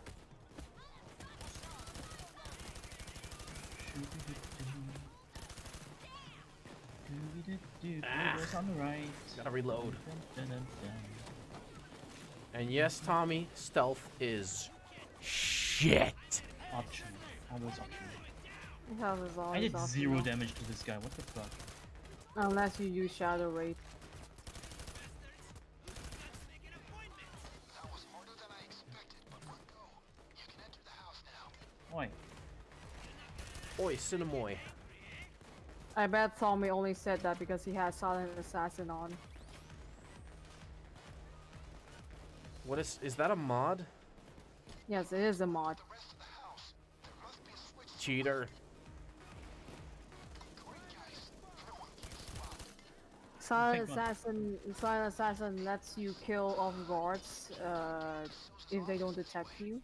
Ah. On the right. Gotta reload. And yes, Tommy, stealth is shit. Optional. Always optional. That was I always did zero damage to this guy. What the fuck? Unless you use Shadow Raid. That was harder than I expected, but we're go. You can enter the house now. Oi. Oi, Cinemoy. I bet Tommy only said that because he has Silent Assassin on. What is is that a mod? Yes, it is a mod. The rest of the house. There must be a switch. Cheater. Great guys. No one keeps you out. Silent Assassin, Silent Assassin lets you kill off guards uh, if they don't detect you.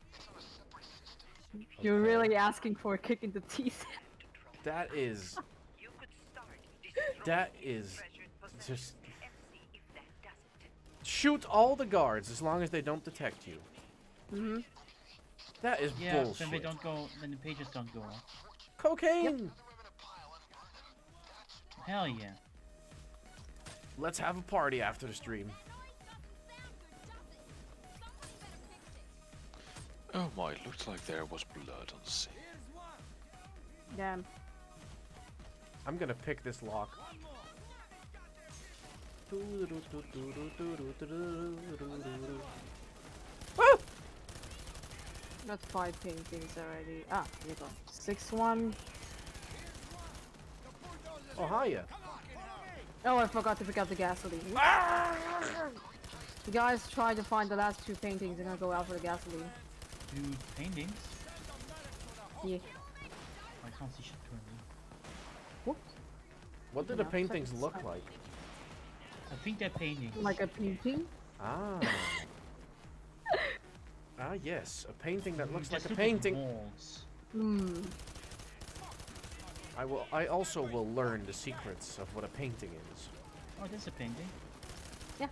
You're really asking for a kick in the teeth. That is. That is just. Shoot all the guards as long as they don't detect you. hmm That is Yeah, bullshit. then they don't go. Then the pages don't go off. Cocaine. Hell yeah. Let's have a party after the stream. Oh my, looked like there was blood on the sea. Damn. I'm gonna pick this lock. Woo! Got five paintings already. Ah, here you go. Six one. Oh, hiya. Oh, I forgot to pick up the gasoline. You guys try to find the last two paintings and I'll go out for the gasoline. Do paintings. Yeah. I can't see shit currently. Whoops. What do the paintings look like? I think they're paintings. Like a painting? Ah. Ah, yes. A painting that looks like a painting. Walls. Hmm. I will. I also will learn the secrets of what a painting is. Oh, that's a painting. Yeah.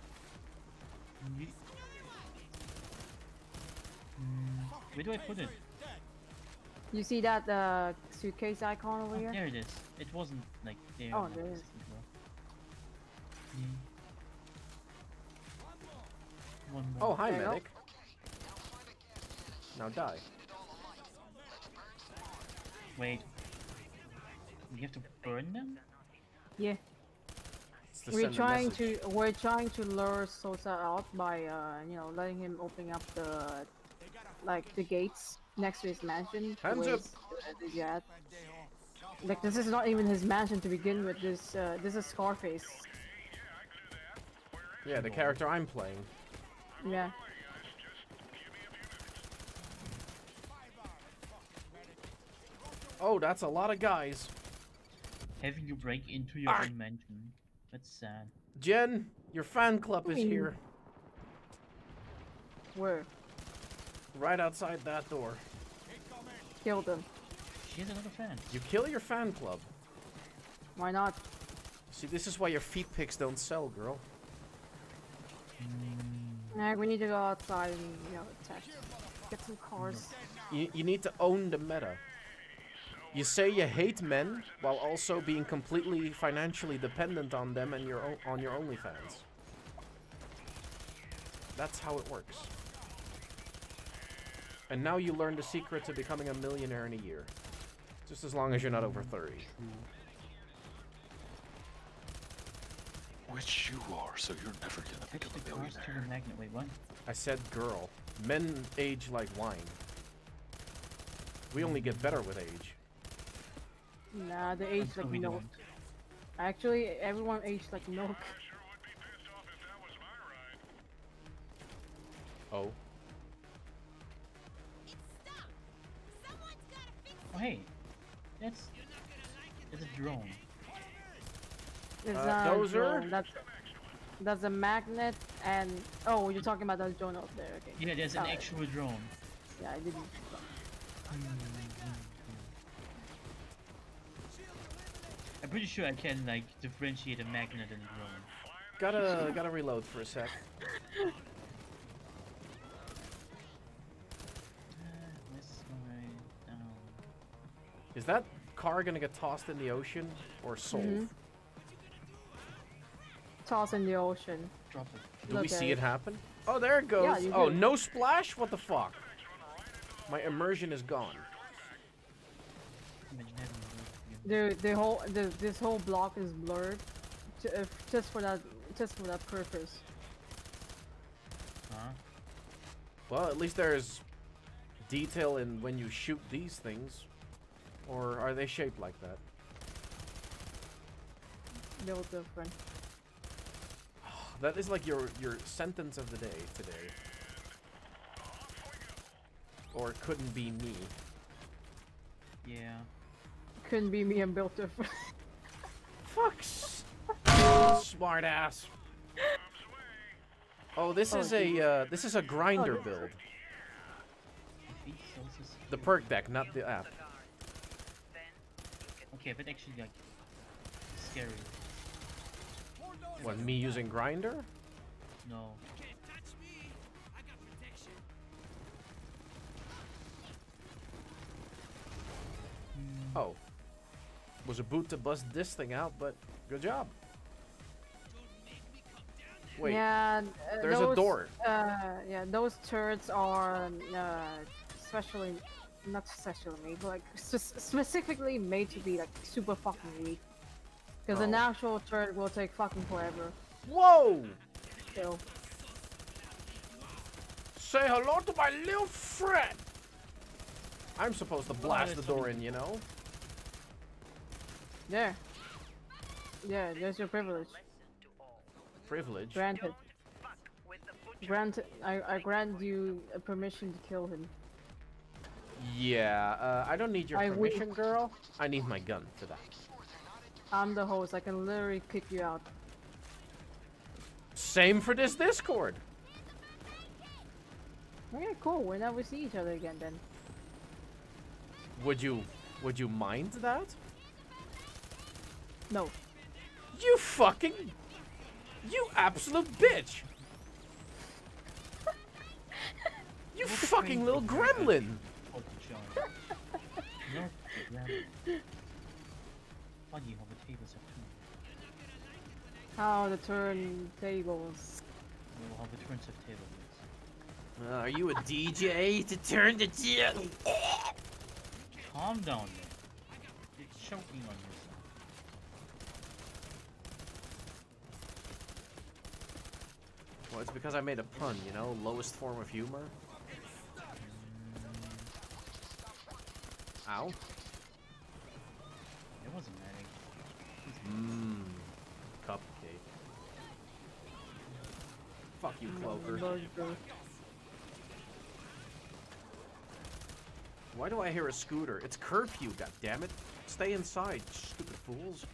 Mm, where do I put it? You see that uh, suitcase icon over Oh, here? there it is. It wasn't like there. Oh, when I there was it is. before. Yeah. One Oh, more. hi, There you go. Medic. Now die. Wait. We have to burn them? Yeah. It's We're trying message. to we're trying to lure Sosa out by uh you know letting him open up the like the gates next to his mansion. Hands up. his- the. Like this is not even his mansion to begin with. This uh, this is Scarface. Yeah, the character I'm playing. Yeah. Oh, that's a lot of guys. Having you break into your Ah. own mansion. That's sad. Jen, your fan club is here. Where? Right outside that door. Kill them. She has a lot of fans. You kill your fan club. Why not? See, this is why your feet pics don't sell, girl. Nah, we need to go outside and you know test. Get some cars. You, you need to own the meta. You say you hate men while also being completely financially dependent on them and your o- on your OnlyFans. That's how it works. And now you learn the secret to becoming a millionaire in a year. Just as long as you're not over 30. Which you are, so you're never gonna Fetch become a cars to the millionaire. magnet. Wait, what? I said girl. Men age like wine. We only get better with age. Nah, they age like milk. don't. Actually, everyone aged like milk. Oh. Oh, hey. That's. That's a drone. It's Uh, not a dozer? drone, That's that's a magnet and oh, you're talking about that drone up there. Okay. Yeah, there's an Alright. actual drone. Yeah, I didn't. I'm pretty sure I can like differentiate a magnet and a drone. Gotta gotta reload for a sec. Uh, Where's my down? Is that car gonna get tossed in the ocean or sold? Mhm. Toss in the ocean. Drop it. Do we see at it happen? Oh, there it goes. you oh, do. no splash? What the fuck? My immersion is gone. The the whole the this whole block is blurred. to, uh, just for that, just for that purpose. Huh? Well, at least there's detail in when you shoot these things. Or are they shaped like that? They're different. That is like your your sentence of the day today. Or it couldn't be me. Yeah. Couldn't be me and built different. Fuck. Smart ass. Oh, this Oh, is a uh, this is a grinder Oh, build. The perk deck, not the app. Okay, but actually like scary. What, me using grinder? No. Oh. Was a boot to bust this thing out, but good job. Wait, yeah, uh, there's a door. Uh, yeah, those turrets are uh, specially, not specially made, but like spe- specifically made to be like super fucking weak. Because Oh. an actual turret will take fucking forever. Whoa! So Say hello to my little friend! I'm supposed to blast the door in, you know? There. Yeah, there's your privilege. Privilege. Granted. Granted, I, I grant you a permission to kill him. Yeah, uh, I don't need your I permission, girl. I need my gun for that. I'm the host. I can literally kick you out. Same for this Discord. Okay, cool. We'll never see each other again then. Would you, would you mind that? No. You fucking, you absolute bitch! You fucking little gremlin! Oh, John. no, yeah. Why do you have a table set too? How the turntables. We will have a turn set table. Uh, are you a DJ to turn the table? Calm down, man. You're choking on yourself. Well, it's because I made a pun, you know? Lowest form of humor. Ow. It wasn't medic. Mmm. Cupcake. Fuck you. Burger. Why do I hear a scooter? It's curfew, goddammit. Stay inside, stupid fools.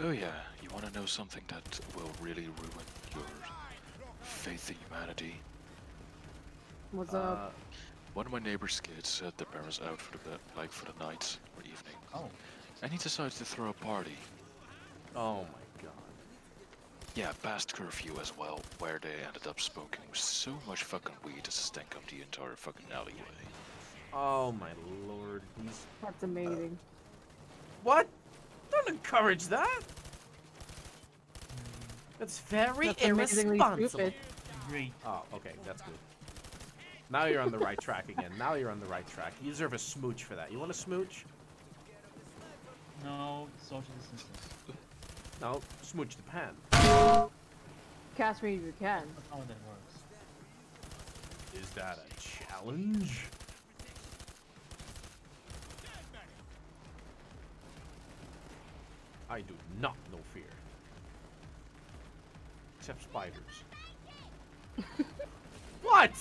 Oh yeah, you want to know something that will really ruin your faith in humanity? What's Uh, up? One of my neighbor's kids said their parents out for the bed, like for the night or evening, Oh, and he decided to throw a party. oh my god. Yeah, past curfew as well, where they ended up smoking so much fucking weed as stank up the entire fucking alleyway. Oh my lord. These... That's amazing. What? Don't encourage that! That's very That's irresponsible. stupid. great. Oh, okay, that's good. Now you're on the right track again. Now you're on the right track. You deserve a smooch for that. You want a smooch? No, social distancing. No, smooch the pan. Cast me if you can. That's how that works. Is that a challenge? I do not know fear. Except spiders. what?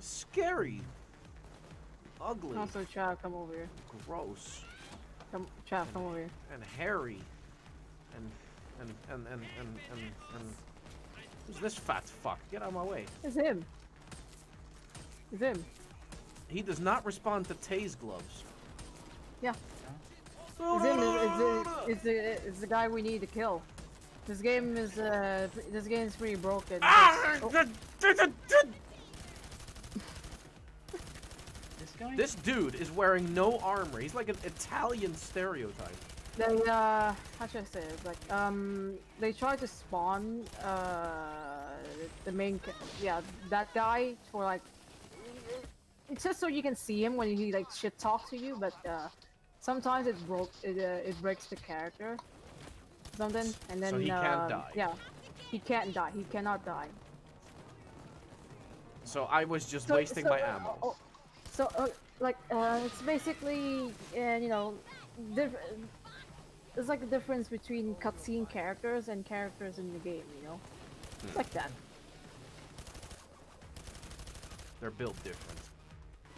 Scary. Ugly. Also, Chav, come over here. Gross. Come, Chav, come over here. And hairy. And and and and and and, and who's this fat fuck? Get out of my way. It's him. It's him. He does not respond to Tay's gloves. Yeah. It's him. It's, it's, it's, the, it's the guy we need to kill. This game is uh, this game is pretty broken. Ah! Oh, This dude is wearing no armor. He's like an Italian stereotype. They uh, how should I say it? Like um, they try to spawn uh the main yeah that guy for like it's just so you can see him when he like shit talks to you, but uh sometimes it broke it uh, it breaks the character, something, and then So he can't uh, die. Yeah, he can't die. He cannot die. So I was just So- wasting so, my uh, ammo. oh, So uh, like uh, it's basically uh, you know, diff- it's like the difference between cutscene characters and characters in the game. You know, Hmm. it's like that. They're built different.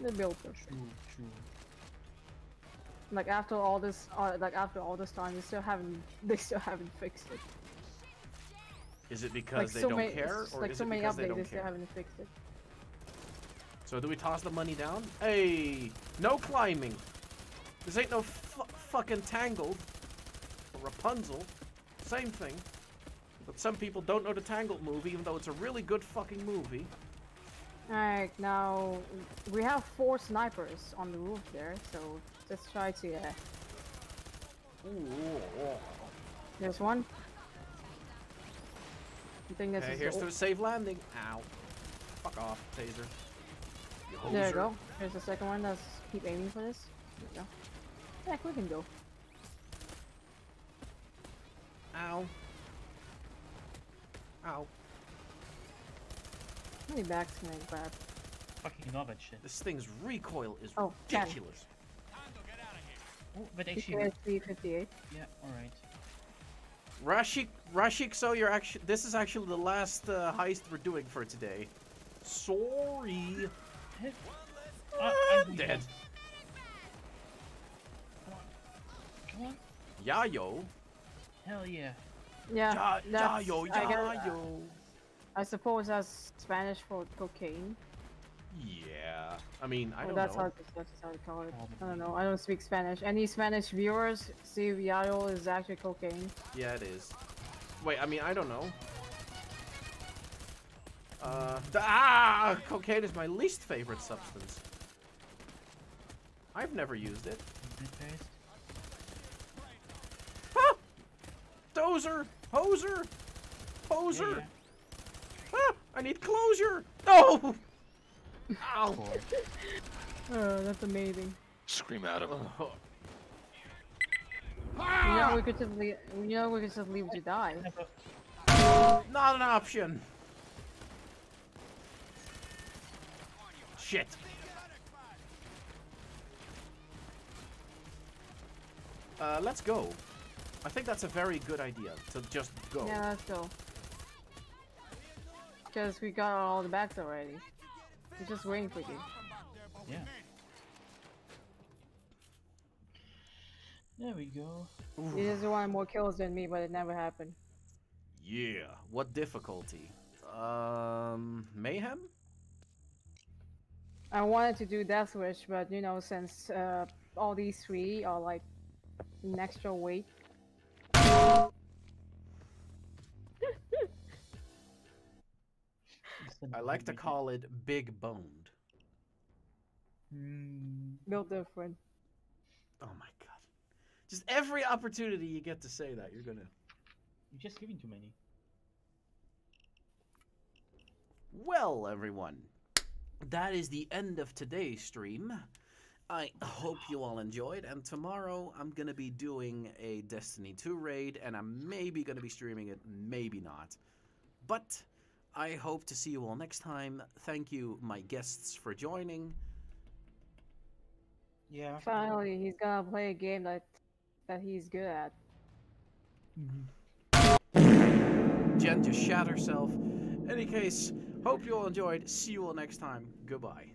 The build for True, true. Like after all this uh, like after all this time they still haven't they still haven't fixed it Is it because like they so don't many care, or like is so it many because they updates don't they still care? haven't fixed it So do we toss the money down? Hey, no climbing. This ain't no fu- fucking Tangled or Rapunzel. Same thing. But some people don't know the Tangled movie, even though it's a really good fucking movie. Alright, now we have four snipers on the roof there, so let's try to. Uh, there's one. I think this is. here's the, to a safe landing. Ow. Fuck off, taser. You there you go. Here's the second one. Let's keep aiming for this. There we go. Yeah, we can go. Ow. Ow. How many bags can I grab? Fucking love that shit. This thing's recoil is Oh, ten. ridiculous. Oh, but actually, yeah, alright. Rashik, Rashik, so you're actually this is actually the last uh, heist we're doing for today. Sorry. Ah, I'm Dead. Come on. Come on. Yayo. Hell yeah. Yeah, Ya, that's, yayo, I, yayo. I suppose that's Spanish for cocaine. Yeah. I mean, I Oh, don't that's know. how that's how they call it. I don't know. I don't speak Spanish. Any Spanish viewers see Viallo is actually cocaine. Yeah, it is. Wait, I mean, I don't know. Uh, the- ah, cocaine is my least favorite substance. I've never used it. Good. Ah! Dozer! Hoser! Hoser! Yeah, Ah! I need closure! No! Ow! Oh, that's amazing. Scream at him. Ugh. You know we could just leave. You know we could just leave to die. Not an option. Shit. Uh, let's go. I think that's a very good idea to just go. Yeah, let's go. Because we got all the bags already. We're just waiting for you. Yeah. There we go. You just wanted more kills than me, but it never happened. Yeah. What difficulty? Um, mayhem? I wanted to do Death Wish, but you know, since uh, all these three are like an extra weight. I like to call it big boned. Mm, Built different. Oh my god. Just every opportunity you get to say that, you're gonna. you're just giving too many. Well, everyone, that is the end of today's stream. I hope you all enjoyed, and tomorrow I'm gonna be doing a Destiny 2 raid, and I'm maybe gonna be streaming it, maybe not. But I hope to see you all next time. Thank you, my guests, for joining. Yeah. Finally, he's gonna play a game that that he's good at. Mm-hmm. Jen just shat herself. Any case, hope you all enjoyed. See you all next time. Goodbye.